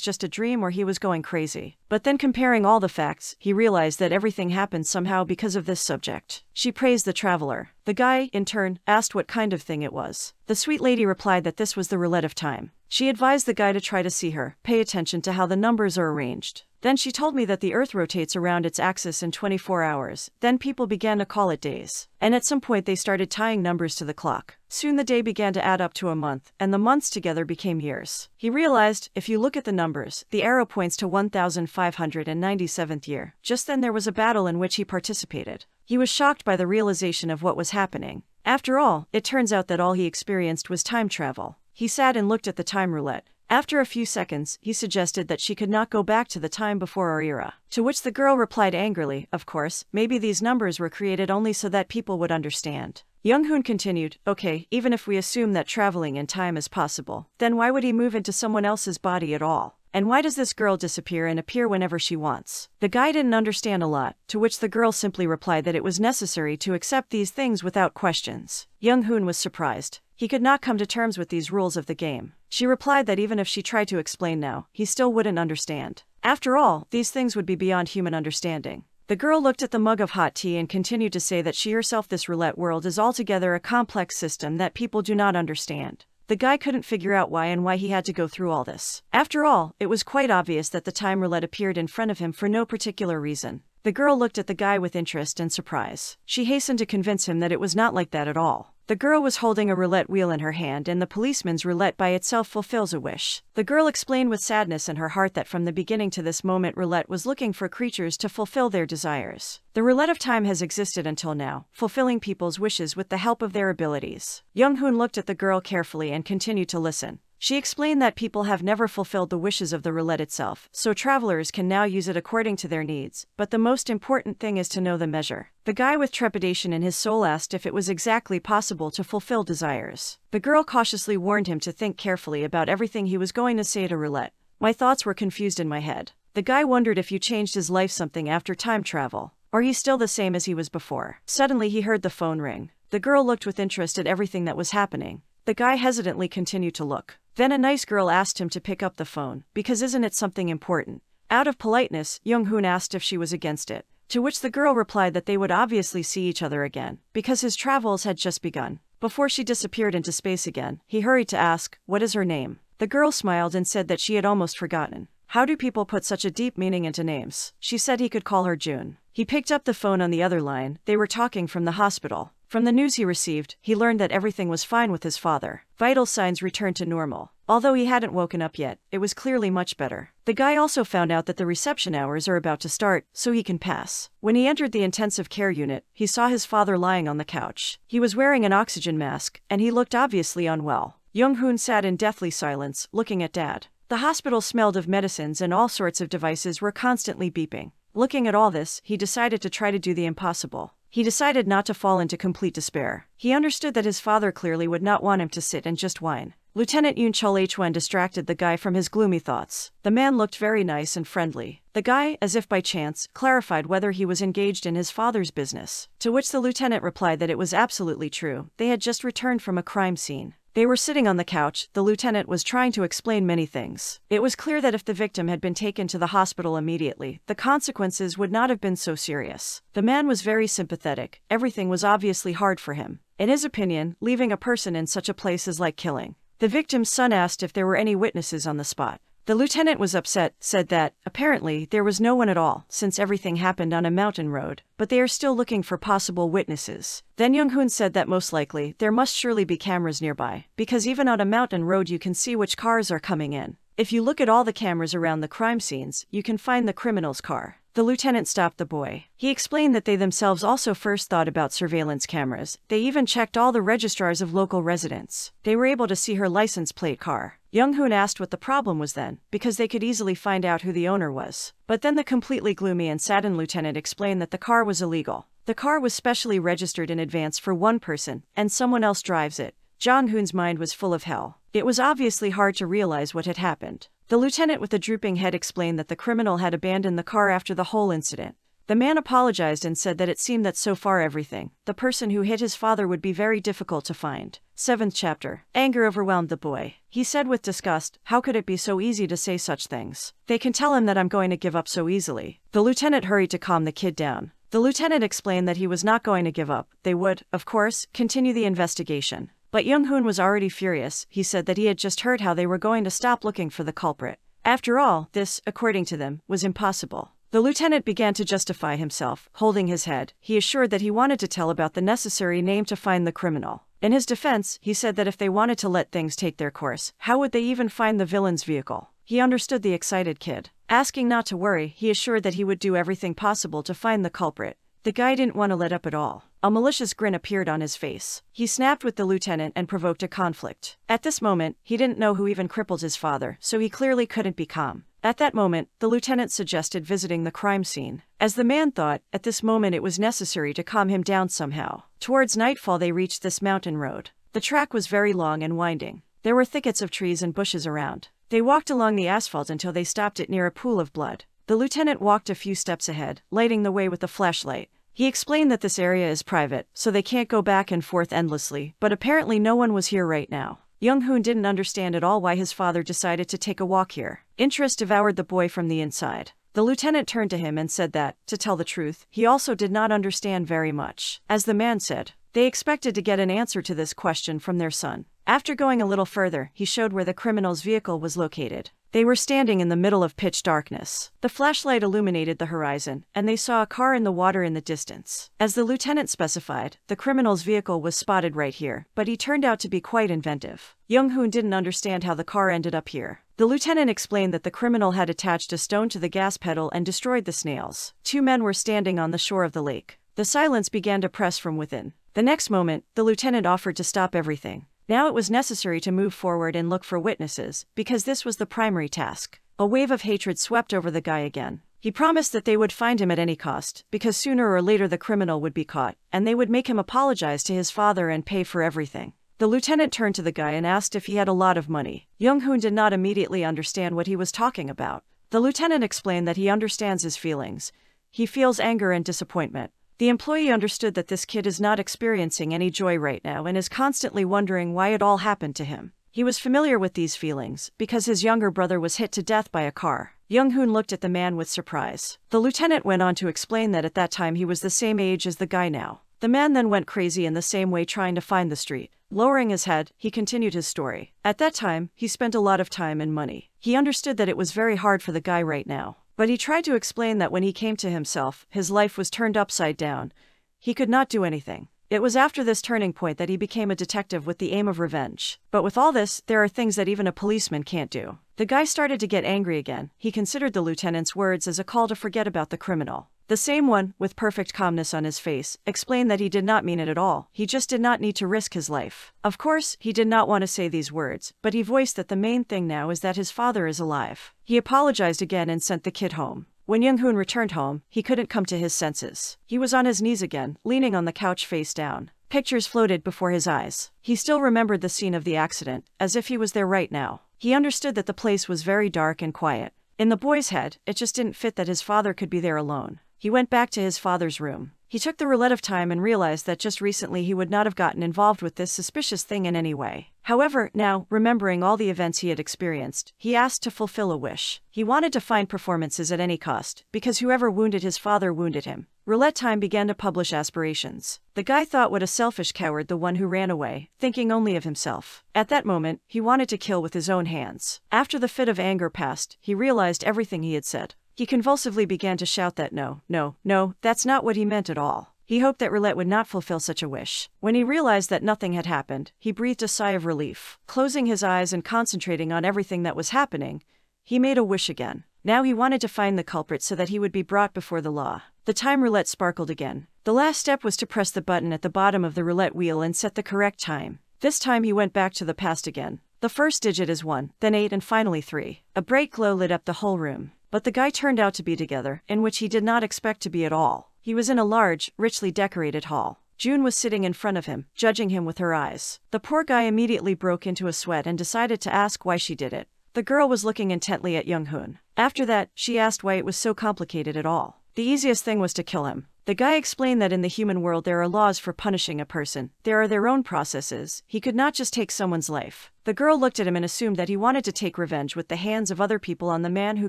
A: just a dream or he was going crazy. But then comparing all the facts, he realized that everything happened somehow because of this subject. She praised the traveler. The guy, in turn, asked what kind of thing it was. The sweet lady replied that this was the roulette of time. She advised the guy to try to see her, pay attention to how the numbers are arranged. Then she told me that the Earth rotates around its axis in 24 hours. Then people began to call it days. And at some point they started tying numbers to the clock. Soon the day began to add up to a month, and the months together became years. He realized, if you look at the numbers, the arrow points to 1597th year. Just then there was a battle in which he participated. He was shocked by the realization of what was happening. After all, it turns out that all he experienced was time travel. He sat and looked at the time roulette. After a few seconds, he suggested that she could not go back to the time before our era. To which the girl replied angrily, Of course, maybe these numbers were created only so that people would understand. Young Hoon continued, Okay, even if we assume that traveling in time is possible, then why would he move into someone else's body at all? And why does this girl disappear and appear whenever she wants? The guy didn't understand a lot, to which the girl simply replied that it was necessary to accept these things without questions. Young Hoon was surprised. He could not come to terms with these rules of the game. She replied that even if she tried to explain now, he still wouldn't understand. After all, these things would be beyond human understanding. The girl looked at the mug of hot tea and continued to say that she herself this roulette world is altogether a complex system that people do not understand. The guy couldn't figure out why and why he had to go through all this. After all, it was quite obvious that the time roulette appeared in front of him for no particular reason. The girl looked at the guy with interest and surprise. She hastened to convince him that it was not like that at all. The girl was holding a roulette wheel in her hand, and the policeman's roulette by itself fulfills a wish. The girl explained with sadness in her heart that from the beginning to this moment, roulette was looking for creatures to fulfill their desires. The roulette of time has existed until now, fulfilling people's wishes with the help of their abilities. Young Hoon looked at the girl carefully and continued to listen. She explained that people have never fulfilled the wishes of the roulette itself, so travelers can now use it according to their needs, but the most important thing is to know the measure. The guy with trepidation in his soul asked if it was exactly possible to fulfill desires. The girl cautiously warned him to think carefully about everything he was going to say to roulette. My thoughts were confused in my head. The guy wondered if you changed his life something after time travel. Or he's still the same as he was before. Suddenly he heard the phone ring. The girl looked with interest at everything that was happening. The guy hesitantly continued to look. Then a nice girl asked him to pick up the phone, because isn't it something important? Out of politeness, Young Hoon asked if she was against it, to which the girl replied that they would obviously see each other again, because his travels had just begun. Before she disappeared into space again, he hurried to ask, What is her name? The girl smiled and said that she had almost forgotten. How do people put such a deep meaning into names? She said he could call her June. He picked up the phone on the other line, they were talking from the hospital. From the news he received, he learned that everything was fine with his father. Vital signs returned to normal. Although he hadn't woken up yet, it was clearly much better. The guy also found out that the reception hours are about to start, so he can pass. When he entered the intensive care unit, he saw his father lying on the couch. He was wearing an oxygen mask, and he looked obviously unwell. Young Hoon sat in deathly silence, looking at Dad. The hospital smelled of medicines and all sorts of devices were constantly beeping. Looking at all this, he decided to try to do the impossible. He decided not to fall into complete despair. He understood that his father clearly would not want him to sit and just whine. Lieutenant Yun Chul Hwen distracted the guy from his gloomy thoughts. The man looked very nice and friendly. The guy, as if by chance, clarified whether he was engaged in his father's business. To which the lieutenant replied that it was absolutely true. They had just returned from a crime scene. They were sitting on the couch, the lieutenant was trying to explain many things. It was clear that if the victim had been taken to the hospital immediately, the consequences would not have been so serious. The man was very sympathetic, everything was obviously hard for him. In his opinion, leaving a person in such a place is like killing. The victim's son asked if there were any witnesses on the spot. The lieutenant was upset, said that, apparently, there was no one at all, since everything happened on a mountain road, but they are still looking for possible witnesses. Then Young Hoon said that most likely, there must surely be cameras nearby, because even on a mountain road you can see which cars are coming in. If you look at all the cameras around the crime scenes, you can find the criminal's car. The lieutenant stopped the boy. He explained that they themselves also first thought about surveillance cameras. They even checked all the registrars of local residents. They were able to see her license plate car. Young Hoon asked what the problem was then, because they could easily find out who the owner was. But then the completely gloomy and saddened lieutenant explained that the car was illegal. The car was specially registered in advance for one person, and someone else drives it. Jong Hoon's mind was full of hell. It was obviously hard to realize what had happened. The lieutenant with the drooping head explained that the criminal had abandoned the car after the whole incident. The man apologized and said that it seemed that so far everything, the person who hit his father would be very difficult to find. Seventh chapter. Anger overwhelmed the boy. He said with disgust, How could it be so easy to say such things? They can tell him that I'm going to give up so easily. The lieutenant hurried to calm the kid down. The lieutenant explained that he was not going to give up. They would, of course, continue the investigation. But Young Hoon was already furious. He said that he had just heard how they were going to stop looking for the culprit. After all, this, according to them, was impossible. The lieutenant began to justify himself, holding his head. He assured that he wanted to tell about the necessary name to find the criminal. In his defense, he said that if they wanted to let things take their course, how would they even find the villain's vehicle? He understood the excited kid. Asking not to worry, he assured that he would do everything possible to find the culprit. The guy didn't want to let up at all. A malicious grin appeared on his face. He snapped with the lieutenant and provoked a conflict. At this moment, he didn't know who even crippled his father, so he clearly couldn't be calm. At that moment, the lieutenant suggested visiting the crime scene. As the man thought, at this moment it was necessary to calm him down somehow. Towards nightfall they reached this mountain road. The track was very long and winding. There were thickets of trees and bushes around. They walked along the asphalt until they stopped it near a pool of blood. The lieutenant walked a few steps ahead, lighting the way with a flashlight. He explained that this area is private, so they can't go back and forth endlessly, but apparently no one was here right now. Young Hoon didn't understand at all why his father decided to take a walk here. Interest devoured the boy from the inside. The lieutenant turned to him and said that, to tell the truth, he also did not understand very much. As the man said, they expected to get an answer to this question from their son. After going a little further, he showed where the criminal's vehicle was located. They were standing in the middle of pitch darkness. The flashlight illuminated the horizon, and they saw a car in the water in the distance. As the lieutenant specified, the criminal's vehicle was spotted right here, but he turned out to be quite inventive. Young Hoon didn't understand how the car ended up here. The lieutenant explained that the criminal had attached a stone to the gas pedal and destroyed the snails. Two men were standing on the shore of the lake. The silence began to press from within. The next moment, the lieutenant offered to stop everything. Now it was necessary to move forward and look for witnesses, because this was the primary task. A wave of hatred swept over the guy again. He promised that they would find him at any cost, because sooner or later the criminal would be caught, and they would make him apologize to his father and pay for everything. The lieutenant turned to the guy and asked if he had a lot of money. Young Hoon did not immediately understand what he was talking about. The lieutenant explained that he understands his feelings. He feels anger and disappointment. The employee understood that this kid is not experiencing any joy right now and is constantly wondering why it all happened to him. He was familiar with these feelings because his younger brother was hit to death by a car. Young Hoon looked at the man with surprise. The lieutenant went on to explain that at that time he was the same age as the guy now. The man then went crazy in the same way trying to find the street. Lowering his head, he continued his story. At that time, he spent a lot of time and money. He understood that it was very hard for the guy right now. But he tried to explain that when he came to himself, his life was turned upside down. He could not do anything. It was after this turning point that he became a detective with the aim of revenge. But with all this, there are things that even a policeman can't do. The guy started to get angry again. He considered the lieutenant's words as a call to forget about the criminal. The same one, with perfect calmness on his face, explained that he did not mean it at all. He just did not need to risk his life. Of course, he did not want to say these words, but he voiced that the main thing now is that his father is alive. He apologized again and sent the kid home. When Young Hoon returned home, he couldn't come to his senses. He was on his knees again, leaning on the couch face down. Pictures floated before his eyes. He still remembered the scene of the accident, as if he was there right now. He understood that the place was very dark and quiet. In the boy's head, it just didn't fit that his father could be there alone. He went back to his father's room. He took the roulette of time and realized that just recently he would not have gotten involved with this suspicious thing in any way. However, now, remembering all the events he had experienced, he asked to fulfill a wish. He wanted to find performances at any cost, because whoever wounded his father wounded him. Roulette Time began to publish aspirations. The guy thought what a selfish coward the one who ran away, thinking only of himself. At that moment, he wanted to kill with his own hands. After the fit of anger passed, he realized everything he had said. He convulsively began to shout that no, no, no, that's not what he meant at all. He hoped that Roulette would not fulfill such a wish. When he realized that nothing had happened, he breathed a sigh of relief. Closing his eyes and concentrating on everything that was happening, he made a wish again. Now he wanted to find the culprit so that he would be brought before the law. The time roulette sparkled again. The last step was to press the button at the bottom of the roulette wheel and set the correct time. This time he went back to the past again. The first digit is 1, then 8 and finally 3. A bright glow lit up the whole room. But the guy turned out to be together, in which he did not expect to be at all. He was in a large, richly decorated hall. June was sitting in front of him, judging him with her eyes. The poor guy immediately broke into a sweat and decided to ask why she did it. The girl was looking intently at Young Hoon. After that, she asked why it was so complicated at all. The easiest thing was to kill him. The guy explained that in the human world there are laws for punishing a person. There are their own processes. He could not just take someone's life. The girl looked at him and assumed that he wanted to take revenge with the hands of other people on the man who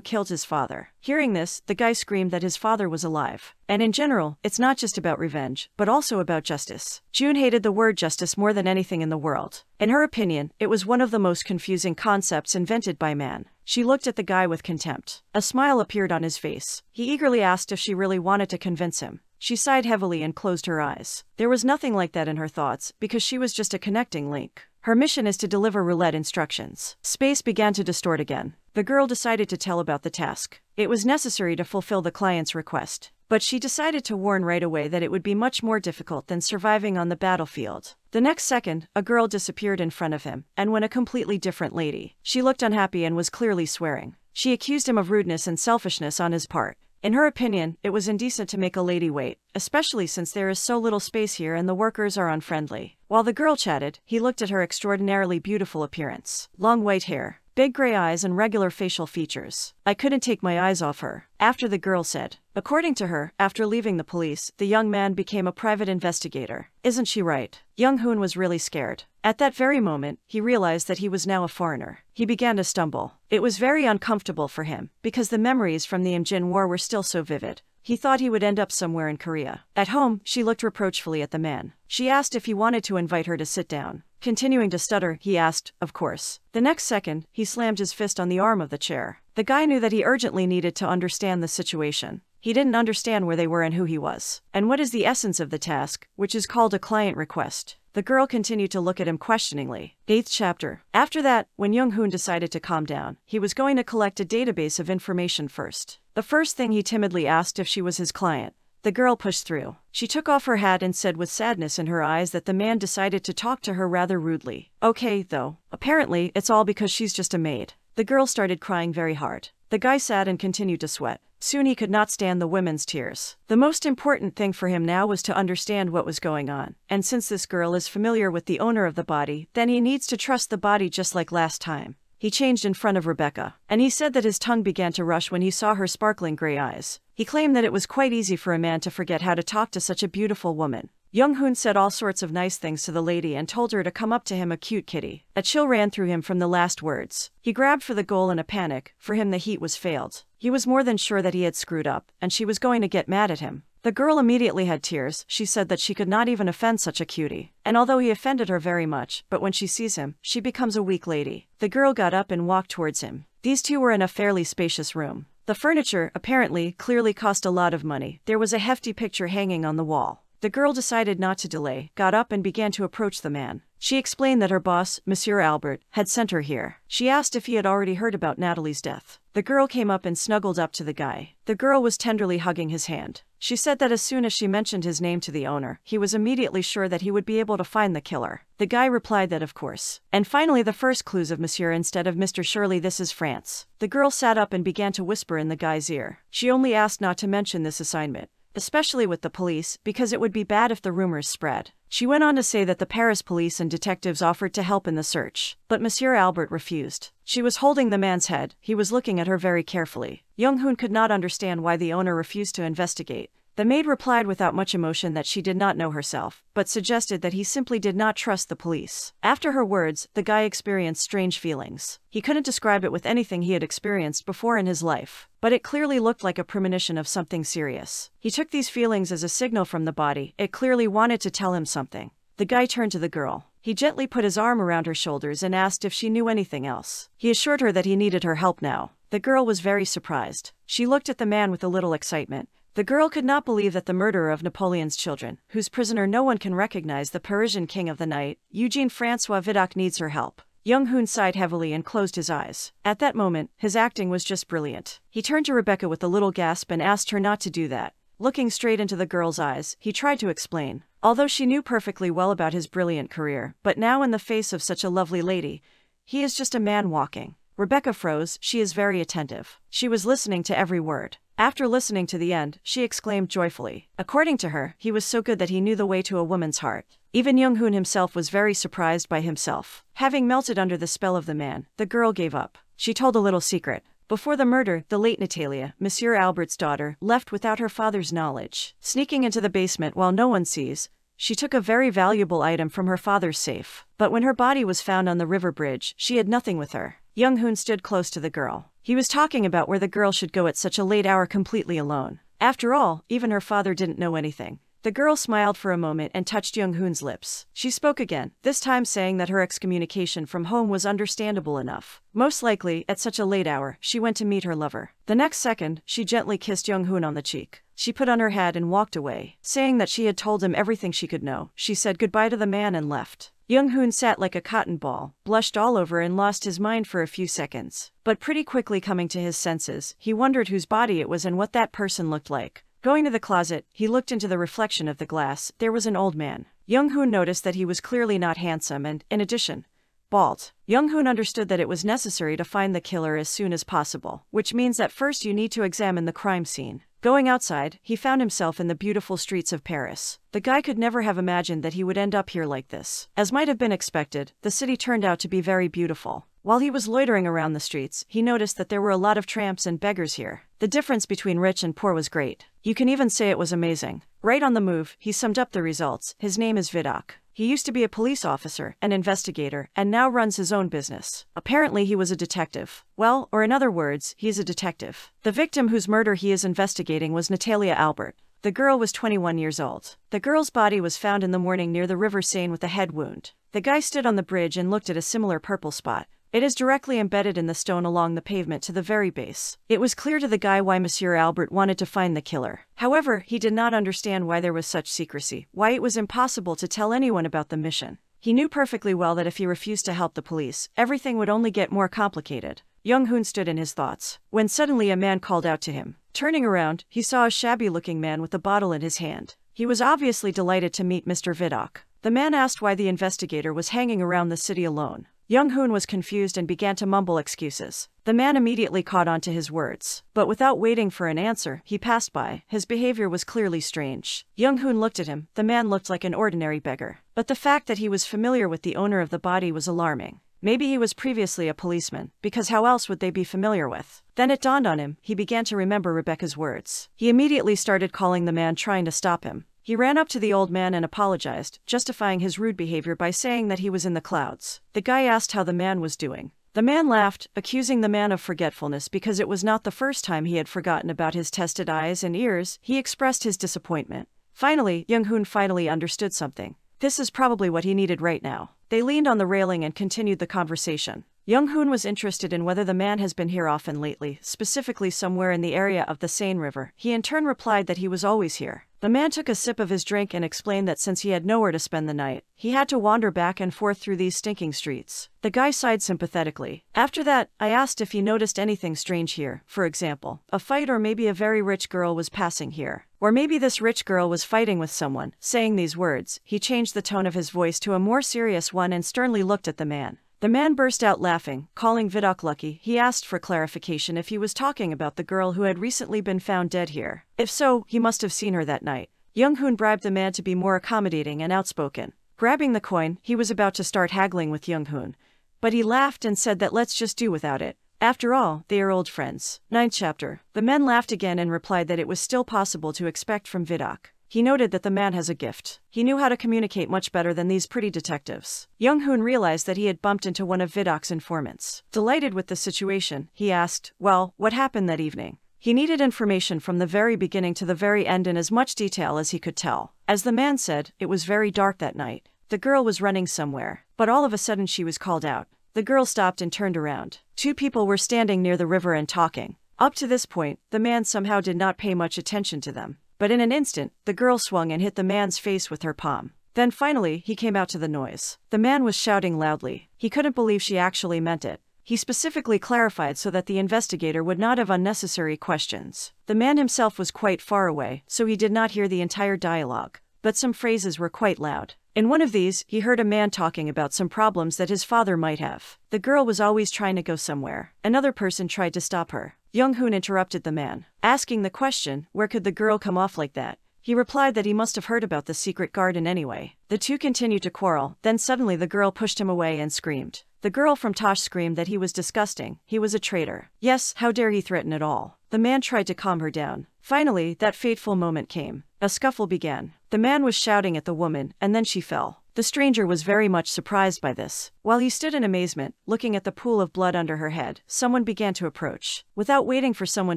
A: killed his father. Hearing this, the guy screamed that his father was alive. And in general, it's not just about revenge, but also about justice. June hated the word justice more than anything in the world. In her opinion, it was one of the most confusing concepts invented by man. She looked at the guy with contempt. A smile appeared on his face. He eagerly asked if she really wanted to convince him. She sighed heavily and closed her eyes. There was nothing like that in her thoughts, because she was just a connecting link. Her mission is to deliver roulette instructions. Space began to distort again. The girl decided to tell about the task. It was necessary to fulfill the client's request. But she decided to warn right away that it would be much more difficult than surviving on the battlefield. The next second, a girl disappeared in front of him, and when a completely different lady. She looked unhappy and was clearly swearing. She accused him of rudeness and selfishness on his part. In her opinion, it was indecent to make a lady wait, especially since there is so little space here and the workers are unfriendly. While the girl chatted, he looked at her extraordinarily beautiful appearance. Long white hair, big gray eyes and regular facial features. I couldn't take my eyes off her. After the girl said, According to her, after leaving the police, the young man became a private investigator. Isn't she right? Young Hoon was really scared. At that very moment, he realized that he was now a foreigner. He began to stumble. It was very uncomfortable for him, because the memories from the Imjin War were still so vivid. He thought he would end up somewhere in Korea. At home, she looked reproachfully at the man. She asked if he wanted to invite her to sit down. Continuing to stutter, he asked, Of course. The next second, he slammed his fist on the arm of the chair. The guy knew that he urgently needed to understand the situation. He didn't understand where they were and who he was. And what is the essence of the task, which is called a client request? The girl continued to look at him questioningly. Eighth chapter. After that, when Young Hoon decided to calm down, he was going to collect a database of information first. The first thing he timidly asked if she was his client. The girl pushed through. She took off her hat and said with sadness in her eyes that the man decided to talk to her rather rudely. Okay, though. Apparently, it's all because she's just a maid. The girl started crying very hard. The guy sat and continued to sweat. Soon he could not stand the women's tears. The most important thing for him now was to understand what was going on. And since this girl is familiar with the owner of the body, then he needs to trust the body just like last time. He changed in front of Rebecca, and he said that his tongue began to rush when he saw her sparkling gray eyes. He claimed that it was quite easy for a man to forget how to talk to such a beautiful woman. Young Hoon said all sorts of nice things to the lady and told her to come up to him a cute kitty. A chill ran through him from the last words. He grabbed for the goal in a panic, for him the heat was failed. He was more than sure that he had screwed up, and she was going to get mad at him. The girl immediately had tears, she said that she could not even offend such a cutie. And although he offended her very much, but when she sees him, she becomes a weak lady. The girl got up and walked towards him. These two were in a fairly spacious room. The furniture, apparently, clearly cost a lot of money. There was a hefty picture hanging on the wall. The girl decided not to delay, got up and began to approach the man. She explained that her boss, Monsieur Albert, had sent her here. She asked if he had already heard about Natalie's death. The girl came up and snuggled up to the guy. The girl was tenderly hugging his hand. She said that as soon as she mentioned his name to the owner, he was immediately sure that he would be able to find the killer. The guy replied that of course. And finally the first clues of Monsieur instead of Mr. Shirley this is France. The girl sat up and began to whisper in the guy's ear. She only asked not to mention this assignment especially with the police, because it would be bad if the rumors spread. She went on to say that the Paris police and detectives offered to help in the search, but Monsieur Albert refused. She was holding the man's head, he was looking at her very carefully. Young Hoon could not understand why the owner refused to investigate. The maid replied without much emotion that she did not know herself, but suggested that he simply did not trust the police. After her words, the guy experienced strange feelings. He couldn't describe it with anything he had experienced before in his life, but it clearly looked like a premonition of something serious. He took these feelings as a signal from the body, it clearly wanted to tell him something. The guy turned to the girl. He gently put his arm around her shoulders and asked if she knew anything else. He assured her that he needed her help now. The girl was very surprised. She looked at the man with a little excitement. The girl could not believe that the murderer of Napoleon's children, whose prisoner no one can recognize the Parisian king of the night, Eugene Francois Vidocq needs her help. Young Hoon sighed heavily and closed his eyes. At that moment, his acting was just brilliant. He turned to Rebecca with a little gasp and asked her not to do that. Looking straight into the girl's eyes, he tried to explain. Although she knew perfectly well about his brilliant career, but now in the face of such a lovely lady, he is just a man walking. Rebecca froze, she is very attentive. She was listening to every word. After listening to the end, she exclaimed joyfully. According to her, he was so good that he knew the way to a woman's heart. Even Young Hoon himself was very surprised by himself. Having melted under the spell of the man, the girl gave up. She told a little secret. Before the murder, the late Natalia, Monsieur Albert's daughter, left without her father's knowledge. Sneaking into the basement while no one sees, she took a very valuable item from her father's safe. But when her body was found on the river bridge, she had nothing with her. Young Hoon stood close to the girl. He was talking about where the girl should go at such a late hour completely alone. After all, even her father didn't know anything. The girl smiled for a moment and touched Young Hoon's lips. She spoke again, this time saying that her excommunication from home was understandable enough. Most likely, at such a late hour, she went to meet her lover. The next second, she gently kissed Young Hoon on the cheek. She put on her hat and walked away. Saying that she had told him everything she could know, she said goodbye to the man and left. Young Hoon sat like a cotton ball, blushed all over and lost his mind for a few seconds. But pretty quickly coming to his senses, he wondered whose body it was and what that person looked like. Going to the closet, he looked into the reflection of the glass. There was an old man. Young Hoon noticed that he was clearly not handsome and, in addition, bald. Young Hoon understood that it was necessary to find the killer as soon as possible, which means that first you need to examine the crime scene. Going outside, he found himself in the beautiful streets of Paris. The guy could never have imagined that he would end up here like this. As might have been expected, the city turned out to be very beautiful. While he was loitering around the streets, he noticed that there were a lot of tramps and beggars here. The difference between rich and poor was great. You can even say it was amazing. Right on the move, he summed up the results. His name is Vidocq. He used to be a police officer, an investigator, and now runs his own business. Apparently, he was a detective. Well, or in other words, he is a detective. The victim whose murder he is investigating was Natalia Albert. The girl was 21 years old. The girl's body was found in the morning near the River Seine with a head wound. The guy stood on the bridge and looked at a similar purple spot. It is directly embedded in the stone along the pavement to the very base. It was clear to the guy why Monsieur Albert wanted to find the killer. However, he did not understand why there was such secrecy, why it was impossible to tell anyone about the mission. He knew perfectly well that if he refused to help the police, everything would only get more complicated. Young Hoon stood in his thoughts, when suddenly a man called out to him. Turning around, he saw a shabby looking man with a bottle in his hand. He was obviously delighted to meet Mr. Vidocq. The man asked why the investigator was hanging around the city alone. Young Hoon was confused and began to mumble excuses. The man immediately caught on to his words, but without waiting for an answer, he passed by. His behavior was clearly strange. Young Hoon looked at him. The man looked like an ordinary beggar. But the fact that he was familiar with the owner of the body was alarming. Maybe he was previously a policeman, because how else would they be familiar with? Then it dawned on him, he began to remember Rebecca's words. He immediately started calling the man trying to stop him. He ran up to the old man and apologized, justifying his rude behavior by saying that he was in the clouds. The guy asked how the man was doing. The man laughed, accusing the man of forgetfulness because it was not the first time he had forgotten about his tested eyes and ears. He expressed his disappointment. Finally, Young Hoon finally understood something. This is probably what he needed right now. They leaned on the railing and continued the conversation. Young Hoon was interested in whether the man has been here often lately, specifically somewhere in the area of the Seine River. He in turn replied that he was always here. The man took a sip of his drink and explained that since he had nowhere to spend the night, he had to wander back and forth through these stinking streets. The guy sighed sympathetically. After that, I asked if he noticed anything strange here, for example, a fight or maybe a very rich girl was passing here. Or maybe this rich girl was fighting with someone. Saying these words, he changed the tone of his voice to a more serious one and sternly looked at the man. The man burst out laughing, calling Vidocq lucky. He asked for clarification if he was talking about the girl who had recently been found dead here. If so, he must have seen her that night. Young Hoon bribed the man to be more accommodating and outspoken. Grabbing the coin, he was about to start haggling with Young Hoon. But he laughed and said that let's just do without it. After all, they are old friends. Ninth chapter. The men laughed again and replied that it was still possible to expect from Vidocq. He noted that the man has a gift. He knew how to communicate much better than these pretty detectives. Young Hoon realized that he had bumped into one of Vidocq's informants. Delighted with the situation, he asked, Well, what happened that evening? He needed information from the very beginning to the very end in as much detail as he could tell. As the man said, it was very dark that night. The girl was running somewhere, but all of a sudden she was called out. The girl stopped and turned around. Two people were standing near the river and talking. Up to this point, the man somehow did not pay much attention to them. But in an instant, the girl swung and hit the man's face with her palm. Then finally, he came out to the noise. The man was shouting loudly. He couldn't believe she actually meant it. He specifically clarified so that the investigator would not have unnecessary questions. The man himself was quite far away, so he did not hear the entire dialogue. But some phrases were quite loud. In one of these, he heard a man talking about some problems that his father might have. The girl was always trying to go somewhere. Another person tried to stop her. Young Hoon interrupted the man, asking the question, where could the girl come off like that? He replied that he must have heard about the secret garden anyway. The two continued to quarrel, then suddenly the girl pushed him away and screamed. The girl from Tosh screamed that he was disgusting, he was a traitor. Yes, how dare he threaten at all? The man tried to calm her down. Finally, that fateful moment came. A scuffle began. The man was shouting at the woman, and then she fell. The stranger was very much surprised by this. While he stood in amazement, looking at the pool of blood under her head, someone began to approach. Without waiting for someone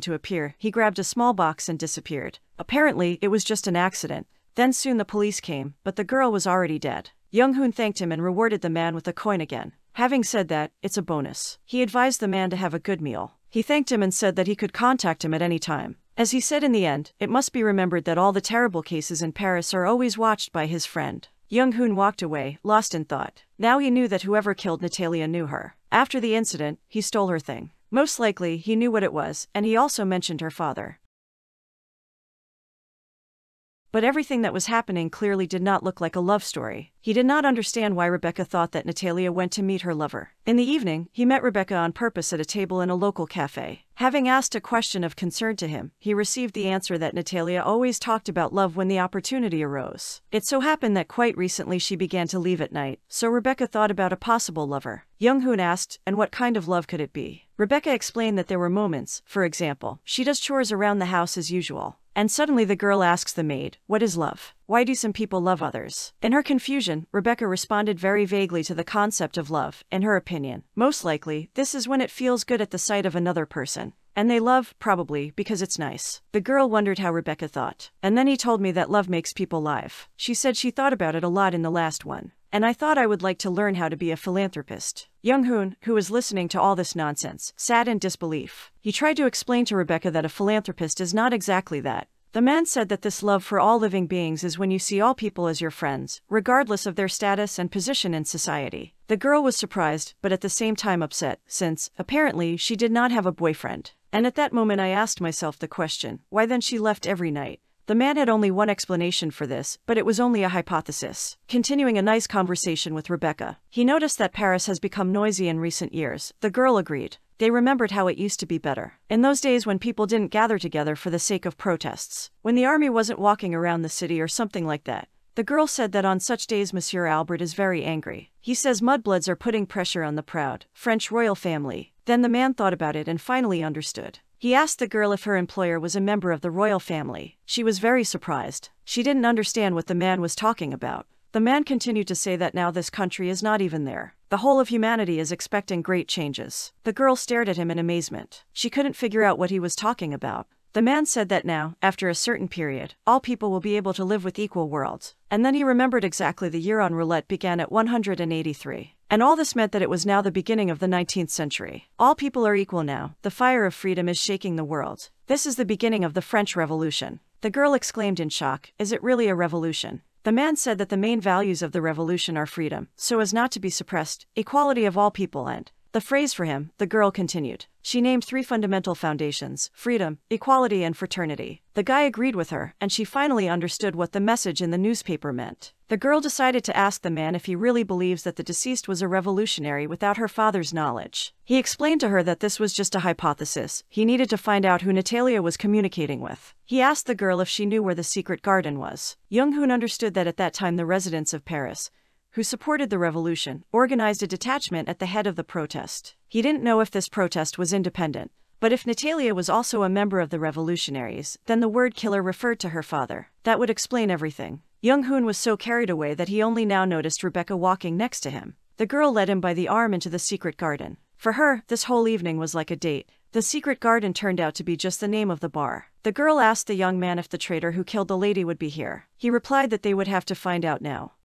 A: to appear, he grabbed a small box and disappeared. Apparently, it was just an accident. Then soon the police came, but the girl was already dead. Young Hoon thanked him and rewarded the man with a coin again. Having said that, it's a bonus. He advised the man to have a good meal. He thanked him and said that he could contact him at any time. As he said in the end, it must be remembered that all the terrible cases in Paris are always watched by his friend. Young Hoon walked away, lost in thought. Now he knew that whoever killed Natalia knew her. After the incident, he stole her thing. Most likely, he knew what it was, and he also mentioned her father. But everything that was happening clearly did not look like a love story. He did not understand why Rebecca thought that Natalia went to meet her lover. In the evening, he met Rebecca on purpose at a table in a local cafe. Having asked a question of concern to him, he received the answer that Natalia always talked about love when the opportunity arose. It so happened that quite recently she began to leave at night, so Rebecca thought about a possible lover. Young Hoon asked, and what kind of love could it be? Rebecca explained that there were moments, for example, she does chores around the house as usual. And suddenly the girl asks the maid, What is love? Why do some people love others? In her confusion, Rebecca responded very vaguely to the concept of love, in her opinion. Most likely, this is when it feels good at the sight of another person. And they love, probably, because it's nice. The girl wondered how Rebecca thought. And then he told me that love makes people live. She said she thought about it a lot in the last one. And I thought I would like to learn how to be a philanthropist. Young Hoon, who was listening to all this nonsense, sat in disbelief. He tried to explain to Rebecca that a philanthropist is not exactly that. The man said that this love for all living beings is when you see all people as your friends, regardless of their status and position in society. The girl was surprised, but at the same time upset, since, apparently, she did not have a boyfriend. And at that moment I asked myself the question, why then she left every night? The man had only one explanation for this, but it was only a hypothesis. Continuing a nice conversation with Rebecca, he noticed that Paris has become noisy in recent years. The girl agreed. They remembered how it used to be better. In those days when people didn't gather together for the sake of protests, when the army wasn't walking around the city or something like that. The girl said that on such days Monsieur Albert is very angry. He says mudbloods are putting pressure on the proud French royal family. Then the man thought about it and finally understood. He asked the girl if her employer was a member of the royal family. She was very surprised. She didn't understand what the man was talking about. The man continued to say that now this country is not even there. The whole of humanity is expecting great changes. The girl stared at him in amazement. She couldn't figure out what he was talking about. The man said that now, after a certain period, all people will be able to live with equal worlds. And then he remembered exactly the year on roulette began at 183. And all this meant that it was now the beginning of the 19th century. All people are equal now, the fire of freedom is shaking the world. This is the beginning of the French Revolution. The girl exclaimed in shock, Is it really a revolution? The man said that the main values of the revolution are freedom, so as not to be suppressed, equality of all people, and The phrase for him, the girl continued. She named three fundamental foundations freedom, equality, and fraternity. The guy agreed with her, and she finally understood what the message in the newspaper meant. The girl decided to ask the man if he really believes that the deceased was a revolutionary without her father's knowledge. He explained to her that this was just a hypothesis, he needed to find out who Natalia was communicating with. He asked the girl if she knew where the secret garden was. Young Hoon understood that at that time the residents of Paris, who supported the revolution, organized a detachment at the head of the protest. He didn't know if this protest was independent, but if Natalia was also a member of the revolutionaries, then the word killer referred to her father. That would explain everything. Young Hoon was so carried away that he only now noticed Rebecca walking next to him. The girl led him by the arm into the secret garden. For her, this whole evening was like a date. The secret garden turned out to be just the name of the bar. The girl asked the young man if the traitor who killed the lady would be here. He replied that they would have to find out now.